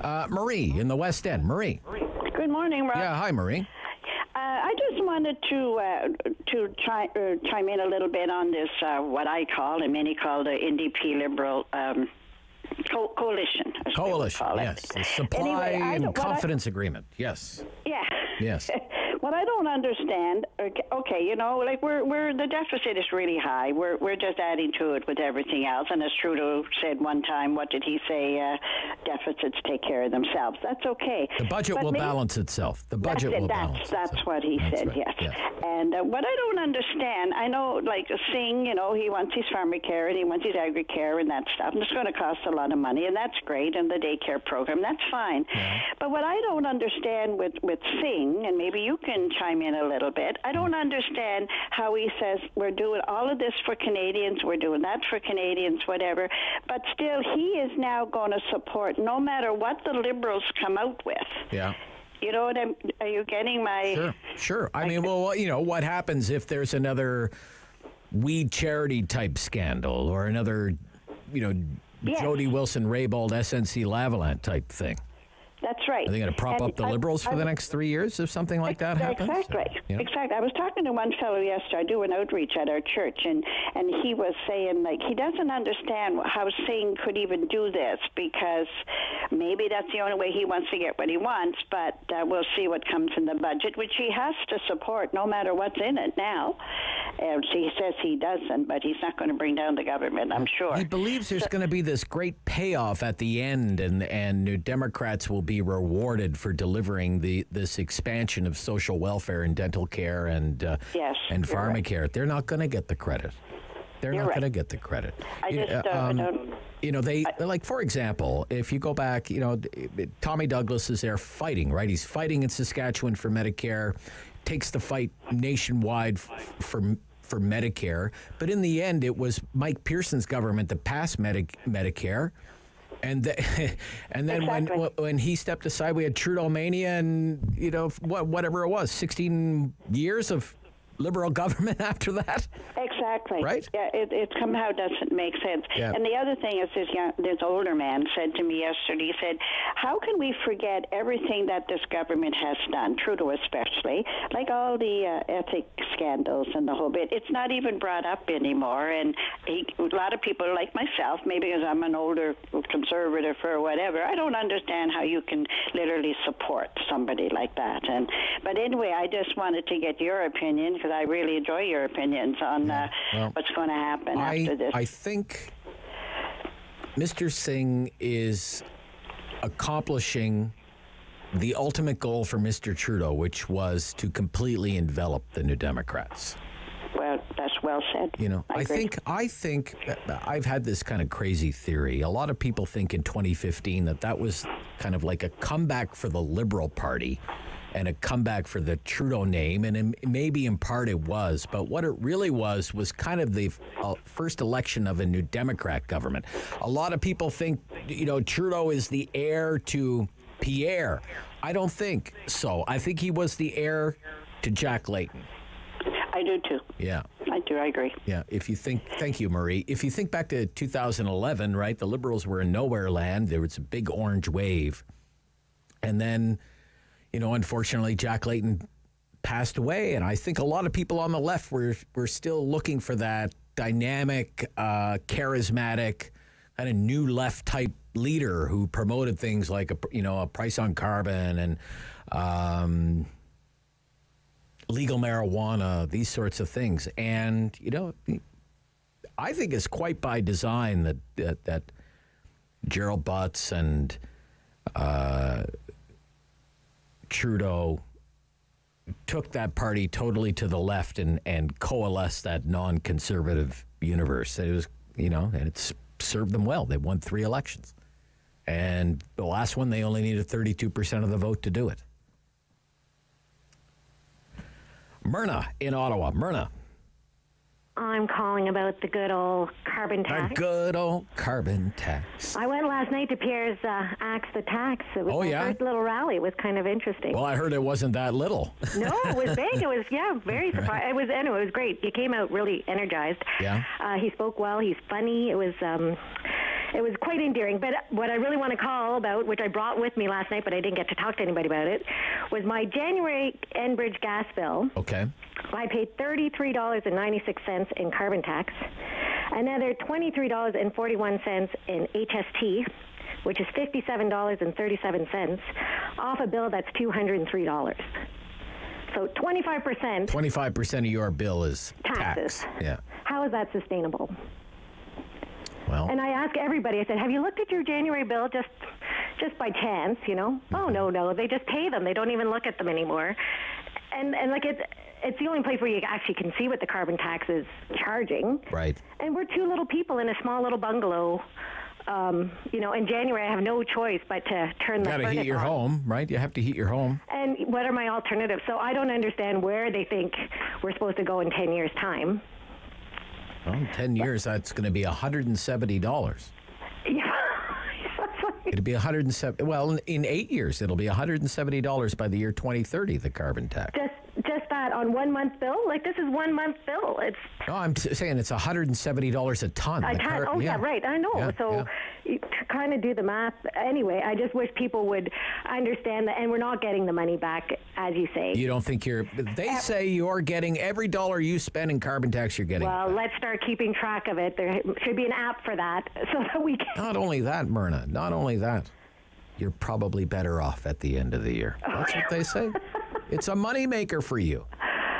Speaker 9: Uh, Marie in the West End. Marie. Marie.
Speaker 40: Good morning, Rob.
Speaker 9: Yeah, hi, Marie.
Speaker 40: Uh, I just wanted to uh, to uh, chime in a little bit on this uh, what I call and many call the NDP Liberal um, co- coalition. as we would
Speaker 9: Coalition. Yes. The supply
Speaker 40: Anyway,
Speaker 9: and
Speaker 40: don't- I-
Speaker 9: confidence agreement. Yes.
Speaker 40: Yeah.
Speaker 9: Yes.
Speaker 40: what I don't understand, okay, you know, like we're we're the deficit is really high. We're we're just adding to it with everything else. And as Trudeau said one time, what did he say? Uh, deficits take care of themselves. That's okay.
Speaker 9: The budget
Speaker 40: But
Speaker 9: will
Speaker 40: maybe-
Speaker 9: balance itself. The budget
Speaker 40: that's it,
Speaker 9: will
Speaker 40: that's,
Speaker 9: balance.
Speaker 40: That's what he
Speaker 9: That's
Speaker 40: said,
Speaker 9: right,
Speaker 40: yes.
Speaker 9: yes.
Speaker 40: And uh, what I don't understand, I know, like Singh, you know, he wants his pharmacare and he wants his agri-care and that stuff, and it's going to cost a lot of money, and that's great, and the daycare program, that's fine. But what I don't understand with, with Singh, and maybe you can chime in a little bit, I don't understand how he says we're doing all of this for Canadians, we're doing that for Canadians, whatever, but still he is now going to support no matter what the Liberals come out with.
Speaker 9: Yeah.
Speaker 40: You know what I'm? Are you getting my?
Speaker 9: Sure, sure. I mean, well, you know, what happens if there's another WE Charity type scandal or another, you know,
Speaker 40: Yes.
Speaker 9: Jody Wilson Raybould SNC Lavalin type thing?
Speaker 40: That's right.
Speaker 9: Are they going to prop
Speaker 40: And
Speaker 9: up the
Speaker 40: I-
Speaker 9: liberals for
Speaker 40: I-
Speaker 9: the next three years if something like that happens?
Speaker 40: Exactly.
Speaker 9: Yeah.
Speaker 40: Exactly. I was talking to one fellow yesterday. I do an outreach at our church, and and he was saying like he doesn't understand how Singh could even do this because maybe that's the only way he wants to get what he wants. But uh, we'll see what comes in the budget, which he has to support no matter what's in it now. And he says he doesn't, but he's not going to bring down the government. I'm sure.
Speaker 9: He believes there's going to be this great payoff at the end, and and New Democrats will be rewarded for delivering the this expansion of social welfare and dental care and uh,
Speaker 40: Yes,
Speaker 9: and
Speaker 40: you're right.
Speaker 9: pharmacare. They're not going to get the credit. They're
Speaker 40: You're
Speaker 9: not
Speaker 40: right.
Speaker 9: going to get the credit.
Speaker 40: I
Speaker 9: You-
Speaker 40: just uh, I
Speaker 9: um,
Speaker 40: don't.
Speaker 9: you know, they like for example, if you go back, you know, Tommy Douglas is there fighting, right? He's fighting in Saskatchewan for Medicare, takes the fight nationwide f- for for Medicare, but in the end, it was Mike Pearson's government that passed Medi- Medicare. And the, and then when when he stepped aside, we had Trudeau mania, and you know what whatever it was, sixteen years of liberal government after that.
Speaker 40: Exactly.
Speaker 9: Right?
Speaker 40: Yeah, it, it somehow doesn't make sense.
Speaker 9: Yeah.
Speaker 40: And the other thing is, this young, this older man said to me yesterday. He said, how can we forget everything that this government has done, Trudeau especially, like all the uh, ethic scandals and the whole bit? It's not even brought up anymore. And he, a lot of people, like myself, maybe because I'm an older conservative or whatever, I don't understand how you can literally support somebody like that. And but anyway, I just wanted to get your opinion because I really enjoy your opinions on uh,
Speaker 9: Well,
Speaker 40: what's going to happen
Speaker 9: I,
Speaker 40: after this.
Speaker 9: I think Mr. Singh is accomplishing the ultimate goal for Mr. Trudeau, which was to completely envelop the New Democrats.
Speaker 40: well, that's well said.
Speaker 9: You know, I,
Speaker 40: agree.
Speaker 9: think I think I've had this kind of crazy theory. A lot of people think in 2015 that that was kind of like a comeback for the Liberal Party and a comeback for the Trudeau name, and in- maybe in part it was, but what it really was was kind of the uh, first election of a New Democrat government. A lot of people think, you know, Trudeau is the heir to Pierre. I don't think so. I think he was the heir to Jack Layton.
Speaker 40: I do too.
Speaker 9: Yeah.
Speaker 40: I do. I agree.
Speaker 9: Yeah, if you think, thank you, Marie. If you think back to 2011, right, the Liberals were in nowhere land. There was a big orange wave. And then, you know, unfortunately, Jack Layton passed away. And I think a lot of people on the left were, were still looking for that dynamic, uh, charismatic, kind of new left type leader who promoted things like, a, you know, a price on carbon and, um, legal marijuana, these sorts of things. And, you know, I think it's quite by design that that, that Gerald Butts and uh, Trudeau took that party totally to the left and, and coalesced that non conservative universe. It was, you know, and it's served them well. They won three elections. And the last one, they only needed 32% of the vote to do it. Myrna in Ottawa. Myrna.
Speaker 41: I'm calling about the good old carbon tax.
Speaker 9: A good old carbon tax.
Speaker 41: I went last night to Pierre's uh, Axe the Tax. It was
Speaker 9: Oh, yeah?
Speaker 41: first little rally. It was kind of interesting.
Speaker 9: Well, I heard it wasn't that little.
Speaker 41: no, it was big. It was yeah, very surprised. It was anyway. It was great. He came out really energized.
Speaker 9: Yeah.
Speaker 41: Uh, he spoke well. He's funny. It was um, it was quite endearing. But what I really want to call about, which I brought with me last night, but I didn't get to talk to anybody about it, was my January Enbridge gas bill.
Speaker 9: Okay.
Speaker 41: I paid thirty-three dollars and ninety-six cents in carbon tax, another twenty-three dollars and forty-one cents in HST, which is fifty-seven dollars and thirty-seven cents, off a bill that's two hundred and three dollars. So twenty-five percent
Speaker 9: 25% of your bill is
Speaker 41: Taxes.
Speaker 9: tax. Yeah.
Speaker 41: How is that sustainable?
Speaker 9: Well,
Speaker 41: And I ask everybody, I said, have you looked at your January bill just just by chance, you know? Oh no, no, they just pay them. They don't even look at them anymore. And and like it's it's the only place where you actually can see what the carbon tax is charging.
Speaker 9: right.
Speaker 41: And we're two little people in a small little bungalow. Um, you know, in January I have no choice but to turn the
Speaker 9: Got to heat your
Speaker 41: on.
Speaker 9: home, right? You have to heat your home.
Speaker 41: And what are my alternatives? So I don't understand where they think we're supposed to go in 10 years' time.
Speaker 9: Well, in 10 years, that's going to be $170.
Speaker 41: Yeah.
Speaker 9: It'll be 170. Well, in, in eight years, it'll be $170 by the year 2030, the carbon tax.
Speaker 41: That on one month bill? Like this is one month bill. It's
Speaker 9: No, I'm t- saying it's $170 a ton.
Speaker 41: I can't. oh yeah. right. I know.
Speaker 9: Yeah,
Speaker 41: so
Speaker 9: yeah.
Speaker 41: you kind of do the math. Anyway, I just wish people would understand that, and we're not getting the money back, as you say.
Speaker 9: You don't think you're. They say you're getting every dollar you spend in carbon tax, you're getting.
Speaker 41: well, let's start keeping track of it. There should be an app for that, so that we can.
Speaker 9: Not only that, Myrna, not only that, you're probably better off at the end of the year. Oh, That's what they say. It's a moneymaker for you.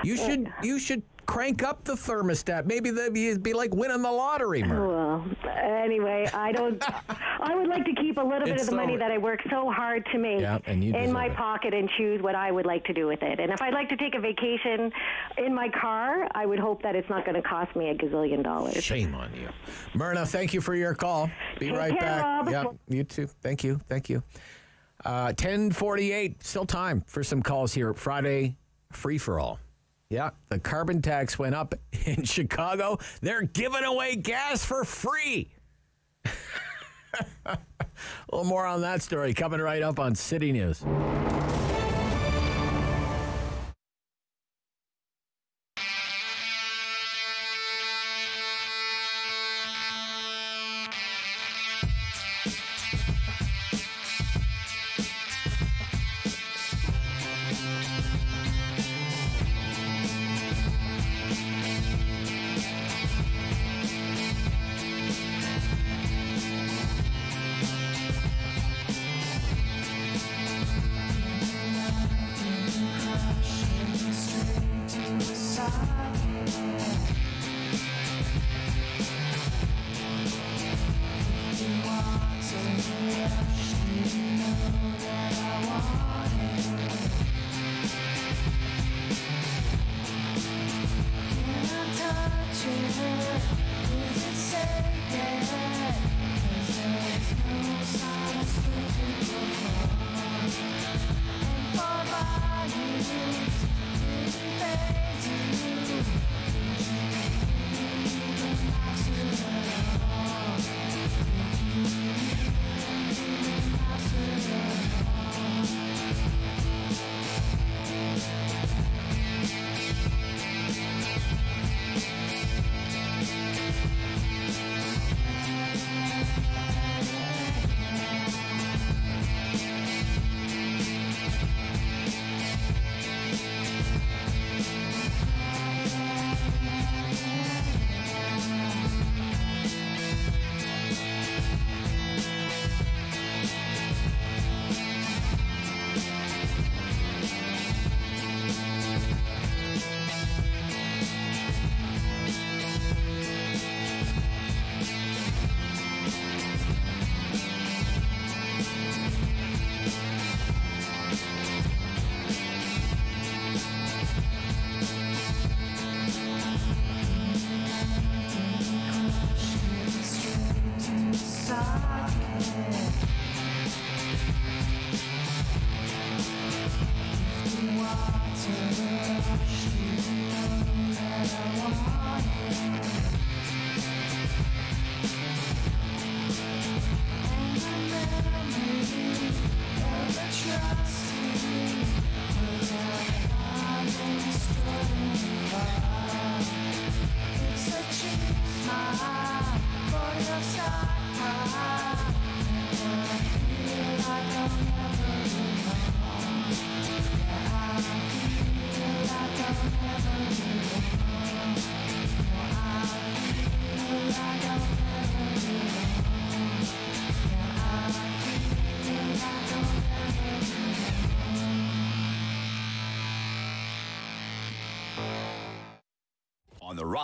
Speaker 9: You should you should crank up the thermostat. Maybe that'd be, be like winning the lottery, Myrna.
Speaker 41: Well, anyway, I don't. I would like to keep a little bit
Speaker 9: It's
Speaker 41: of the money
Speaker 9: so-
Speaker 41: that I work so hard to make
Speaker 9: Yeah, and you
Speaker 41: in
Speaker 9: deserve
Speaker 41: my
Speaker 9: it.
Speaker 41: pocket and choose what I would like to do with it. And if I'd like to take a vacation in my car, I would hope that it's not going to cost me a gazillion dollars.
Speaker 9: Shame on you. Myrna, thank you for your call. Be
Speaker 41: Take
Speaker 9: right
Speaker 41: care,
Speaker 9: back.
Speaker 41: Rob.
Speaker 9: Yeah, you too. Thank you. Thank you. Uh, 1048, still time for some calls here. Friday free for all. Yeah, the carbon tax went up in Chicago. They're giving away gas for free. A little more on that story coming right up on City News.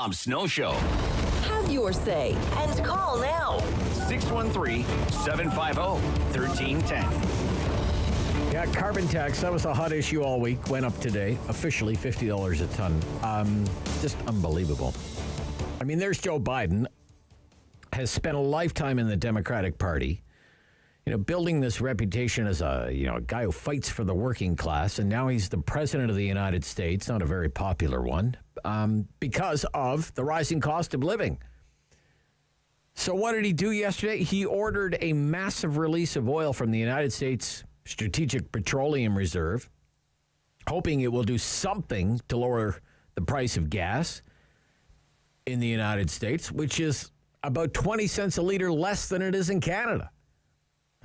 Speaker 1: On the Rob Snow Show.
Speaker 8: Have your say and call now.
Speaker 1: 613 750 1310.
Speaker 9: Yeah, carbon tax, that was a hot issue all week. Went up today, officially $50 a ton. Um, just unbelievable. I mean, there's Joe Biden, has spent a lifetime in the Democratic Party, you know, building this reputation as a, you know, a guy who fights for the working class, and now he's the president of the United States, not a very popular one, um, because of the rising cost of living. So, what did he do yesterday? He ordered a massive release of oil from the United States Strategic Petroleum Reserve, hoping it will do something to lower the price of gas in the United States, which is about 20 cents a liter less than it is in Canada.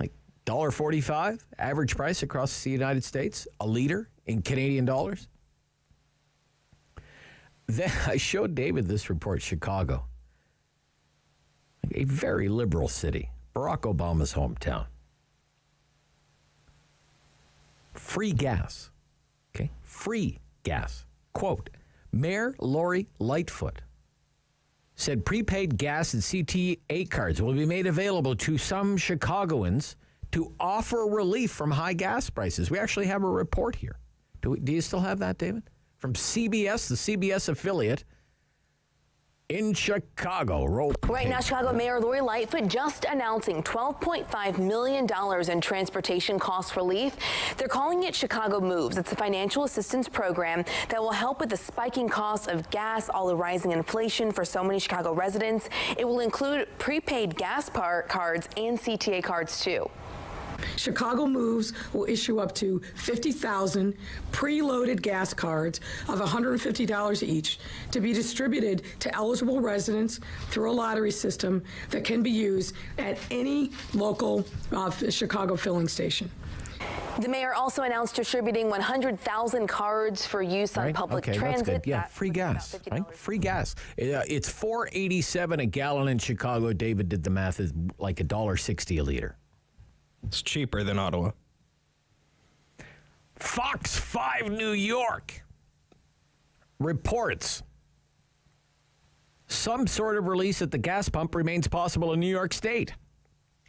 Speaker 9: Like $1.45 average price across the United States, a liter in Canadian dollars. Then I showed David this report, Chicago a very liberal city, Barack Obama's hometown. Free gas. Okay? Free gas. Quote Mayor Lori Lightfoot said prepaid gas and CTA cards will be made available to some Chicagoans to offer relief from high gas prices. We actually have a report here. Do, we, do you still have that, David? From CBS, the CBS affiliate in Chicago. Roll
Speaker 19: Right now, Chicago Mayor Lori Lightfoot just announcing $12.5 million in transportation cost relief. They're calling it Chicago Moves. It's a financial assistance program that will help with the spiking cost of gas, all the rising inflation for so many Chicago residents. It will include prepaid gas cards and CTA cards too.
Speaker 42: Chicago Moves will issue up to 50,000 preloaded gas cards of $150 each to be distributed to eligible residents through a lottery system that can be used at any local uh, Chicago filling station.
Speaker 19: The mayor also announced distributing 100,000 cards for use on
Speaker 9: Right?
Speaker 19: public
Speaker 9: okay,
Speaker 19: transit.
Speaker 9: That's good. Yeah,
Speaker 19: That
Speaker 9: free
Speaker 19: would be about
Speaker 9: gas. Right? Free gas. Uh, it's four eighty seven a gallon in Chicago. David did the math. Is like a dollar sixty a liter.
Speaker 2: It's cheaper than Ottawa.
Speaker 9: Fox Five New York reports some sort of release at the gas pump remains possible in New York State.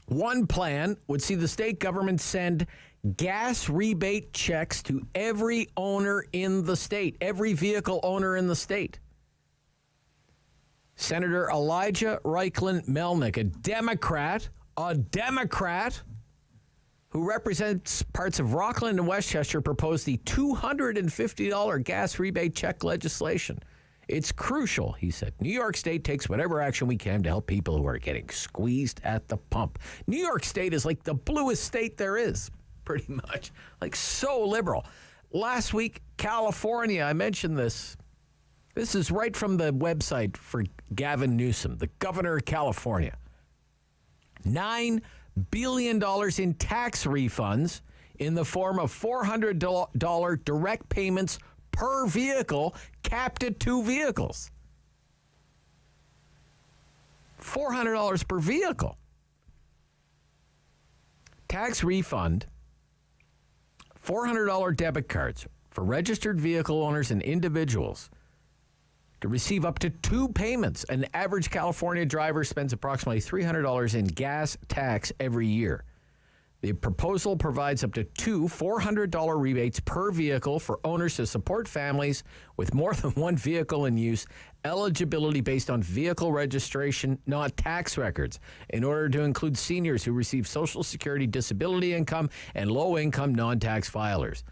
Speaker 9: One plan would see the state government send gas rebate checks to every owner in the state, every vehicle owner in the state. Senator Elijah Reichlin Melnick, a Democrat, a Democrat who represents parts of Rockland and Westchester, proposed the $250 gas rebate check legislation. It's crucial, he said. New York State takes whatever action we can to help people who are getting squeezed at the pump. New York State is like the bluest state there is, pretty much. Like so liberal. Last week, California, I mentioned this. This is right from the website for Gavin Newsom, the governor of California. $9 billion dollars in tax refunds in the form of $400 direct payments per vehicle, capped at two vehicles. $400 per vehicle. Tax refund, $400 debit cards for registered vehicle owners and individuals to receive up to two payments. An average California driver spends approximately $300 in gas tax every year. The proposal provides up to two $400 rebates per vehicle for owners to support families with more than one vehicle in use, eligibility based on vehicle registration, not tax records, in order to include seniors who receive Social Security disability income and low income non tax filers.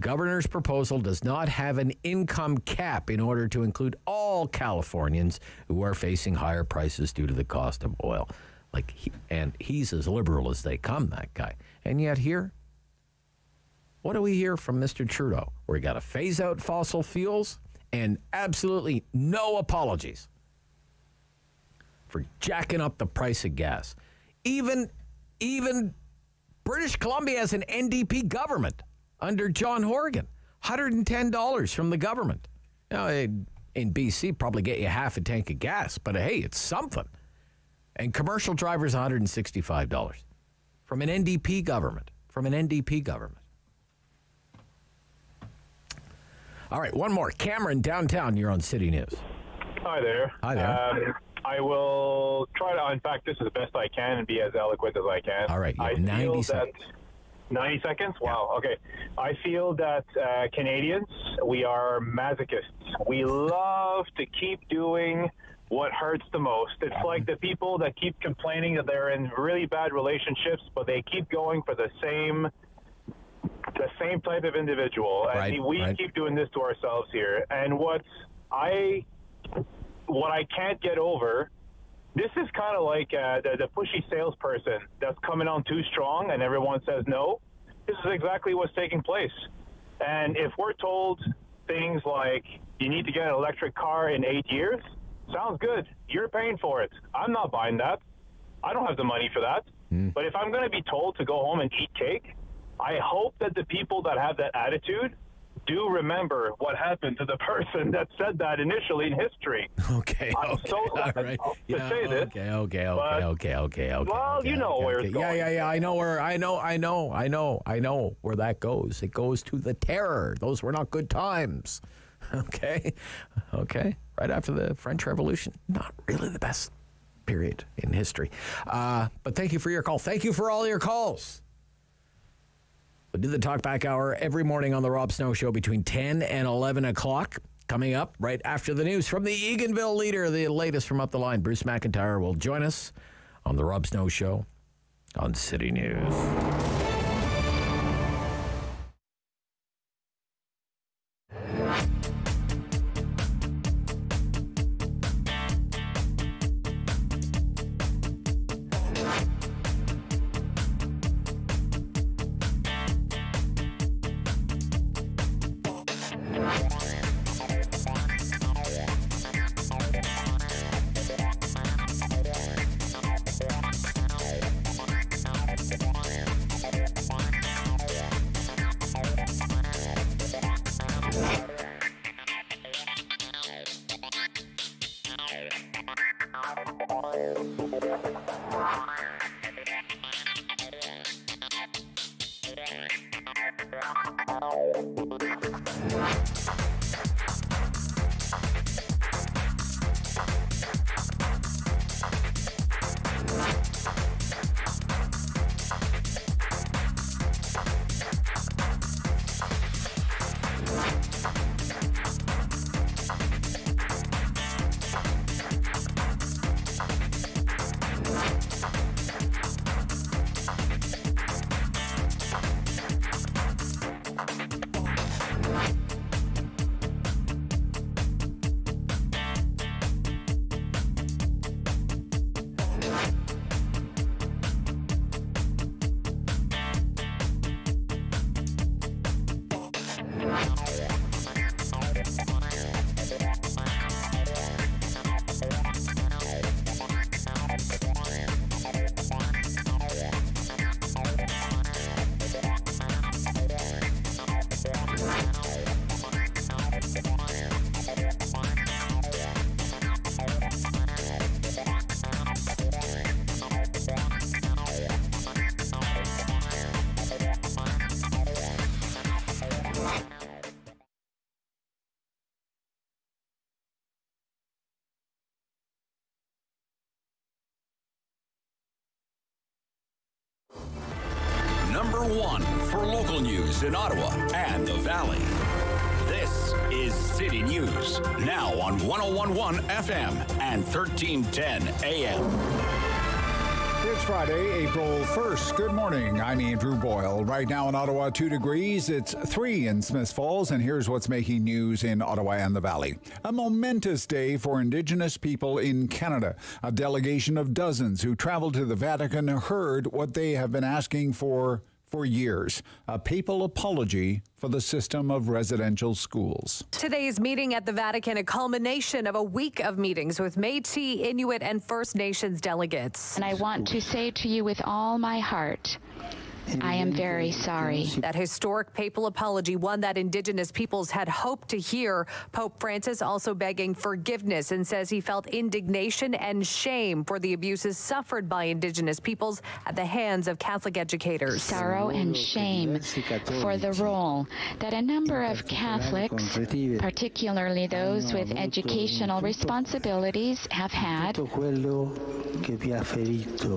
Speaker 9: Governor's proposal does not have an income cap in order to include all Californians who are facing higher prices due to the cost of oil. Like, he, and he's as liberal as they come, that guy. And yet here, what do we hear from Mr. Trudeau? We got to phase out fossil fuels and absolutely no apologies for jacking up the price of gas. Even, even British Columbia has an NDP government under John Horgan, $110 from the government. Now, in BC, probably get you half a tank of gas, but hey, it's something and commercial drivers $165 from an NDP government. From an NDP government. All right, one more. Cameron, downtown, you're on City News.
Speaker 39: Hi there.
Speaker 9: Hi there.
Speaker 39: Um, I will try to unpack this as best I can and be as eloquent as I can.
Speaker 9: All right, you
Speaker 39: I
Speaker 9: have 90
Speaker 39: feel that
Speaker 9: seconds.
Speaker 39: 90 seconds? Wow. Okay. I feel that uh, Canadians, we are masochists. We love to keep doing what hurts the most. It's like the people that keep complaining that they're in really bad relationships, but they keep going for the same the same type of individual.
Speaker 9: Right,
Speaker 39: and we
Speaker 9: right.
Speaker 39: keep doing this to ourselves here. And what I what I can't get over this is kind of like uh, the, the pushy salesperson that's coming on too strong and everyone says no. This is exactly what's taking place. And if we're told things like you need to get an electric car in eight years, sounds good. You're paying for it. I'm not buying that. I don't have the money for that. But if I'm going to be told to go home and eat cake, I hope that the people that have that attitude do remember what happened to the person that said that initially in history.
Speaker 9: Okay.
Speaker 39: I'm
Speaker 9: okay,
Speaker 39: so
Speaker 9: all
Speaker 39: to
Speaker 9: Yeah,
Speaker 39: say this.
Speaker 9: okay, okay, okay, okay, okay, okay.
Speaker 39: Well,
Speaker 9: okay,
Speaker 39: you know
Speaker 9: okay,
Speaker 39: where it's
Speaker 9: Yeah,
Speaker 39: going.
Speaker 9: yeah, yeah. I know where. I know. I know. I know. I know where that goes. It goes to the terror. Those were not good times. Okay. Okay. Right after the French Revolution. Not really the best period in history. Uh, but thank you for your call. Thank you for all your calls. We do the talkback hour every morning on the Rob Snow Show between 10 and 11 o'clock. Coming up right after the news from the Eganville leader, the latest from up the line, Bruce McIntyre will join us on the Rob Snow Show on City News.
Speaker 43: News in Ottawa and the Valley. This is City News, now on 1011 FM and 1310 AM.
Speaker 2: It's Friday, April 1st. Good morning. I'm Andrew Boyle. Right now in Ottawa, 2 degrees. It's 3 in Smith Falls, and here's what's making news in Ottawa and the Valley. A momentous day for Indigenous people in Canada. A delegation of dozens who traveled to the Vatican heard what they have been asking for for years a papal apology for the system of residential schools.
Speaker 3: Today's meeting at the Vatican, a culmination of a week of meetings with Metis, Inuit, and First Nations delegates.
Speaker 4: And I want to say to you with all my heart, I am very sorry.
Speaker 3: That historic papal apology, one that Indigenous peoples had hoped to hear. Pope Francis also begging forgiveness and says he felt indignation and shame for the abuses suffered by Indigenous peoples at the hands of Catholic educators.
Speaker 4: Sorrow and shame for the role that a number of Catholics, particularly those with educational responsibilities, have had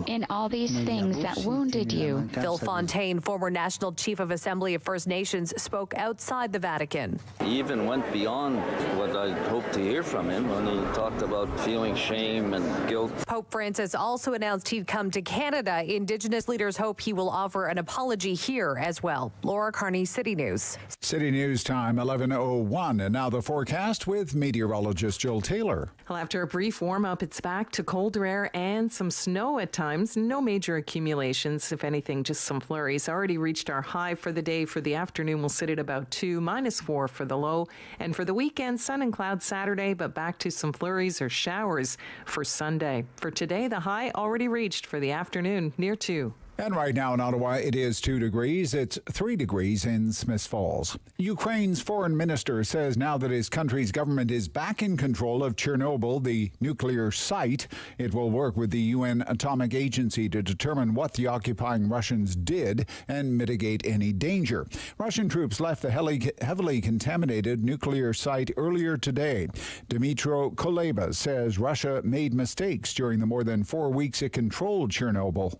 Speaker 4: in all these things that wounded you.
Speaker 3: Phil Fontaine, former National Chief of Assembly of First Nations, spoke outside the Vatican.
Speaker 44: He even went beyond what I hoped to hear from him when he talked about feeling shame and guilt.
Speaker 3: Pope Francis also announced he'd come to Canada. Indigenous leaders hope he will offer an apology here as well. Laura Carney, City News.
Speaker 2: City News time 11:01 and now the forecast with meteorologist Jill Taylor.
Speaker 45: Well, after a brief warm up, it's back to colder air and some snow at times. No major accumulations, if anything, just some flurries. Already reached our high for the day. For the afternoon, we'll sit at about 2, minus 4 for the low. And for the weekend, sun and clouds Saturday, but back to some flurries or showers for Sunday. For today, the high already reached for the afternoon, near 2.
Speaker 2: And right now in Ottawa, it is two degrees. It's three degrees in Smiths Falls. Ukraine's foreign minister says now that his country's government is back in control of Chernobyl, the nuclear site, it will work with the UN Atomic Agency to determine what the occupying Russians did and mitigate any danger. Russian troops left the heavily, heavily contaminated nuclear site earlier today. Dmytro Kuleba says Russia made mistakes during the more than four weeks it controlled Chernobyl.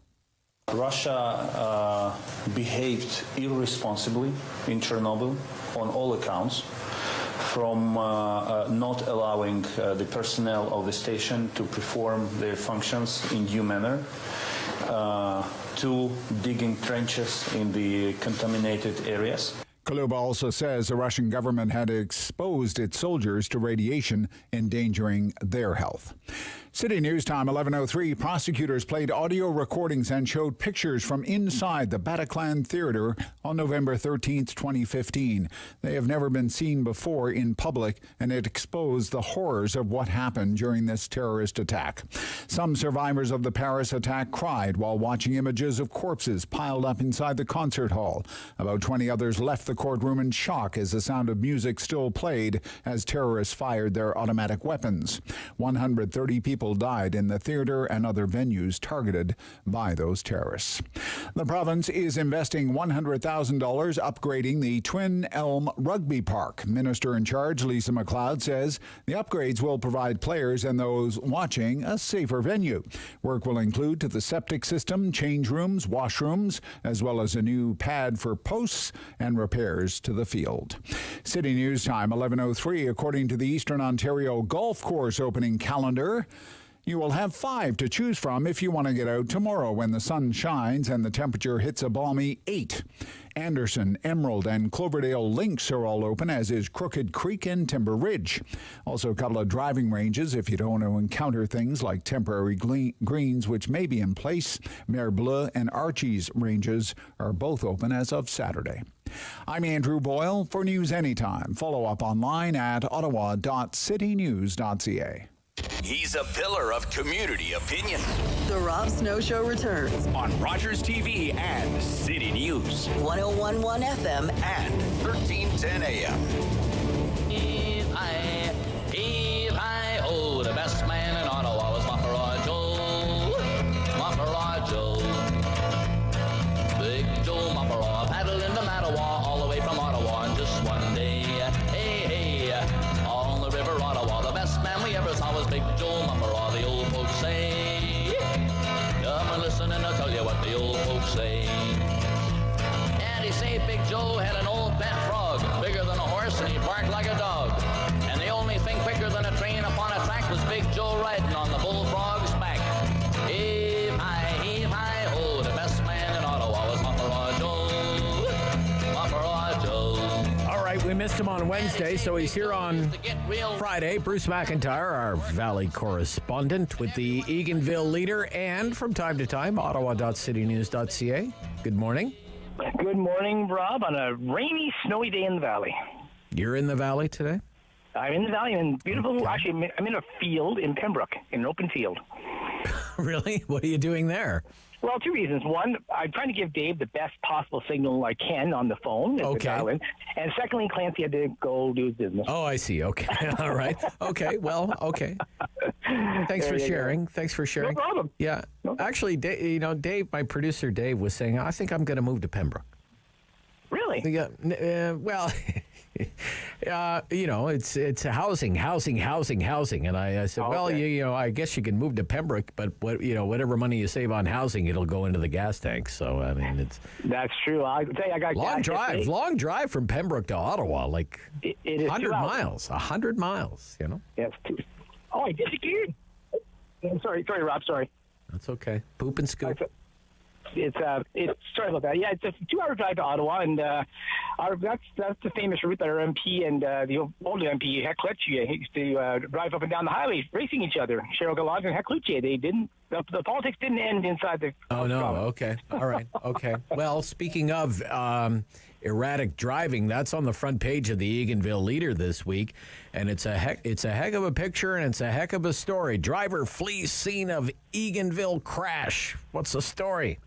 Speaker 46: Russia uh, behaved irresponsibly in Chernobyl on all accounts, from uh, uh, not allowing uh, the personnel of the station to perform their functions in due manner, uh, to digging trenches in the contaminated areas.
Speaker 2: Kuleba also says the Russian government had exposed its soldiers to radiation, endangering their health. City News Time 1103 prosecutors played audio recordings and showed pictures from inside the Bataclan Theater on November 13, 2015. They have never been seen before in public and it exposed the horrors of what happened during this terrorist attack. Some survivors of the Paris attack cried while watching images of corpses piled up inside the concert hall. About 20 others left the courtroom in shock as the sound of music still played as terrorists fired their automatic weapons. 130 people died in the theater and other venues targeted by those terrorists. The province is investing $100,000 upgrading the Twin Elm Rugby Park. Minister in charge Lisa MacLeod says the upgrades will provide players and those watching a safer venue. Work will include to the septic system, change rooms, washrooms, as well as a new pad for posts and repairs to the field. City News Time 11:03 according to the Eastern Ontario Golf Course opening calendar. You will have five to choose from if you want to get out tomorrow when the sun shines and the temperature hits a balmy eight. Anderson, Emerald, and Cloverdale Links are all open, as is Crooked Creek and Timber Ridge. Also, a couple of driving ranges if you don't want to encounter things like temporary greens, which may be in place. Mare Bleu and Archie's ranges are both open as of Saturday. I'm Andrew Boyle for News Anytime. Follow up online at ottawa.citynews.ca.
Speaker 43: He's a pillar of community opinion
Speaker 8: The Rob Snow Show returns.
Speaker 43: on Rogers TV and City News
Speaker 8: 1011 FM
Speaker 43: and 1310 AM.
Speaker 9: So he's here on Friday. Bruce McIntyre, our Valley correspondent with the Eganville leader, and from time to time, ottawa.citynews.ca. Good morning.
Speaker 47: Good morning, Rob, on a rainy, snowy day in the valley.
Speaker 9: You're in the valley today?
Speaker 47: I'm in the valley, in beautiful. Actually, I'm in a field in Pembroke, in an open field.
Speaker 9: really? What are you doing there?
Speaker 47: Well, two reasons. One, I'm trying to give Dave the best possible signal I can on the phone. as the
Speaker 9: Okay.
Speaker 47: And secondly, Clancy had to go do his business.
Speaker 9: Oh, I see. Okay. All right. Okay. Well, okay. Thanks
Speaker 47: There
Speaker 9: for
Speaker 47: you go.
Speaker 9: sharing. Thanks for sharing.
Speaker 47: No problem.
Speaker 9: Yeah. No. Actually, Da- you know, Dave, my producer Dave was saying, I think I'm going to move to Pembroke.
Speaker 47: Really?
Speaker 9: Yeah. Uh, well, uh, you know, it's it's housing, housing, housing, housing, and I, I said, well,
Speaker 47: Okay.
Speaker 9: you, you know, I guess you can move to Pembroke, but what you know, whatever money you save on housing, it'll go into the gas tank. So I mean, it's
Speaker 47: That's true. I tell you, I got
Speaker 9: long drive, long drive from Pembroke to Ottawa, like
Speaker 47: It, it
Speaker 9: hundred miles, hundred miles. You know,
Speaker 47: Yes. Oh, I disappeared. I'm sorry, sorry, Rob. Sorry.
Speaker 9: that's okay. Poop and scoop.
Speaker 47: It's uh, it's sorry about that. Yeah, it's a two-hour drive to Ottawa, and uh, our, that's that's the famous route that our MP and uh, the old MP Hec Clouthier used to uh, drive up and down the highways, racing each other. Cheryl Gallant and Hec Clouthier. They didn't. The, the politics didn't end inside the.
Speaker 9: Oh no. Okay. All right. Okay. well, speaking of um, erratic driving, that's on the front page of the Eganville Leader this week, and it's a heck. It's a heck of a picture, and it's a heck of a story. Driver flees scene of Eganville crash. What's the story?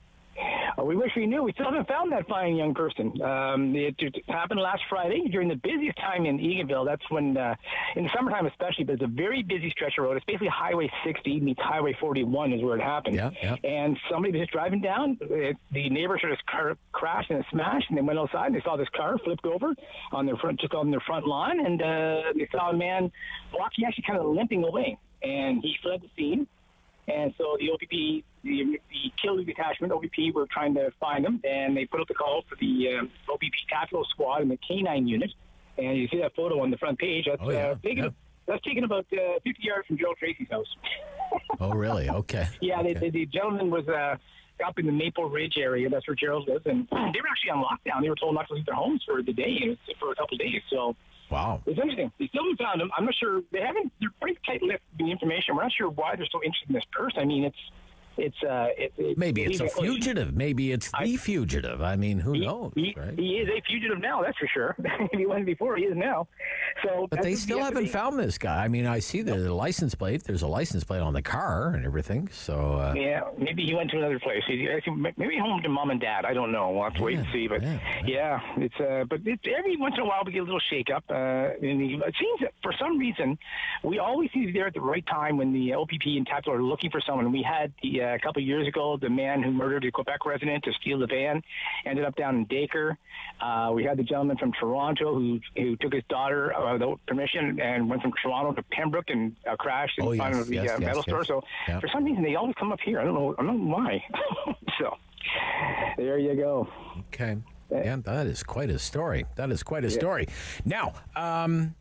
Speaker 47: Uh, we wish we knew. We still haven't found that fine young person. Um, it, it happened last Friday during the busiest time in Eganville. That's when, uh, in the summertime especially, but it's a very busy stretch of road. It's basically Highway 60 meets Highway 41 is where it happened.
Speaker 9: Yeah, yeah.
Speaker 47: And somebody was just driving down. It, the neighbors heard his car crash and it smashed, and they went outside and they saw this car flipped over on their front, just on their front lawn, and uh, they saw a man walking, actually kind of limping away, and he fled the scene. And so the OPP, the, the kill detachment, OPP, were trying to find him, and they put out the call for the um, OPP tactical squad and the K9 unit. And you see that photo on the front page. That's
Speaker 9: Oh, yeah,
Speaker 47: uh, taken,
Speaker 9: yeah.
Speaker 47: that's taken about uh, 50 yards from Gerald Tracy's house.
Speaker 9: Oh, really? Okay.
Speaker 47: Yeah, they, the, the gentleman was uh, up in the Maple Ridge area. That's where Gerald lives, and they were actually on lockdown. They were told not to leave their homes for the day, for a couple of days. So
Speaker 9: Wow.
Speaker 47: it's interesting. They still haven't found him. I'm not sure. They haven't. They're pretty tight-lipped with the information. We're not sure why they're so interested in this person. I mean, it's it's uh, it, it,
Speaker 9: Maybe it's a fugitive. Maybe it's the fugitive. I mean, who knows,
Speaker 47: He,
Speaker 9: right?
Speaker 47: he is a fugitive now. That's for sure. if he wasn't before, he is now. So,
Speaker 9: But they still
Speaker 47: the
Speaker 9: haven't found this guy. I mean, I see the license plate. There's a license plate on the car and everything. So uh,
Speaker 47: Yeah, maybe he went to another place. He, maybe home to mom and dad. I don't know. We'll have to wait and see. But yeah, it's uh, but it's, every once in a while we get a little shake up. Uh, and the, it seems that for some reason we always seem to be there at the right time when the OPP and TAPTO are looking for someone. We had the uh, a couple years ago the man who murdered a Quebec resident to steal the van ended up down in Dacre. Uh, we had the gentleman from Toronto who who took his daughter uh, without permission and went from Toronto to Pembroke and uh, crashed in
Speaker 9: Oh,
Speaker 47: front
Speaker 9: yes,
Speaker 47: of the
Speaker 9: yes,
Speaker 47: uh,
Speaker 9: yes,
Speaker 47: metal store.
Speaker 9: yes.
Speaker 47: So
Speaker 9: Yeah.
Speaker 47: for some reason they always come up here. I don't know. I don't know why. so there you go.
Speaker 9: Okay. Yeah, that is quite a story. That is quite a
Speaker 47: Yeah.
Speaker 9: story. Now, um,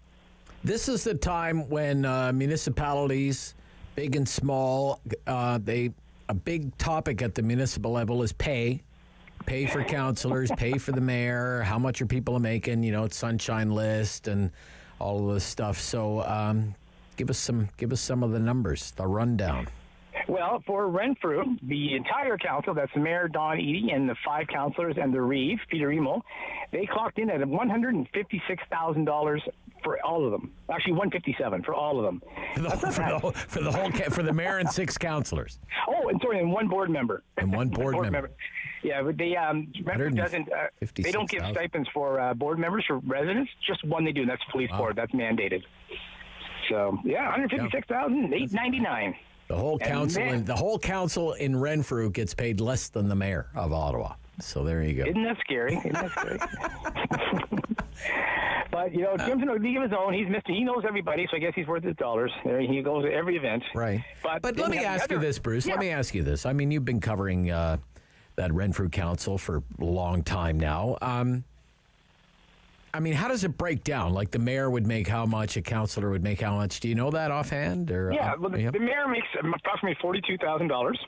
Speaker 9: this is the time when uh, municipalities, big and small, uh, they a big topic at the municipal level is pay. Pay for counselors, pay for the mayor. How much are people making? You know, it's sunshine list and all of this stuff. So, um, give us some, give us some of the numbers, the rundown.
Speaker 47: Well, for Renfrew, the entire council, that's mayor, Don Eady, and the five councillors and the Reeve, Peter Emon, they clocked in at $156,000 for all of them. Actually, 157 for all of them.
Speaker 9: For the, for the, whole- for the whole ca- for the mayor and six councilors.
Speaker 47: Oh, and sorry, and one board member.
Speaker 9: And one board, member.
Speaker 47: Yeah, but they um, doesn't. Uh, they don't give
Speaker 9: 156,000.
Speaker 47: stipends for uh, board members for residents. Just one they do, and that's police board. That's mandated. So yeah, 156,000, 899.
Speaker 9: The whole council, in, the whole council in Renfrew gets paid less than the mayor of Ottawa. So there you go.
Speaker 47: Isn't that scary? Isn't that scary? but you know, Jim's in a league of his own. He's Mister. He knows everybody, so I guess he's worth his dollars. He goes to every event.
Speaker 9: Right.
Speaker 47: But,
Speaker 9: But let me ask you this, Bruce. Let me ask you this. I mean, you've been covering uh, that Renfrew Council for a long time now. Um, I mean, how does it break down? Like the mayor would make how much, a councillor would make how much? Do you know that offhand? Or
Speaker 47: Yeah,
Speaker 9: uh,
Speaker 47: well, the,
Speaker 9: yep.
Speaker 47: the mayor makes approximately forty-two thousand dollars.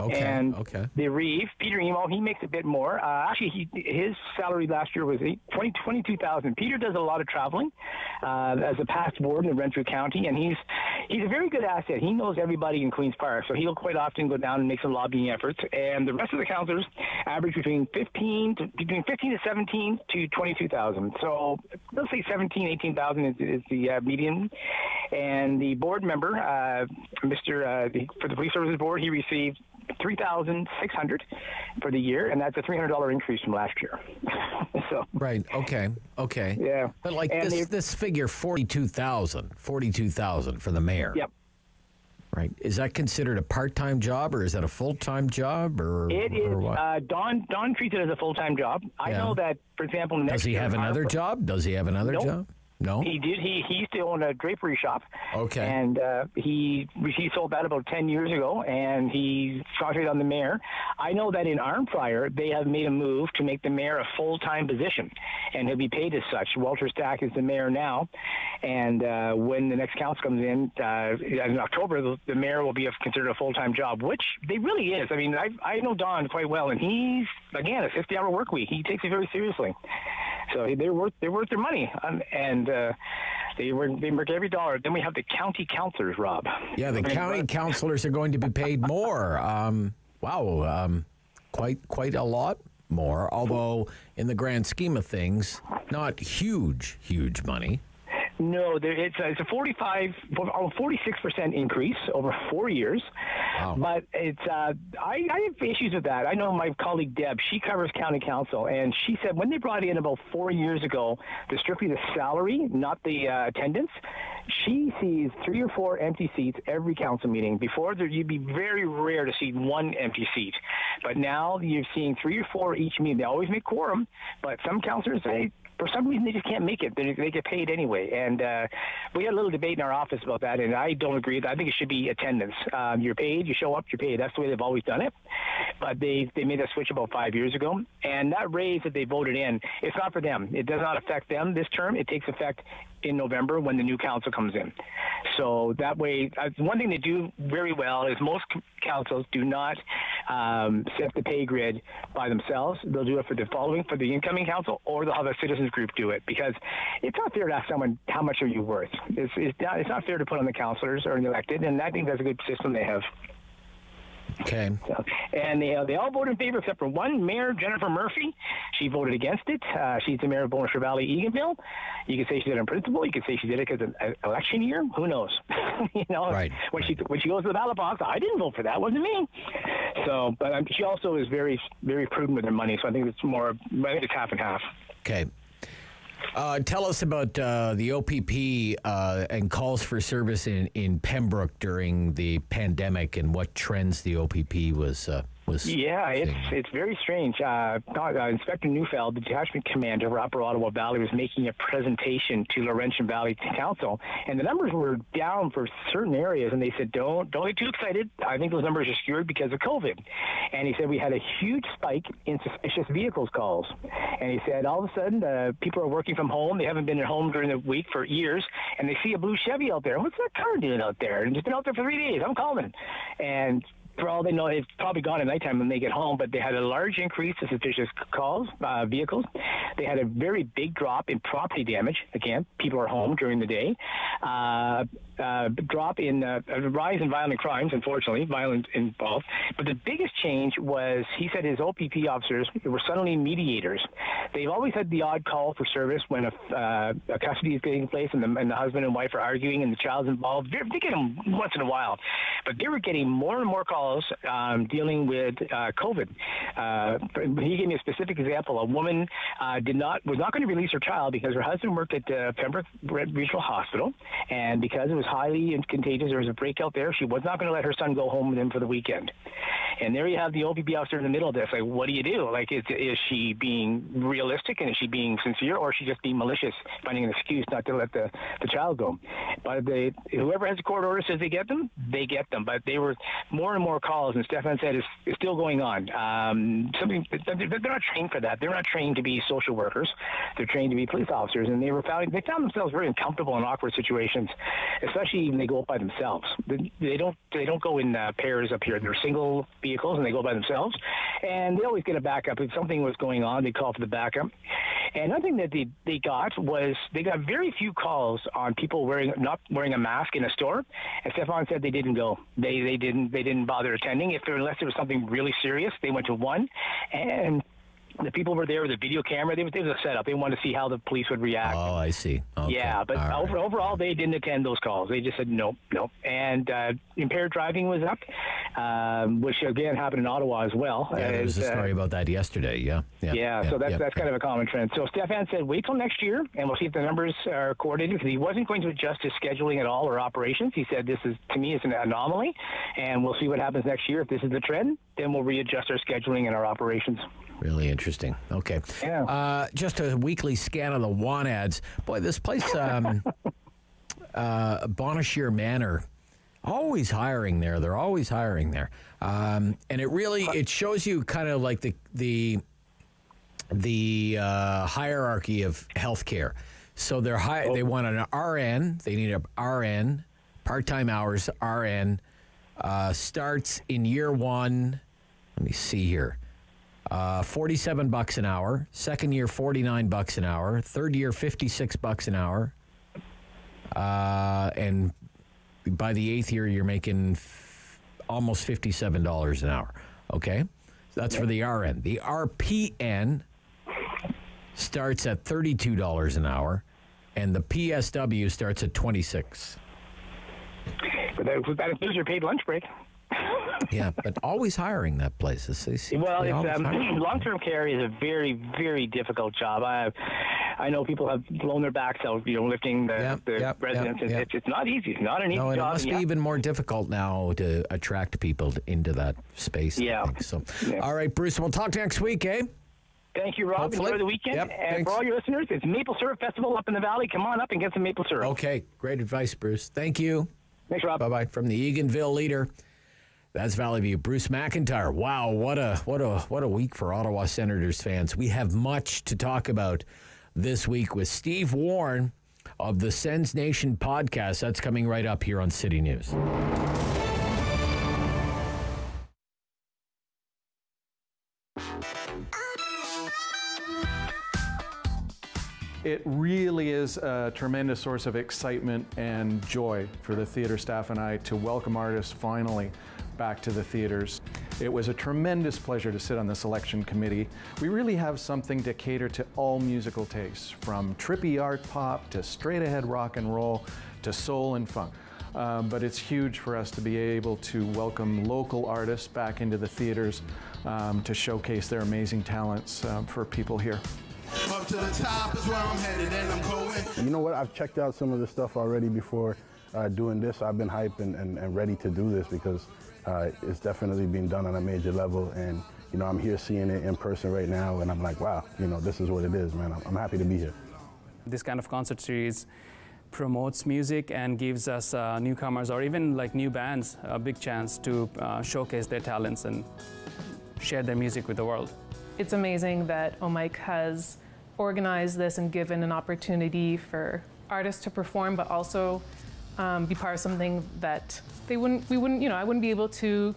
Speaker 9: Okay,
Speaker 47: And
Speaker 9: okay.
Speaker 47: the Reeve, Peter Emon, he makes a bit more. Uh, actually, he, his salary last year was eight, 20, 22,000. Peter does a lot of traveling uh, as a past warden in Renfrew County, and he's he's a very good asset. He knows everybody in Queens Park, so he'll quite often go down and make some lobbying efforts. And the rest of the councillors average between 15 to between 15 to 17 to 22,000. So let's say 17, 18,000 is, is the uh, median. And the board member, uh, Mr. Uh, the, for the police services board, he received three thousand six hundred for the year, and that's a three hundred dollar increase from last year. so
Speaker 9: Right. Okay. Okay.
Speaker 47: Yeah.
Speaker 9: But like
Speaker 47: And
Speaker 9: this,
Speaker 47: they-
Speaker 9: this figure, 42,000, 42,000 for the mayor.
Speaker 47: Yep.
Speaker 9: Right. Is that considered a part-time job or is that a full-time job or,
Speaker 47: it
Speaker 9: or what?
Speaker 47: uh, Don. Don treats it as a full time job. I know that, for example, next
Speaker 9: Does he have another job? Does he have another
Speaker 47: Nope.
Speaker 9: job? No.
Speaker 47: He did. He, he used to own a drapery shop.
Speaker 9: Okay.
Speaker 47: And uh, he he sold that about ten years ago, and he concentrated on the mayor. I know that in Arnprior they have made a move to make the mayor a full time position, and he'll be paid as such. Walter Stack is the mayor now, and uh, when the next council comes in uh, in October, the, the mayor will be a, considered a full time job, which they really is. I mean, I I know Don quite well, and he's again a fifty hour work week. He takes it very seriously. So they're worth they're worth their money, um, and uh, they work they work every dollar. Then we have the county councilors, Rob.
Speaker 9: Yeah, the
Speaker 47: I mean,
Speaker 9: county councilors are going to be paid more. Um, wow, um, quite quite a lot more. Although in the grand scheme of things, not huge, huge money.
Speaker 47: No, there, it's a, it's a 45, 46 percent increase over four years. But it's uh, I, I have issues with that. I know my colleague Deb. She covers county council, and she said when they brought in about four years ago, the strictly the salary, not the uh, attendance. She sees three or four empty seats every council meeting. Before there, you'd be very rare to see one empty seat, but now you're seeing three or four each meeting. They always make quorum, but some councilors they for some reason they just can't make it. They, they get paid anyway. And uh, we had a little debate in our office about that, and I don't agree. I think it should be attendance. Um, you're paid, you show up, you're paid. That's the way they've always done it. But they they made that switch about five years ago, and that raise that they voted in, it's not for them. It does not affect them this term. It takes effect in November when the new council comes in. So that way, uh, one thing they do very well is most councils do not um, set the pay grid by themselves. They'll do it for the following, for the incoming council, or they'll have a citizens group do it because it's not fair to ask someone how much are you worth. It's it's not, it's not fair to put on the councilors or the elected, and I think that's a good system they have.
Speaker 9: Okay.
Speaker 47: So, and they, uh, they all voted in favor except for one, Mayor Jennifer Murphy. She voted against it. Uh, she's the mayor of Bonnechere Valley, Eganville. You could say she did it on principle. You could say she did it because of an election year. Who knows? you know,
Speaker 9: Right.
Speaker 47: when she when she goes to the ballot box, I didn't vote for that. It wasn't me. So, but um, she also is very very prudent with her money. So I think it's more. I think it's half and half.
Speaker 9: Okay. Uh, tell us about uh, the OPP uh, and calls for service in, in Pembroke during the pandemic and what trends the OPP was uh, was.
Speaker 47: Yeah, it's it's very strange. Uh, uh, Inspector Neufeld, the detachment commander for Upper Ottawa Valley, was making a presentation to Laurentian Valley Council, and the numbers were down for certain areas. And they said, "Don't don't get too excited. I think those numbers are skewed because of COVID." And he said we had a huge spike in suspicious vehicles calls. And he said all of a sudden uh, people are working from home. They haven't been at home during the week for years, and they see a blue Chevy out there. What's that car doing out there? And it's been out there for three days. I'm calling. And for all they know, it's probably gone at nighttime when they get home, but they had a large increase in suspicious calls, uh, vehicles. They had a very big drop in property damage. Again, people are home during the day. Uh, uh, drop in uh, a rise in violent crimes, unfortunately, violence involved. But the biggest change was he said his OPP officers were suddenly mediators. They've always had the odd call for service when a, uh, a custody is taking place and the, and the husband and wife are arguing and the child's involved. They're, they get them once in a while, but they were getting more and more calls um, dealing with uh, COVID. Uh, he gave me a specific example. A woman uh, did not was not going to release her child because her husband worked at Pembroke Regional Hospital, and because it was highly contagious, there was a breakout there. She was not going to let her son go home with him for the weekend. And there you have the OPP officer in the middle of this. Like, what do you do? Like, is, is she being realistic and is she being sincere or is she just being malicious, finding an excuse not to let the, the child go? But they, whoever has a court order says they get them, they get them. But they were more and more calls, and Stefan said it's, it's still going on. Um, something they're not trained for that. They're not trained to be social workers. They're trained to be police officers, and they were found they found themselves very uncomfortable in awkward situations, especially when they go up by themselves. They, they don't they don't go in uh, pairs up here. They're single vehicles, and they go by themselves, and they always get a backup if something was going on. They call for the backup. And another thing that they, they got was they got very few calls on people wearing not wearing a mask in a store. And Stefan said they didn't go. They they didn't they didn't bother attending. If unless there was something really serious, they went to one. And the people were there with a video camera. They, was a setup. They wanted to see how the police would react.
Speaker 9: Oh, I see. Okay.
Speaker 47: Yeah, but over, overall, they didn't attend those calls. They just said nope, nope. And uh, impaired driving was up, um, which again happened in Ottawa as well.
Speaker 9: Yeah, there was
Speaker 47: As,
Speaker 9: a
Speaker 47: uh,
Speaker 9: story about that yesterday. Yeah. Yeah.
Speaker 47: yeah, so that's
Speaker 9: yeah.
Speaker 47: that's kind of a common trend. So Stefan said, wait till next year, and we'll see if the numbers are coordinated. Because he wasn't going to adjust his scheduling at all or operations. He said, this is to me is an anomaly, and we'll see what happens next year. If this is the trend, then we'll readjust our scheduling and our operations.
Speaker 9: Really interesting. Okay.
Speaker 47: Yeah.
Speaker 9: Uh, just a weekly scan of the want ads. Boy, this place, um, uh, Bonnechere Manor, always hiring there. They're always hiring there, um, and it really it shows you kind of like the the the uh, hierarchy of healthcare. So they're high, they want an RN. They need a RN, part time hours RN. Uh, starts in year one. Let me see here. Uh, 47 bucks an hour. Second year, 49 bucks an hour. Third year, 56 bucks an hour. Uh, and by the eighth year, you're making f- almost $57 an hour. Okay? That's for the RN. The RPN starts at $32 an hour, and the PSW starts at 26
Speaker 47: But that, that includes your paid lunch break.
Speaker 9: Yeah, but always hiring that place. Seem-
Speaker 47: Well, it's, um, long-term care is a very, very difficult job. I, have, I know people have blown their backs out, you know, lifting the, the
Speaker 9: yep,
Speaker 47: residents.
Speaker 9: yep,
Speaker 47: It's,
Speaker 9: yep.
Speaker 47: it's, it's not easy. It's not an easy
Speaker 9: No, and it must be
Speaker 47: you
Speaker 9: even more difficult now to attract people into that space.
Speaker 47: Yeah.
Speaker 9: So, all right, Bruce, we'll talk next week, eh?
Speaker 47: Thank you, Rob.
Speaker 9: Hopefully.
Speaker 47: Enjoy the weekend.
Speaker 9: Yep,
Speaker 47: and
Speaker 9: thanks.
Speaker 47: for all your listeners, it's Maple Syrup Festival up in the valley. Come on up and get some maple syrup.
Speaker 9: Okay, great advice, Bruce. Thank you.
Speaker 47: Thanks, Rob.
Speaker 9: Bye bye. From the Eganville leader. That's Valley View. Bruce McIntyre. Wow, what a what a what a week for Ottawa Senators fans. We have much to talk about this week with Steve Warne of the Sens Nation podcast. That's coming right up here on City News.
Speaker 48: It really is a tremendous source of excitement and joy for the theater staff and I to welcome artists finally back to the theaters. It was a tremendous pleasure to sit on the selection committee. We really have something to cater to all musical tastes, from trippy art pop to straight ahead rock and roll to soul and funk. Um, but it's huge for us to be able to welcome local artists back into the theaters um, to showcase their amazing talents um, for people here.
Speaker 49: Up to the top is where I'm headed and I'm going.
Speaker 50: You know what? I've checked out some of the stuff already before uh, doing this. I've been hyped and, and, and ready to do this because uh, it's definitely being done on a major level. And, you know, I'm here seeing it in person right now, and I'm like, wow, you know, this is what it is, man. I'm, I'm happy to be here.
Speaker 51: This kind of concert series promotes music and gives us uh, newcomers or even like new bands a big chance to uh, showcase their talents and share their music with the world.
Speaker 52: It's amazing that OMIC has organized this and given an opportunity for artists to perform, but also um, be part of something that they wouldn't, we wouldn't, you know, I wouldn't be able to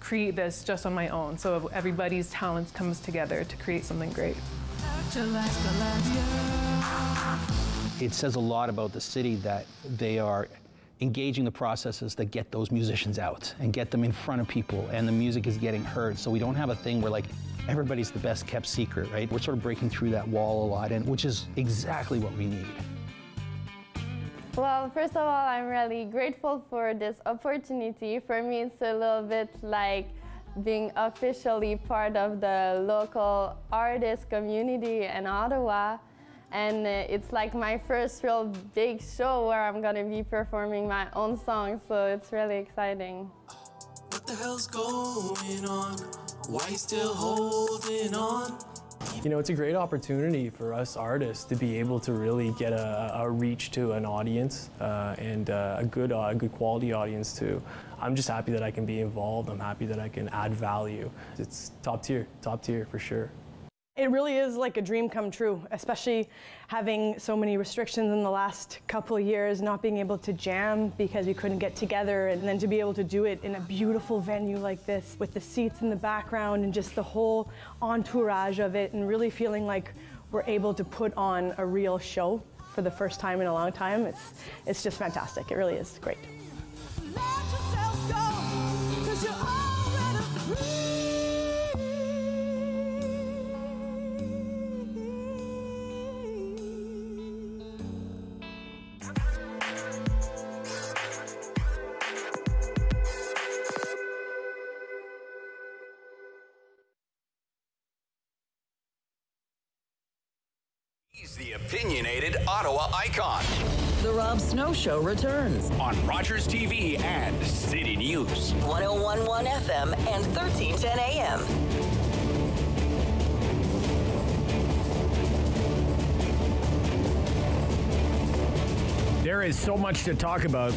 Speaker 52: create this just on my own. So everybody's talents comes together to create something great.
Speaker 53: It says a lot about the city that they are engaging the processes that get those musicians out and get them in front of people and the music is getting heard. So we don't have a thing where like everybody's the best kept secret, right? We're sort of breaking through that wall a lot and which is exactly what we need.
Speaker 54: Well, first of all, I'm really grateful for this opportunity. For me, it's a little bit like being officially part of the local artist community in Ottawa. And uh, it's like my first real big show where I'm gonna be performing my own songs, so it's really exciting.
Speaker 55: the hell's going on? Why still holding on?
Speaker 56: You know, it's a great opportunity for us artists to be able to really get a, a reach to an audience uh, and uh, a good, uh, good quality audience too. I'm just happy that I can be involved. I'm happy that I can add value. It's top tier, top tier for sure.
Speaker 57: It really is like a dream come true, especially having so many restrictions in the last couple years, not being able to jam because we couldn't get together, and then to be able to do it in a beautiful venue like this with the seats in the background and just the whole entourage of it, and really feeling like we're able to put on a real show for the first time in a long time. It's, it's just fantastic. It really is great.
Speaker 1: Ottawa icon.
Speaker 8: The Rob Snow Show returns
Speaker 1: on Rogers TV and City News.
Speaker 8: 1011 FM and 1310 AM.
Speaker 9: There is so much to talk about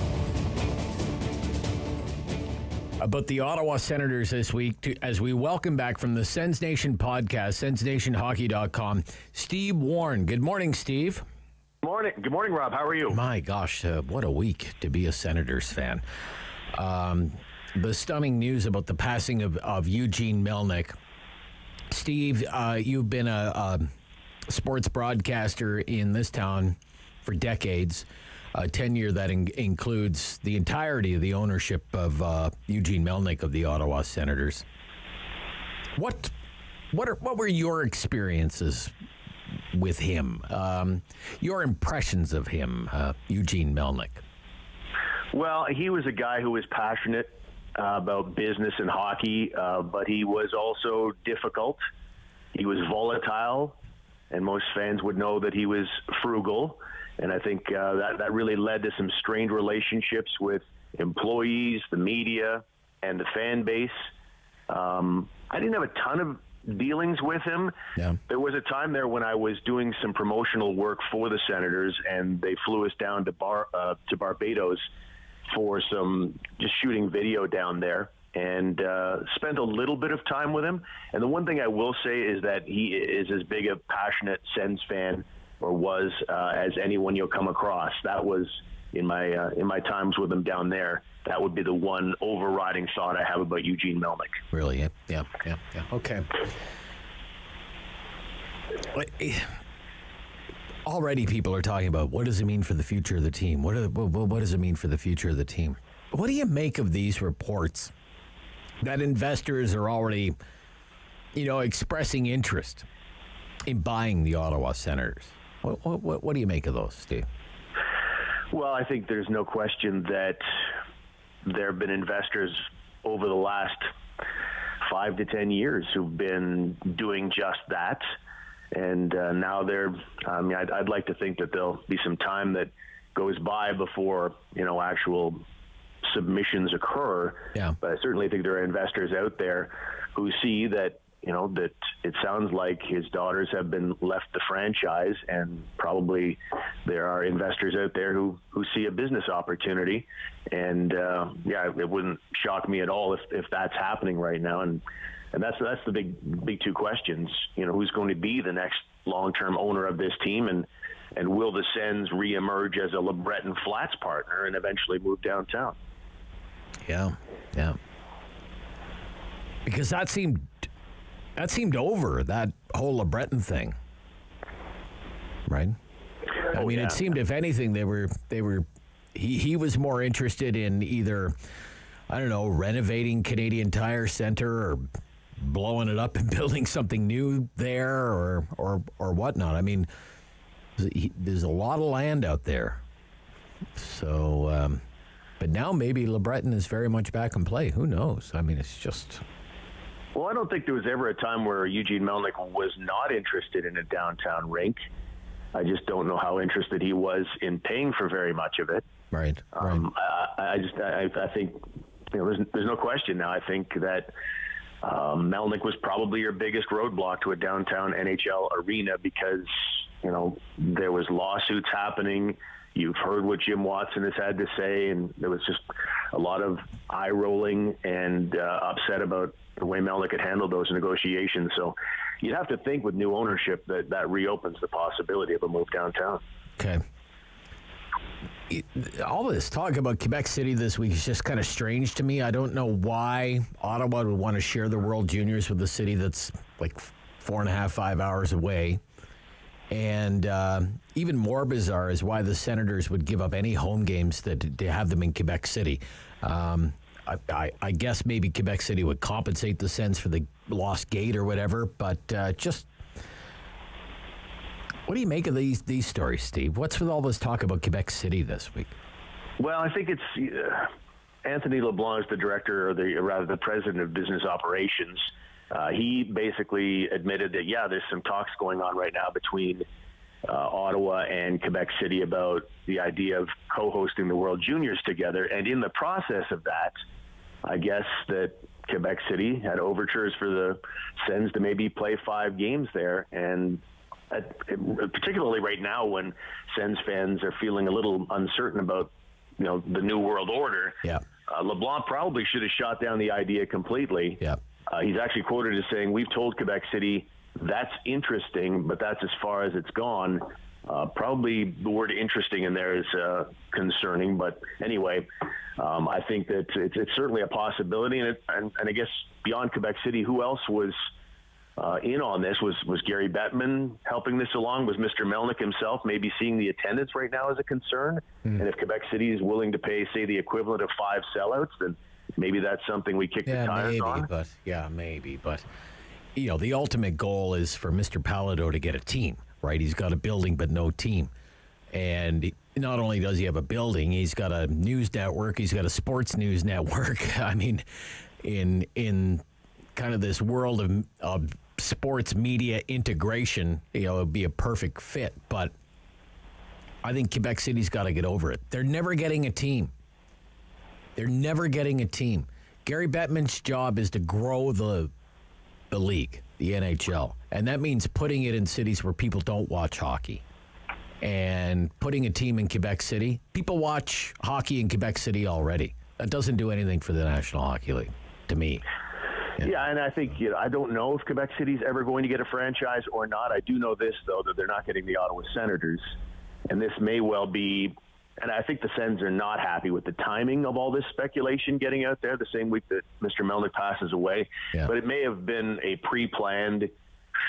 Speaker 9: about the Ottawa Senators this week to, as we welcome back from the Sens Nation podcast, sensnationhockey.com, Steve Warne. Good morning, Steve.
Speaker 18: Morning. Good morning, Rob. How are you?
Speaker 9: My gosh, uh, what a week to be a Senators fan. Um, the stunning news about the passing of, of Eugene Melnyk. Steve, uh, you've been a, a sports broadcaster in this town for decades a tenure that in- includes the entirety of the ownership of uh, Eugene Melnyk of the Ottawa Senators. What what are what were your experiences with him? Um, your impressions of him, uh, Eugene Melnyk?
Speaker 18: Well, he was a guy who was passionate uh, about business and hockey, uh, but he was also difficult. He was volatile, and most fans would know that he was frugal. And I think uh, that, that really led to some strained relationships with employees, the media, and the fan base. Um, I didn't have a ton of dealings with him.
Speaker 9: Yeah.
Speaker 18: There was a time there when I was doing some promotional work for the Senators, and they flew us down to Bar uh, to Barbados for some just shooting video down there and uh, spent a little bit of time with him. And the one thing I will say is that he is as big a passionate Sens fan or was uh, as anyone you'll come across. That was in my uh, in my times with him down there. That would be the one overriding thought I have about Eugene Melnyk.
Speaker 9: Really? Yeah, yeah, yeah. yeah. Okay. Eh, already, people are talking about what does it mean for the future of the team? What, are, what, what does it mean for the future of the team? What do you make of these reports that investors are already, you know, expressing interest in buying the Ottawa Senators? What, what, what do you make of those, Steve?
Speaker 18: Well, I think there's no question that there have been investors over the last five to ten years who've been doing just that, and uh, now they're. I mean, I'd, I'd like to think that there'll be some time that goes by before you know actual submissions occur.
Speaker 9: Yeah.
Speaker 18: But I certainly think there are investors out there who see that you know that it sounds like his daughters have been left the franchise, and probably there are investors out there who who see a business opportunity. And uh, yeah, it wouldn't shock me at all if if that's happening right now. And and that's that's the big big two questions. You know, who's going to be the next long term owner of this team, and and will the Sens reemerge as a LeBreton Flats partner and eventually move downtown?
Speaker 9: Yeah, yeah. Because that seemed that seemed over that whole LeBreton thing, right? I
Speaker 18: Oh,
Speaker 9: mean,
Speaker 18: yeah.
Speaker 9: it seemed if anything they were they were he he was more interested in either I don't know renovating Canadian Tire Center or blowing it up and building something new there or or or whatnot. I mean, there's a lot of land out there, so. Um, but now maybe LeBreton is very much back in play. Who knows? I mean, it's just
Speaker 18: Well, I don't think there was ever a time where Eugene Melnyk was not interested in a downtown rink. I just don't know how interested he was in paying for very much of it.
Speaker 9: right.
Speaker 18: Um, I, I just I, I think you know, there's, there's no question now. I think that um, Melnyk was probably your biggest roadblock to a downtown NHL arena because you know there was lawsuits happening. You've heard what Jim Watson has had to say, and there was just a lot of eye rolling and uh, upset about the way Melnyk had handled those negotiations. So you'd have to think with new ownership that that reopens the possibility of a move downtown.
Speaker 9: Okay. All this talk about Quebec City this week is just kind of strange to me. I don't know why Ottawa would want to share the World Juniors with a city that's like four and a half, five hours away. And uh, even more bizarre is why the Senators would give up any home games that to have them in Quebec City. Um, I, I, guess maybe Quebec City would compensate the Sens for the lost gate or whatever, but uh, just what do you make of these these stories, Steve? What's with all this talk about Quebec City this week?
Speaker 18: Well, I think it's uh, Anthony LeBlanc the director, or the or rather the president of business operations. Uh, he basically admitted that yeah, there's some talks going on right now between uh, Ottawa and Quebec City about the idea of co-hosting the World Juniors together, and in the process of that, I guess that Quebec City had overtures for the Sens to maybe play five games there, and particularly right now when Sens fans are feeling a little uncertain about you know the new world order.
Speaker 9: Yeah.
Speaker 18: Uh, LeBlanc probably should have shot down the idea completely.
Speaker 9: Yeah.
Speaker 18: Uh, he's actually quoted as saying, "We've told Quebec City that's interesting, but that's as far as it's gone." Uh, probably the word "interesting" in there is uh, concerning, but anyway, um, I think that it's, it's, certainly a possibility. And, it, and, and I guess beyond Quebec City, who else was uh, in on this was was Gary Bettman helping this along? Was Mr. Melnyk himself maybe seeing the attendance right now as a concern?
Speaker 9: Mm.
Speaker 18: And if Quebec City is willing to pay, say, the equivalent of five sellouts, then maybe that's something we kick
Speaker 9: yeah,
Speaker 18: the tires
Speaker 9: maybe,
Speaker 18: on.
Speaker 9: But yeah, maybe. But you know, the ultimate goal is for Mr. Péladeau to get a team, right? He's got a building but no team, and not only does he have a building, he's got a news network. He's got a sports news network. I mean, in in kind of this world of, of sports media integration, you know, it'd be a perfect fit. But I think Quebec City's got to get over it. They're never getting a team. They're never getting a team. Gary Bettman's job is to grow the the league, the NHL, and that means putting it in cities where people don't watch hockey. And putting a team in Quebec City, people watch hockey in Quebec City already. That doesn't do anything for the National Hockey League, to me.
Speaker 18: Yeah. and I think you know I don't know if Quebec City's ever going to get a franchise or not. I do know this though that they're not getting the Ottawa Senators, and this may well be. And I think the Sens are not happy with the timing of all this speculation getting out there the same week that Mr. Melnyk passes away.
Speaker 9: Yeah.
Speaker 18: But it may have been a pre-planned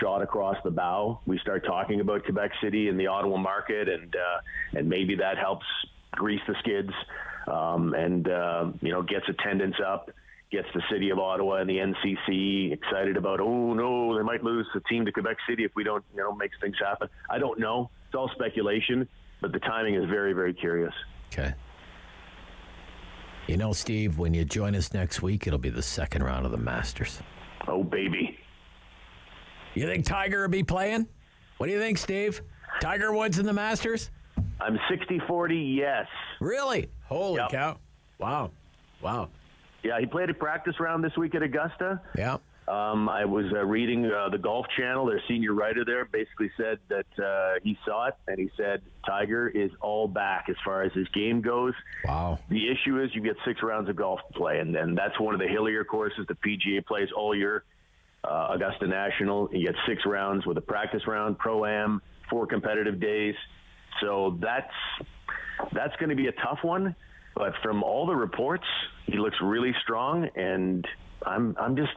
Speaker 18: shot across the bow. We start talking about Quebec City and the Ottawa market, and uh, and maybe that helps grease the skids, um, and uh, you know gets attendance up gets the city of Ottawa and the NCC excited about, oh no, they might lose the team to Quebec City if we don't, you know, make things happen. I don't know. It's all speculation, but the timing is very, very curious.
Speaker 9: Okay. You know, Steve, when you join us next week, it'll be the second round of the Masters.
Speaker 18: Oh, baby.
Speaker 9: You think Tiger will be playing? What do you think, Steve? Tiger Woods in the Masters?
Speaker 18: I'm 60 40, yes.
Speaker 9: Really? Holy
Speaker 18: Yep.
Speaker 9: cow. Wow. Wow.
Speaker 18: Yeah, he played a practice round this week at Augusta.
Speaker 9: Yeah.
Speaker 18: Um, I was uh, reading uh, the Golf Channel. Their senior writer there basically said that uh, he saw it and he said Tiger is all back as far as his game goes.
Speaker 9: Wow.
Speaker 18: The issue is you get six rounds of golf to play, and, and that's one of the hillier courses the PGA plays all year. Uh, Augusta National, you get six rounds with a practice round, pro am, four competitive days. So that's that's going to be a tough one. But from all the reports, he looks really strong, and I'm I'm just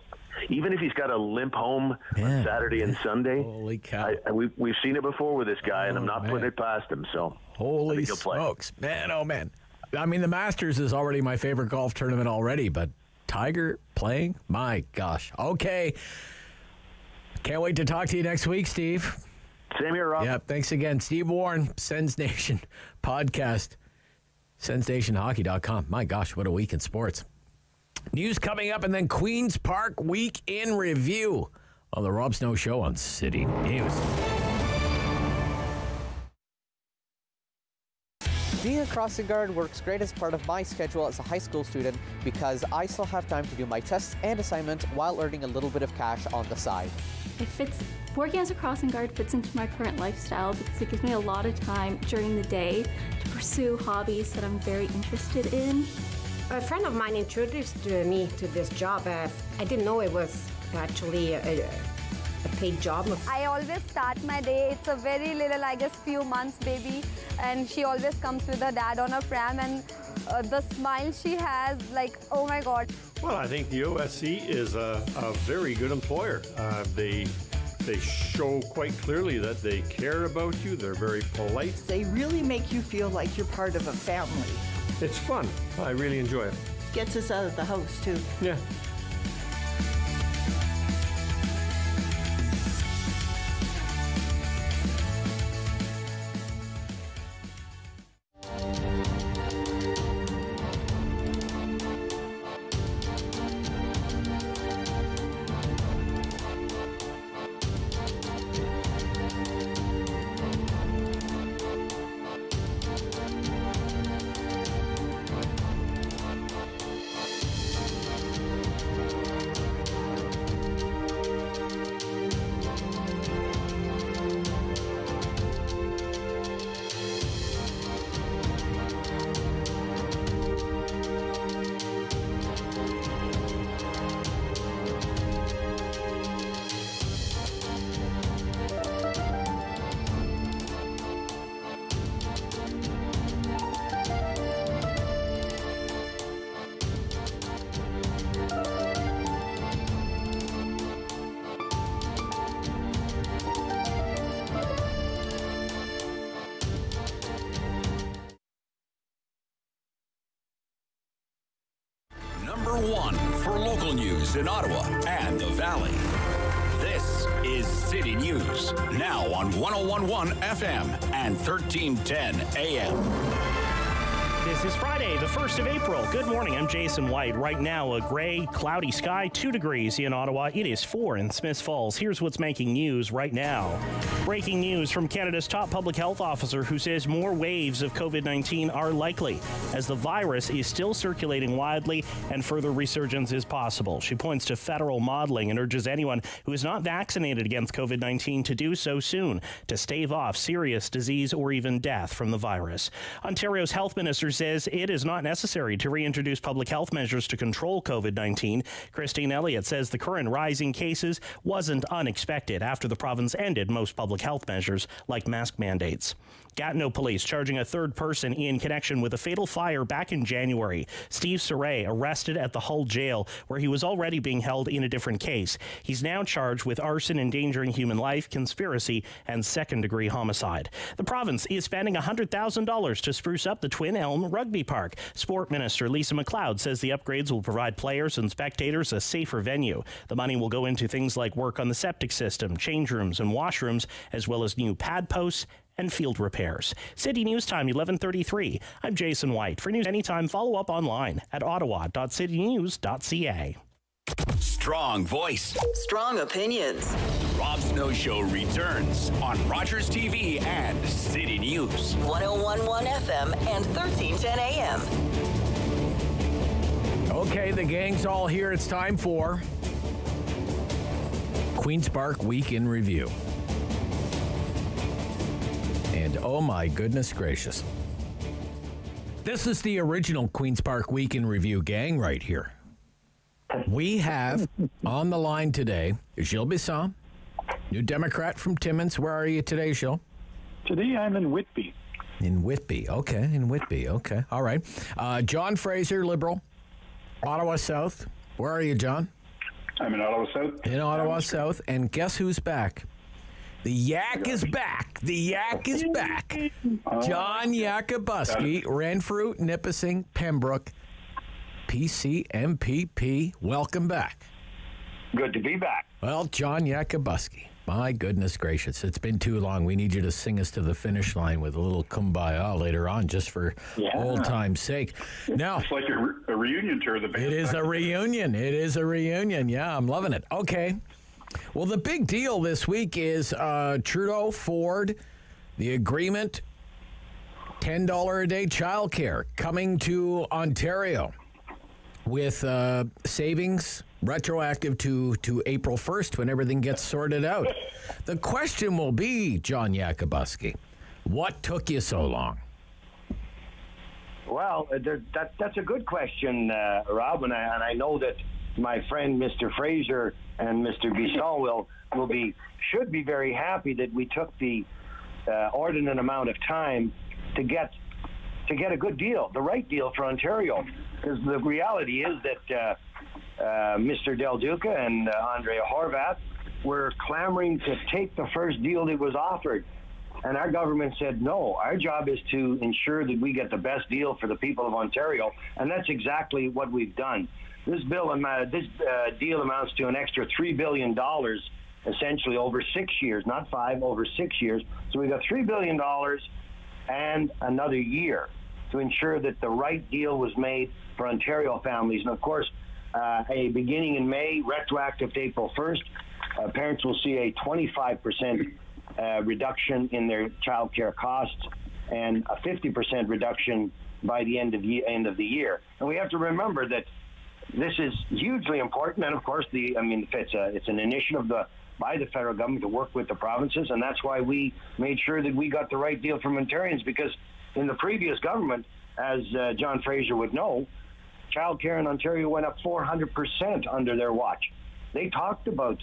Speaker 18: even if he's got a limp home on Saturday and Sunday.
Speaker 9: Holy cow!
Speaker 18: I, I, we've we've seen it before with this guy, and I'm oh, not
Speaker 9: man.
Speaker 18: putting it past him. So
Speaker 9: Holy
Speaker 18: he'll play.
Speaker 9: Man, oh man. I mean, the Masters is already my favorite golf tournament already, but Tiger playing? My gosh. Okay. Can't wait to talk to you next week, Steve.
Speaker 18: Same here, Rob.
Speaker 9: Yep. Thanks again. Steve Warne, Sens Nation podcast, sensnationhockey.com. My gosh, what a week in sports. News coming up, and then Queen's Park Week in Review on the Rob Snow Show on City News.
Speaker 58: Being a crossing guard works great as part of my schedule as a high school student because I still have time to do my tests and assignments while earning a little bit of cash on the side.
Speaker 59: It fits, working as a crossing guard fits into my current lifestyle because it gives me a lot of time during the day to pursue hobbies that I'm very interested in.
Speaker 60: A friend of mine introduced me to this job. Uh, I didn't know it was actually a, a paid job.
Speaker 61: I always start my day. It's a very little, I guess, few months baby, and she always comes with her dad on a pram, and uh, the smile she has, like, oh my God.
Speaker 62: Well, I think the OSC is a, a very good employer. Uh, they they show quite clearly that they care about you. They're very polite.
Speaker 63: They really make you feel like you're part of a family.
Speaker 62: It's fun. I really enjoy it.
Speaker 63: Gets us out of the house too.
Speaker 62: Yeah.
Speaker 1: News in Ottawa and the Valley. This is City News, now on 1011 FM and 1310 AM.
Speaker 64: This is Friday, the 1st of April. Good morning. I'm Jason White. Right now, a gray, cloudy sky, 2 degrees in Ottawa. It is 4 in Smiths Falls. Here's what's making news right now. Breaking news from Canada's top public health officer who says more waves of COVID 19 are likely as the virus is still circulating widely and further resurgence is possible. She points to federal modeling and urges anyone who is not vaccinated against COVID 19 to do so soon to stave off serious disease or even death from the virus. Ontario's health minister says it is not necessary to reintroduce public health measures to control COVID 19. Christine Elliott says the current rising cases wasn't unexpected after the province ended most public health measures like mask mandates. Gatineau police charging a third person in connection with a fatal fire back in January. Steve Saray arrested at the Hull jail where he was already being held in a different case. He's now charged with arson, endangering human life, conspiracy, and second degree homicide. The province is spending $100,000 to spruce up the Twin Elm Rugby Park. Sport Minister Lisa MacLeod says the upgrades will provide players and spectators a safer venue. The money will go into things like work on the septic system, change rooms, and washrooms, as well as new pad posts and field repairs. City News Time 1133. I'm Jason White. For news anytime, follow up online at ottawa.citynews.ca.
Speaker 1: Strong voice.
Speaker 8: Strong opinions.
Speaker 1: Rob Snow Show returns on Rogers TV and City News.
Speaker 8: 1011 FM and 1310 AM.
Speaker 9: Okay, the gang's all here. It's time for Queen's Park Week in Review. And oh my goodness gracious. This is the original Queen's Park Week in Review gang right here. We have on the line today Gilles Bisson, new Democrat from Timmins. Where are you today, Gilles?
Speaker 65: Today I'm in Whitby.
Speaker 9: In Whitby, okay, in Whitby, okay, all right. Uh, John Fraser, Liberal, Ottawa South. Where are you, John?
Speaker 65: I'm in Ottawa South.
Speaker 9: In Ottawa South, and guess who's back? The Yak is back. The Yak is back. John Yakabuski, Renfrew, Nipissing, Pembroke, PCMPP. Welcome back.
Speaker 65: Good to be back.
Speaker 9: Well, John Yakabuski. My goodness gracious, it's been too long. We need you to sing us to the finish line with a little kumbaya later on, just for
Speaker 65: Yeah.
Speaker 9: old time's sake. Now,
Speaker 65: It's like a, re- a reunion tour. The band
Speaker 9: it is a reunion. It is a reunion. Yeah, I'm loving it. Okay. Well, the big deal this week is uh, Trudeau, Ford, the agreement $10 a day childcare coming to Ontario with uh, savings retroactive to, to April 1st when everything gets sorted out. The question will be, John Yakabuski, what took you so long?
Speaker 66: Well, uh, there, that, that's a good question, uh, Rob, and I, and I know that my friend Mr. Fraser and Mr. Bisson will will be should be very happy that we took the uh, ordinate amount of time to get to get a good deal, the right deal for Ontario. Because the reality is that uh, uh, Mr. Del Duca and uh, Andrea Horwath were clamoring to take the first deal that was offered. And our government said, no, our job is to ensure that we get the best deal for the people of Ontario. And that's exactly what we've done. This bill, this uh, deal amounts to an extra $3 billion essentially over six years, not five, over six years. So we've got $3 billion and another year to ensure that the right deal was made for Ontario families. And of course, uh, a beginning in May, retroactive to April 1st, uh, parents will see a 25% uh, reduction in their child care costs and a 50% reduction by the end of the end of the year. And we have to remember that this is hugely important. And of course, the I mean, it's a, it's an initiative the by the federal government to work with the provinces, and that's why we made sure that we got the right deal from Ontarians. Because in the previous government, as uh, John Fraser would know, child care in Ontario went up 400% under their watch. They talked about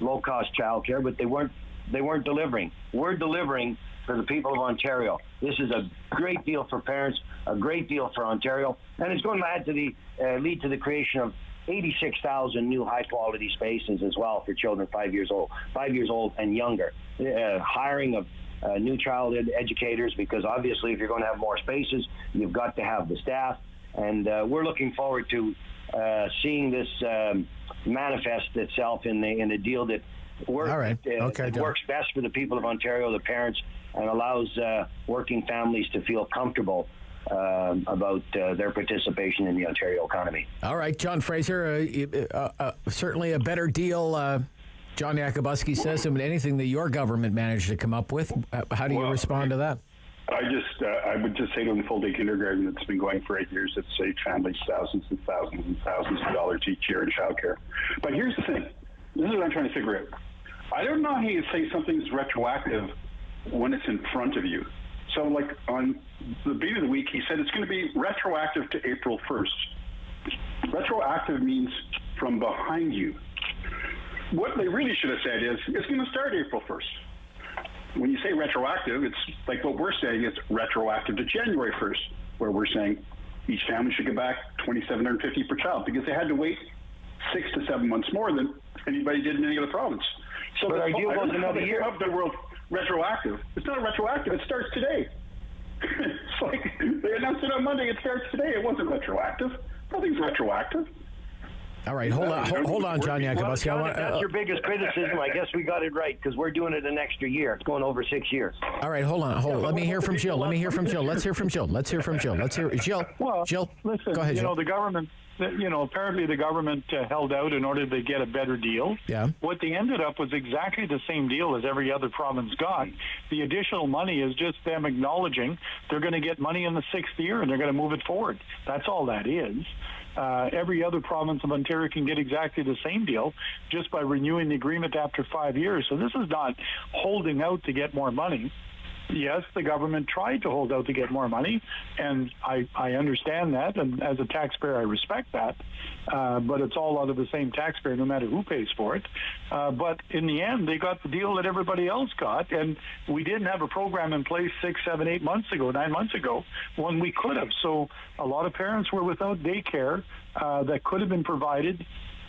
Speaker 66: low-cost child care, but they weren't they weren't delivering. We're delivering for the people of Ontario. This is a great deal for parents, a great deal for Ontario, and it's going to add to the uh, lead to the creation of 86,000 new high quality spaces as well for children five years old, five years old and younger. Uh, hiring of uh, new child ed- educators because obviously if you're going to have more spaces, you've got to have the staff. And uh, we're looking forward to uh, seeing this um, manifest itself in the in a deal that works
Speaker 9: All right.
Speaker 66: uh,
Speaker 9: Okay,
Speaker 66: that works best for the people of Ontario, the parents, and allows uh, working families to feel comfortable um, about uh, their participation in the Ontario economy.
Speaker 9: All right, John Fraser, uh, uh, uh, certainly a better deal. Uh, John Yakabuski says than anything that your government managed to come up with. Uh, how do you
Speaker 65: Well,
Speaker 9: respond to that?
Speaker 65: I just, uh, I would just say to them, full day kindergarten that's been going for eight years, it's saved families thousands and thousands and thousands of dollars each year in childcare. But here's the thing this is what I'm trying to figure out. I don't know how you say something's retroactive when it's in front of you. So, like on the beginning of the week, he said it's going to be retroactive to April 1st. Retroactive means from behind you. What they really should have said is it's going to start April 1st when you say retroactive, it's like what we're saying is retroactive to January 1st, where we're saying each family should get back 2750 per child because they had to wait six to seven months more than anybody did in any other province. So
Speaker 66: But
Speaker 65: the-
Speaker 66: our deal
Speaker 65: I don't
Speaker 66: goes
Speaker 65: know how
Speaker 66: another year.
Speaker 65: up the world retroactive. It's not retroactive. It starts today. it's like they announced it on Monday. It starts today. It wasn't retroactive. Nothing's retroactive.
Speaker 9: All right, hold on, hold, hold on, John
Speaker 66: Well,
Speaker 9: Yakabuski. I want,
Speaker 66: if that's
Speaker 9: uh,
Speaker 66: your biggest criticism. I guess we got it right because we're doing it an extra year. It's going over six years.
Speaker 9: all right, hold on, hold. Let me hear from Gilles. Let me hear from Gilles. Let's hear from Gilles. Let's hear from Gilles. Let's hear Gilles.
Speaker 67: Well,
Speaker 9: Gilles,
Speaker 67: listen,
Speaker 9: go ahead,
Speaker 67: you
Speaker 9: Gilles.
Speaker 67: know, the government, you know, apparently the government uh, held out in order to get a better deal.
Speaker 9: Yeah.
Speaker 67: What they ended up was exactly the same deal as every other province got. The additional money is just them acknowledging they're going to get money in the sixth year and they're going to move it forward. That's all that is. Uh, every other province of Ontario can get exactly the same deal just by renewing the agreement after five years. So this is not holding out to get more money yes, the government tried to hold out to get more money, and I, I understand that, and as a taxpayer, I respect that. Uh, but it's all out of the same taxpayer, no matter who pays for it. Uh, but in the end, they got the deal that everybody else got, and we didn't have a program in place six, seven, eight months ago, nine months ago, when we could have. So a lot of parents were without daycare uh, that could have been provided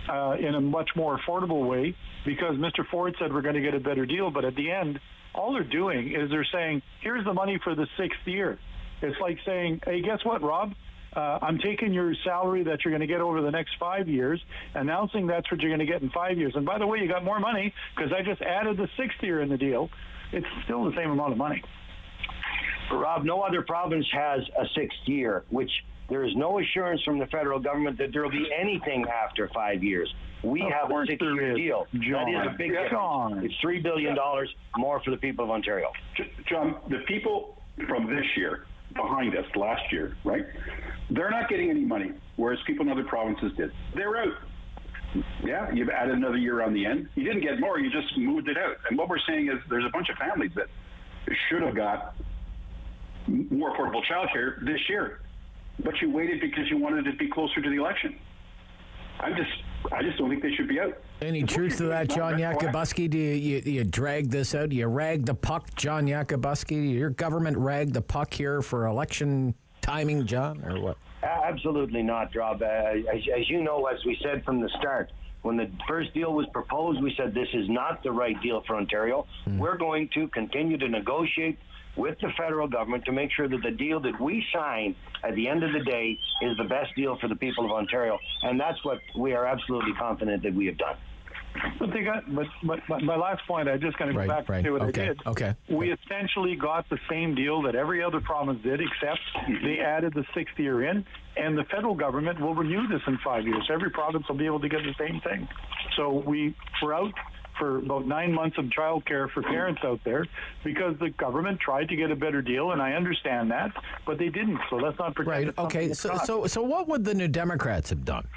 Speaker 67: uh, in a much more affordable way because Mr. Ford said we're going to get a better deal. But at the end, all they're doing is they're saying, here's the money for the sixth year. It's like saying, hey, guess what, Rob? Uh, I'm taking your salary that you're going to get over the next five years, announcing that's what you're going to get in five years. And by the way, you got more money because I just added the sixth year in the deal. It's still the same amount of money.
Speaker 66: Rob, no other province has a sixth year, which there is no assurance from the federal government that there will be anything after five years. We
Speaker 67: Of
Speaker 66: have a
Speaker 67: course
Speaker 66: six-year
Speaker 67: there is,
Speaker 66: deal. That is a big
Speaker 67: Yeah. John.
Speaker 66: It's three billion dollars more for the people of Ontario.
Speaker 65: John, the people from this year behind us last year, right? They're not getting any money, whereas people in other provinces did. They're out. Yeah, you've added another year on the end. You didn't get more, you just moved it out. And what we're saying is there's a bunch of families that should have got more affordable childcare this year, but you waited because you wanted it to be closer to the election. I'm just, I just don't think they should be out.
Speaker 9: Any truth to that, John Yakabuski? Do you, you, you drag this out? Do you rag the puck, John Yakabuski? Your government rag the puck here for election timing, John, or what?
Speaker 66: Absolutely not, Rob. Uh, as, as you know, as we said from the start, when the first deal was proposed, we said this is not the right deal for Ontario.
Speaker 9: Hmm.
Speaker 66: We're going to continue to negotiate with the federal government to make sure that the deal that we sign at the end of the day is the best deal for the people of Ontario. And that's what we are absolutely confident that we have done.
Speaker 67: But they got, but, but, but my last point, I just going to go
Speaker 9: Right,
Speaker 67: back
Speaker 9: right.
Speaker 67: and say what
Speaker 9: Okay,
Speaker 67: I did.
Speaker 9: okay,
Speaker 67: We essentially got the same deal that every other province did, except they mm-hmm. added the sixth year in, and the federal government will renew this in five years. Every province will be able to get the same thing. So we were out for about nine months of childcare for parents out there because the government tried to get a better deal, and I understand that, but they didn't. So let's not pretend.
Speaker 9: Right. Okay. So, so, so, what would the New Democrats have done?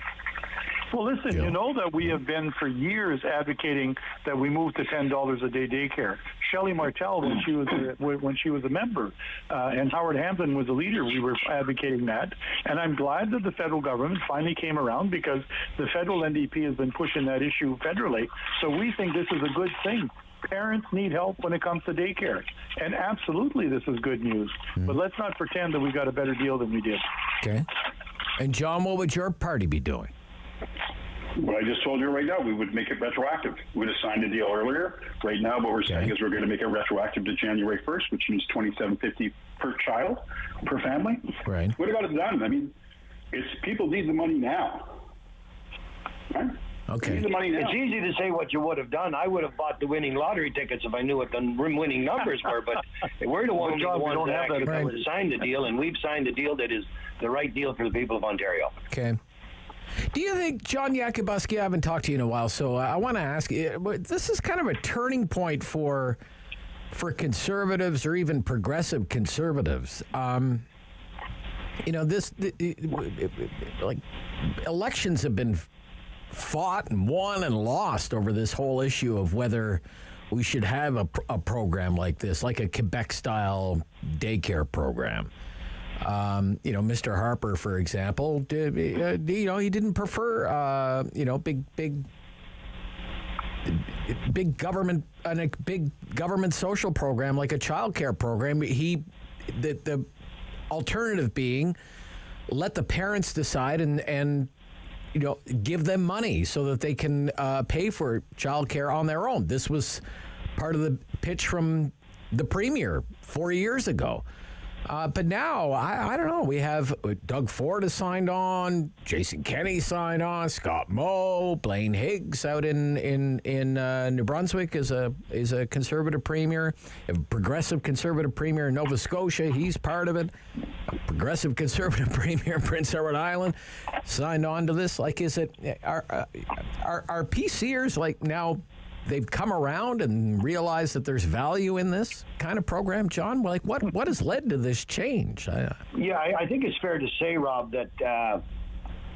Speaker 67: Well, listen, you know that we have been for years advocating that we move to ten dollars a day daycare. Shelley Martel, when she was a, when she was a member, uh, and Howard Hampton was a leader, we were advocating that. And I'm glad that the federal government finally came around because the federal NDP has been pushing that issue federally. So we think this is a good thing. Parents need help when it comes to daycare, and absolutely, this is good news. But let's not pretend that we got a better deal than we did.
Speaker 9: Okay. And John, what would your party be doing?
Speaker 65: What I just told you right now, we would make it retroactive. We would have signed a deal earlier. Right now, what we're saying is we're going to make it retroactive to January 1st, which means 2750 per child, per family.
Speaker 9: Right.
Speaker 65: What about it done? I mean, it's people need the money now. Right?
Speaker 9: Okay.
Speaker 65: Need the money now.
Speaker 66: It's easy to say what you would have done. I would have bought the winning lottery tickets if I knew what the winning numbers were, but we're the
Speaker 67: Well,
Speaker 66: ones,
Speaker 67: John,
Speaker 66: the
Speaker 67: we
Speaker 66: ones
Speaker 67: don't
Speaker 66: that
Speaker 67: have that
Speaker 66: actually
Speaker 67: ability.
Speaker 66: signed the deal, and we've signed a deal that is the right deal for the people of Ontario.
Speaker 9: Okay. Do you think, John Yakabuski, I haven't talked to you in a while, so I want to ask you, but this is kind of a turning point for for conservatives or even progressive conservatives. Um, you know, this, like, elections have been fought and won and lost over this whole issue of whether we should have a, a program like this, like a Quebec style daycare program. Um, you know, Mr. Harper, for example, did, uh, you know, he didn't prefer, uh, you know, big, big, big government, a big government social program like a child care program. He, the, the alternative being, let the parents decide and and you know give them money so that they can uh, pay for childcare on their own. This was part of the pitch from the premier four years ago. Uh, but now, I, I don't know. We have uh, Doug Ford has signed on, Jason Kenney signed on, Scott Moe, Blaine Higgs out in in in uh, New Brunswick is a is a conservative premier, a progressive conservative premier in Nova Scotia. He's part of it. A progressive conservative premier in Prince Edward Island signed on to this. Like, is it are uh, are, are PCers like now? They've come around and realized that there's value in this kind of program, John. Like, what what has led to this change? I,
Speaker 66: Yeah, I, I think it's fair to say, Rob, that uh,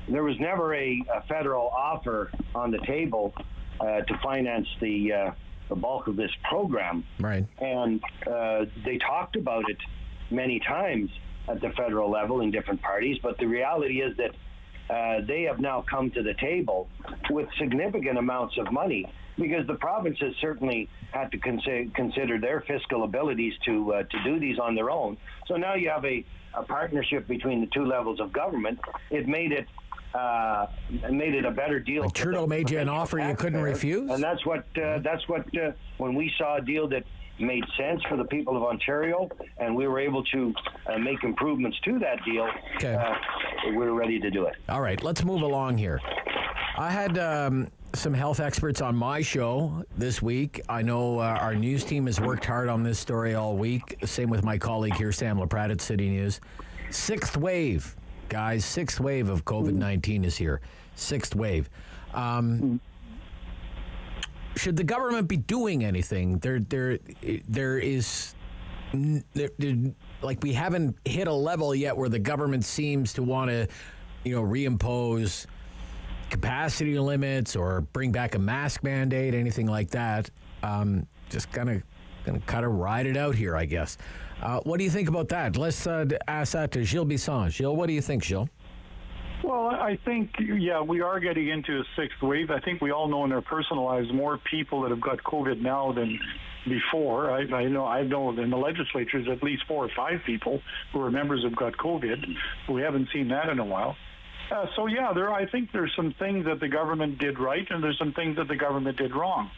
Speaker 66: there was never a, a federal offer on the table uh, to finance the uh, the bulk of this program.
Speaker 9: Right.
Speaker 66: And uh, they talked about it many times at the federal level in different parties, but the reality is that uh, they have now come to the table with significant amounts of money because the provinces certainly had to consider, consider their fiscal abilities to uh, to do these on their own. So now you have a, a partnership between the two levels of government. It made it uh, made it a better deal. for
Speaker 9: Trudeau made you an offer you couldn't
Speaker 66: taxpayer.
Speaker 9: refuse?
Speaker 66: and that's what uh, that's what uh, when we saw a deal that made sense for the people of Ontario, and we were able to uh, make improvements to that deal. Uh, we were ready to do it.
Speaker 9: All right, let's move along here. I had um, some health experts on my show this week. I know uh, our news team has worked hard on this story all week. Same with my colleague here, Sam LaPrade at City News. Sixth wave, guys. Sixth wave of COVID 19 is here. Sixth wave. Um, should the government be doing anything? There, there, there is. There, there, like we haven't hit a level yet where the government seems to want to, you know, reimpose capacity limits or bring back a mask mandate, anything like that. Um, just kind of going to kind of ride it out here, I guess. Uh, what do you think about that? Let's uh, ask that to Gilles Bisson. Gilles, what do you think, Gilles?
Speaker 67: Well, I think, yeah, we are getting into a sixth wave. I think we all know in our personal lives more people that have got COVID now than before. I, I know I know in the legislatures at least four or five people who are members have got COVID. We haven't seen that in a while. Uh, so yeah, there. I think there's some things that the government did right, and there's some things that the government did wrong.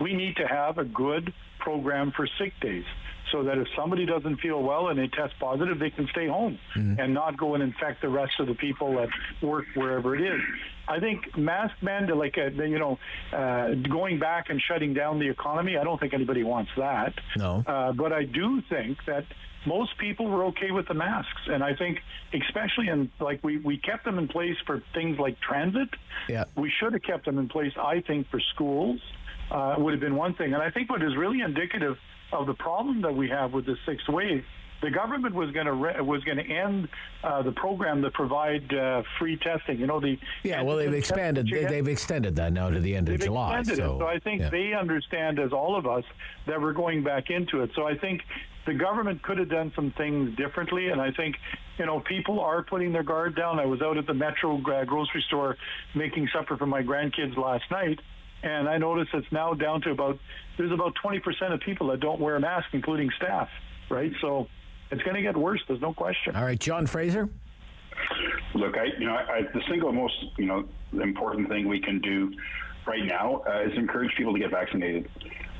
Speaker 67: We need to have a good program for sick days, so that if somebody doesn't feel well and they test positive, they can stay home
Speaker 9: Mm-hmm.
Speaker 67: and not go and infect the rest of the people that work wherever it is. I think mask mandate, like uh, you know, uh, going back and shutting down the economy. I don't think anybody wants that.
Speaker 9: No.
Speaker 67: Uh, but I do think that most people were okay with the masks, and I think, especially in like we we kept them in place for things like transit.
Speaker 9: Yeah.
Speaker 67: We should have kept them in place. I think for schools uh, would have been one thing, and I think what is really indicative of the problem that we have with the sixth wave. The government was going to re- was going to end uh, the program that provide uh, free testing. You know the
Speaker 9: Yeah, well, they've expanded. They, they've extended that now to the end of July. so.
Speaker 67: So I think
Speaker 9: yeah.
Speaker 67: they understand, as all of us, that we're going back into it. So I think the government could have done some things differently, and I think you know people are putting their guard down. I was out at the Metro uh, grocery store making supper for my grandkids last night. And I noticed it's now down to about there's about 20% of people that don't wear a mask, including staff. Right, so it's going to get worse. There's no question.
Speaker 9: All right, John Fraser.
Speaker 65: Look, I you know I, the single most you know important thing we can do right now uh, is encourage people to get vaccinated.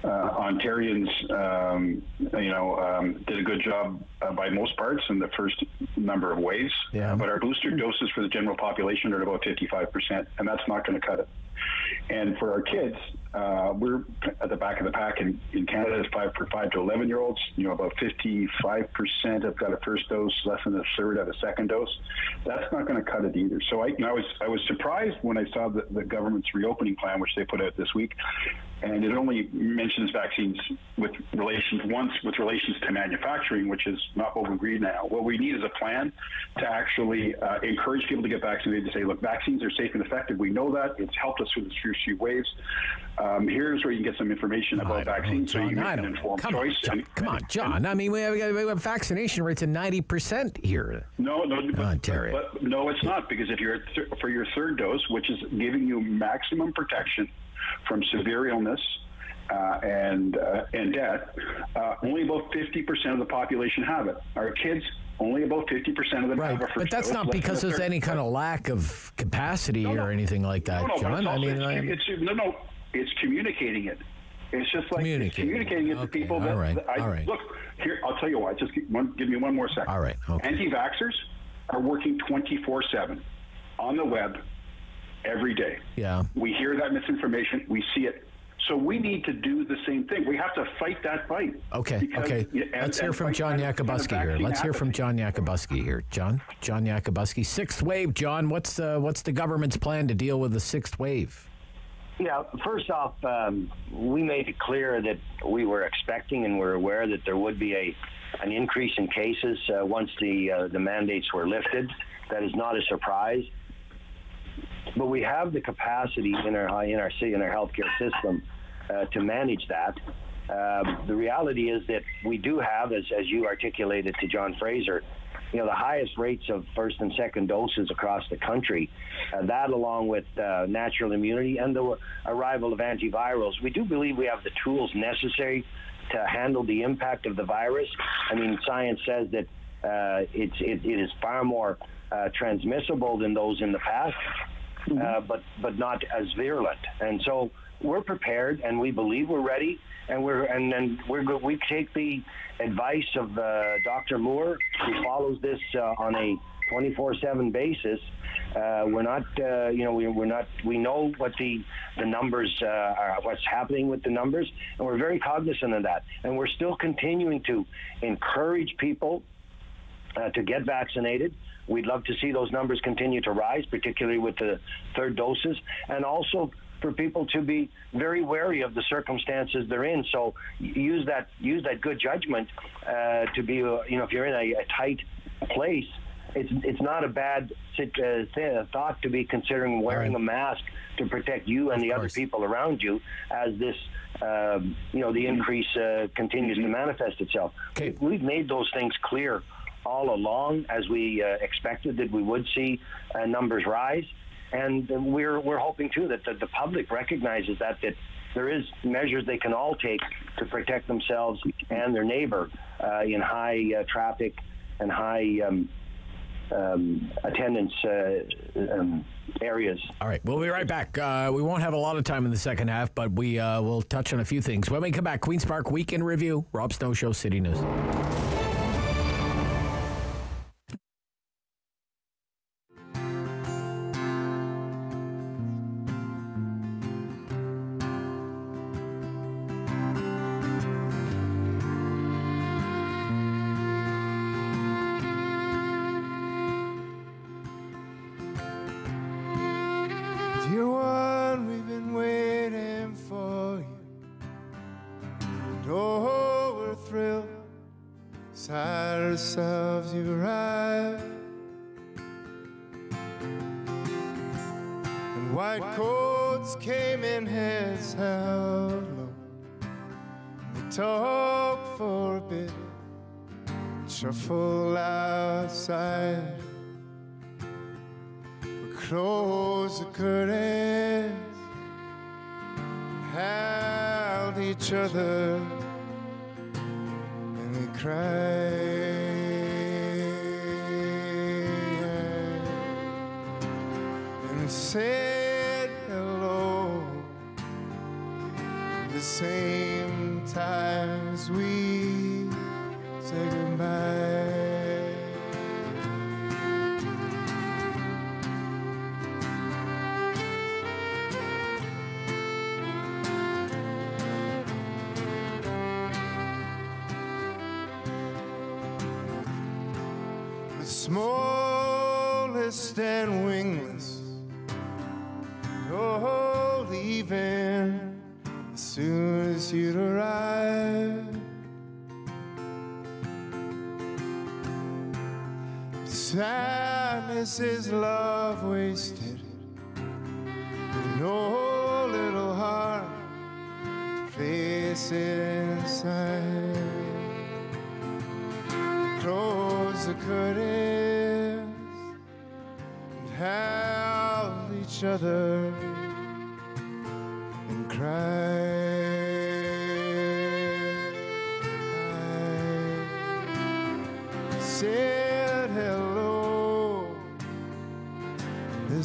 Speaker 65: Uh, Ontarians, um, you know, um, did a good job uh, by most parts in the first number of waves.
Speaker 9: Yeah.
Speaker 65: but our booster doses for the general population are at about 55%, and that's not going to cut it. And for our kids, uh, we're at the back of the pack in, in Canada. It's five for five to 11 year olds. You know, about 55% have got a first dose, less than a third have a second dose. That's not going to cut it either. So I, I was I was surprised when I saw the, the government's reopening plan, which they put out this week, and it only mentions vaccines with relations once with relations to manufacturing, which is not what we agreed now. What we need is a plan to actually uh, encourage people to get vaccinated. To say, look, vaccines are safe and effective. We know that it's helped us through the first few waves. Um, here's where you can get some information about vaccines, so you can make an informed
Speaker 9: come on,
Speaker 65: choice.
Speaker 9: John,
Speaker 65: And-
Speaker 9: come on, John. I mean, we have, we have vaccination rates at ninety percent here.
Speaker 65: No, no, but,
Speaker 9: Ontario.
Speaker 65: but no, it's not because if you're th- for your third dose, which is giving you maximum protection from severe illness uh, and uh, and death, uh, only about fifty percent of the population have it. Our kids, only about fifty percent of them have a first
Speaker 9: But that's
Speaker 65: dose,
Speaker 9: not because there's any kind of lack of capacity or anything like that,
Speaker 65: No, no,
Speaker 9: John. I mean,
Speaker 65: it's, it's, no, no, it's communicating it. It's just like it's
Speaker 9: Communicating.
Speaker 65: communicating it to
Speaker 9: Okay,
Speaker 65: people.
Speaker 9: all
Speaker 65: that,
Speaker 9: right,
Speaker 65: that I,
Speaker 9: all right.
Speaker 65: Look, here I'll tell you why. Just give, one, give me one more second.
Speaker 9: All right, okay.
Speaker 65: Anti-vaxxers are working 24/7 on the web every day.
Speaker 9: yeah.
Speaker 65: We hear that misinformation. We see it. So we need to do the same thing. We have to fight that fight.
Speaker 9: Okay, okay.
Speaker 65: and-
Speaker 9: Let's hear from John Yakabuski here. Let's hear from. John Yakabuski here. John, John Yakabuski. Sixth wave, John. What's uh, what's the government's plan to deal with the sixth wave?
Speaker 66: Yeah, first off, um, we made it clear that we were expecting and we're aware that there would be a an increase in cases uh, once the uh, the mandates were lifted. That is not a surprise, but we have the capacity in our in our city in our healthcare system uh, to manage that. Um, the reality is that we do have, as as you articulated to John Fraser, you know, the highest rates of first and second doses across the country. Uh, that, along with uh, natural immunity and the arrival of antivirals, we do believe we have the tools necessary to handle the impact of the virus. I mean, science says that uh, it's it, it is far more uh, transmissible than those in the past, uh, but but not as virulent. And so we're prepared, and we believe we're ready, and we're and then we're we take the advice of uh, Dr. Moore, who follows this uh, on a 24/7 basis. Uh, we're not, uh, you know, we, we're not. We know what the the numbers uh, are, what's happening with the numbers, and we're very cognizant of that. And we're still continuing to encourage people uh, to get vaccinated. We'd love to see those numbers continue to rise, particularly with the third doses, and also for people to be very wary of the circumstances they're in. So use that use that good judgment uh, to be uh, you know if you're in a, a tight place. It's, it's not a bad sit, uh, th- thought to be considering wearing a mask to protect you and the other people around you as this um, you know the increase uh, continues to manifest itself. We've made those things clear all along as we uh, expected that we would see uh, numbers rise, and we're we're hoping too that the, the public recognizes that that there is measures they can all take to protect themselves and their neighbor uh, in high uh, traffic and high um, um, attendance uh, um, areas.
Speaker 9: All right, we'll be right back. Uh, we won't have a lot of time in the second half, but we uh, will touch on a few things. When we come back, Queen's Park Week in Review, Rob Snow Show, City News.
Speaker 68: Is love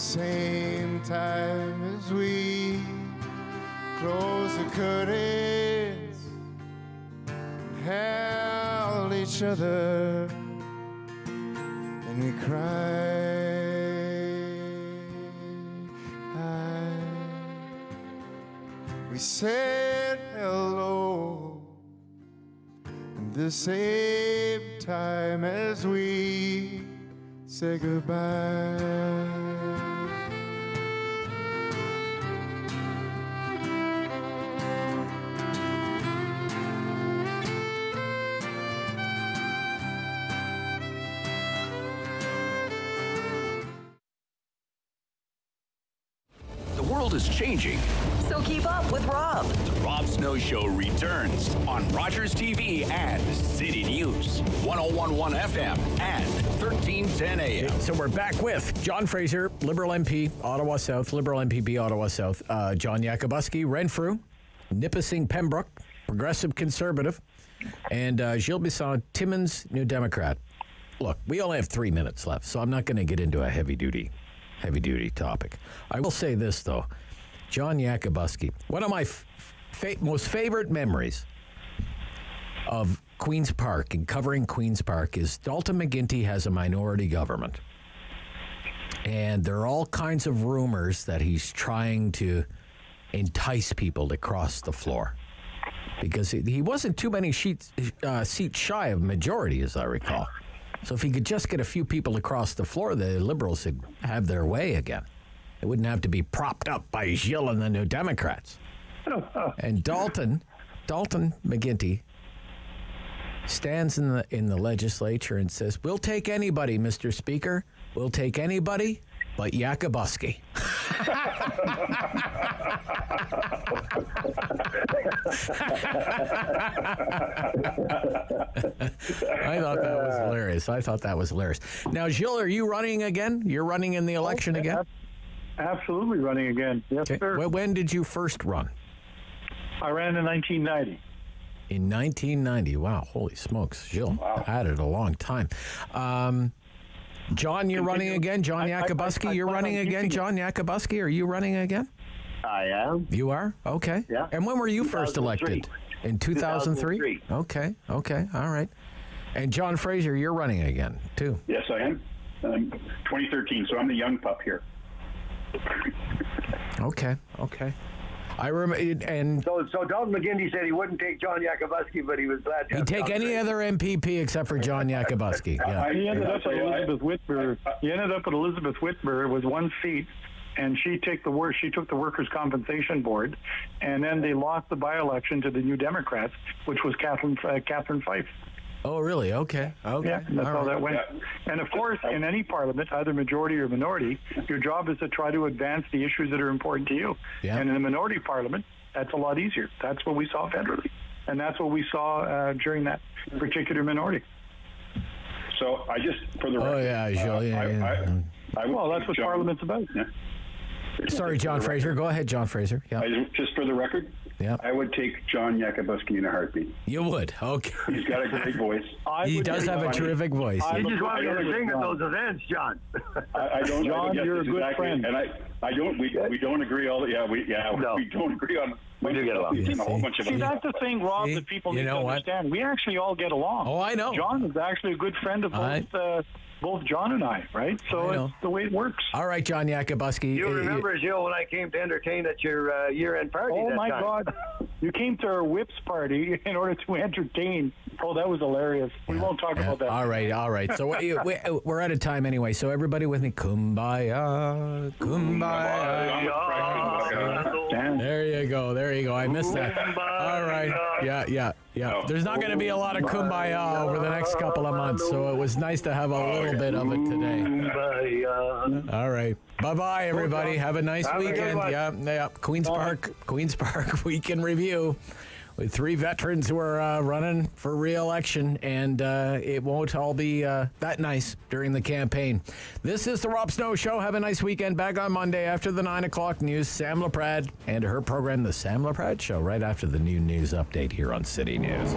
Speaker 68: same time as we close the curtains and held each other and we cried. We said hello and the same time as we said goodbye.
Speaker 1: World is changing.
Speaker 8: So keep up with Rob.
Speaker 1: The Rob Snow Show returns on Rogers TV and City News, 1011 FM and 1310 AM.
Speaker 9: So we're back with John Fraser, Liberal MP, Ottawa South, Liberal MPP, Ottawa South, uh, John Yakabuski, Renfrew, Nipissing, Pembroke, Progressive Conservative, and uh, Gilles Bisson, Timmins, New Democrat. Look, we only have three minutes left, so I'm not going to get into a heavy duty, heavy duty topic. I will say this though, John Yakabuski, one of my f- fa- most favorite memories of Queen's Park and covering Queen's Park is Dalton McGuinty has a minority government. And there are all kinds of rumors that he's trying to entice people to cross the floor. Because he- wasn't too many sheets, uh, seats shy of majority, as I recall. So if he could just get a few people across the floor, the Liberals would have their way again. It wouldn't have to be propped up by Gilles and the New Democrats. and Dalton, Dalton McGuinty, stands in the in the legislature and says, "We'll take anybody, Mr. Speaker. We'll take anybody but Yakabuski." I thought that was hilarious. I thought that was hilarious. Now, Gilles, are you running again? You're running in the election oh, again?
Speaker 67: Absolutely running again. Yes, sir.
Speaker 9: When, when did you first run?
Speaker 67: I ran in 1990.
Speaker 9: In 1990. Wow, holy smokes. Gilles had it a long time. Um, John, you're running again? John Yakabuski, you're running again? John Yakabuski, are you running again?
Speaker 66: I am.
Speaker 9: You are? Okay.
Speaker 66: Yeah.
Speaker 9: And when were you first elected? In 2003?
Speaker 66: 2003.
Speaker 9: Okay, okay, all right. And John Fraser, you're running again, too.
Speaker 65: Yes, I am. Um, 2013, so I'm the young pup here.
Speaker 9: Okay, okay. I remember, and
Speaker 66: So, so Dalton McGuinty said he wouldn't take John Yakabuski, but he was glad to
Speaker 9: he'd take any
Speaker 66: Fraser.
Speaker 9: other MPP except for John Yakabuski. Yeah.
Speaker 67: he ended
Speaker 65: I'll
Speaker 67: up with
Speaker 65: you,
Speaker 67: Elizabeth Witmer. He ended up with Elizabeth Witmer with one seat, and she took the work. She took the workers' compensation board, and then they lost the by-election to the New Democrats, which was Kathleen uh, Catherine Fife.
Speaker 9: Oh, really? Okay. Okay.
Speaker 67: Yeah, that's
Speaker 9: All
Speaker 67: how
Speaker 9: right.
Speaker 67: that went. And of course, in any parliament, either majority or minority, your job is to try to advance the issues that are important to you.
Speaker 9: Yeah.
Speaker 67: And in a minority parliament, that's a lot easier. That's what we saw federally, and that's what we saw uh, during that particular minority.
Speaker 65: So I just, for the
Speaker 9: Oh,
Speaker 65: record,
Speaker 9: yeah,
Speaker 65: uh,
Speaker 9: yeah,
Speaker 65: I,
Speaker 9: yeah.
Speaker 65: I, I would
Speaker 67: Well, that's what
Speaker 65: John-
Speaker 67: Parliament's about.
Speaker 65: Yeah.
Speaker 9: Sorry, John Fraser. Go ahead, John Fraser. Yeah.
Speaker 65: I, just for the record,
Speaker 9: Yeah.
Speaker 65: I would take John Yakabuski in a heartbeat.
Speaker 9: You would. Okay.
Speaker 65: He's got a great voice.
Speaker 67: I
Speaker 9: He does have a
Speaker 65: John-
Speaker 9: terrific voice.
Speaker 67: I
Speaker 66: He just wanted to sing at those events, John.
Speaker 65: I, I don't.
Speaker 67: John,
Speaker 65: yes,
Speaker 67: you're a good
Speaker 65: exactly.
Speaker 67: friend.
Speaker 65: and I, I don't. We, we don't agree all. Yeah, we yeah
Speaker 66: No.
Speaker 65: we don't agree on.
Speaker 66: We do get along.
Speaker 65: We've seen a whole bunch of
Speaker 67: See,
Speaker 65: other
Speaker 67: that's the thing, Rob,
Speaker 9: See?
Speaker 67: that people
Speaker 9: You
Speaker 67: need
Speaker 9: know
Speaker 67: to
Speaker 9: what?
Speaker 67: understand. We actually all get along.
Speaker 9: Oh, I know.
Speaker 67: John is actually a good friend of both,
Speaker 9: I-
Speaker 67: uh, both John and I, right? So
Speaker 9: I
Speaker 67: it's the way it works.
Speaker 9: All right, John Yakabuski.
Speaker 66: You
Speaker 9: Uh,
Speaker 66: remember, Gilles, when I came to entertain at your uh, year-end party
Speaker 67: Oh
Speaker 66: that
Speaker 67: my
Speaker 66: time?
Speaker 67: God! You came to our whips party in order to entertain. Oh, that was hilarious. We won't talk
Speaker 9: Yeah,
Speaker 67: about that.
Speaker 9: All right, all right. So we, we, we're out of time anyway. So everybody with me, kumbaya, kumbaya.
Speaker 67: Dan,
Speaker 9: There you go. There you go. I missed that. All right. Yeah, yeah, yeah. Oh. There's not going to be a lot of kumbaya over the next couple of months, so it was nice to have a little bit of it today. All right. Bye bye, everybody. Have a nice
Speaker 66: Have
Speaker 9: weekend.
Speaker 66: one.
Speaker 9: Yeah, yeah. Queens Park, Queens Park Week in Review with three veterans who are uh, running for re-election, and uh, it won't all be uh, that nice during the campaign. This is the Rob Snow Show. Have a nice weekend. Back on Monday after the nine o'clock news. Sam LaPrade and her program, The Sam LaPrade Show, right after the new news update here on City News.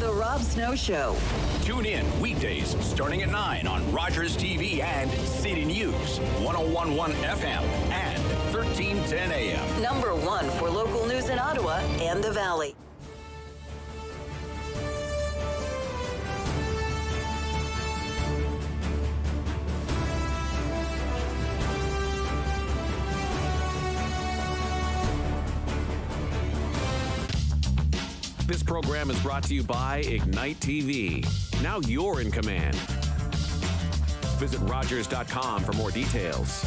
Speaker 8: The Rob Snow Show.
Speaker 1: Tune in weekdays starting at 9 on Rogers TV and City News, 1011 FM and 1310 AM.
Speaker 8: Number one for local news in Ottawa and the Valley.
Speaker 69: This program is brought to you by Ignite TV. Now you're in command. Visit Rogers.com for more details.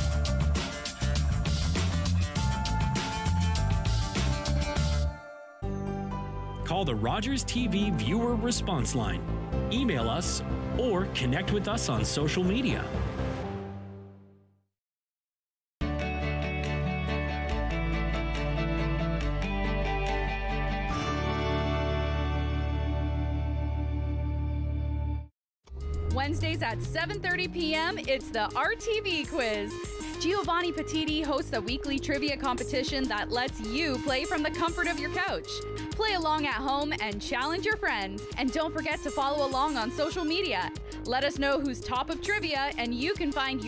Speaker 70: Call the Rogers TV viewer response line, email us, or connect with us on social media.
Speaker 71: Wednesdays at 7:30 p.m. It's the RTV quiz. Giovanni Petiti hosts a weekly trivia competition that lets you play from the comfort of your couch. Play along at home and challenge your friends. And don't forget to follow along on social media. Let us know who's top of trivia and you can find your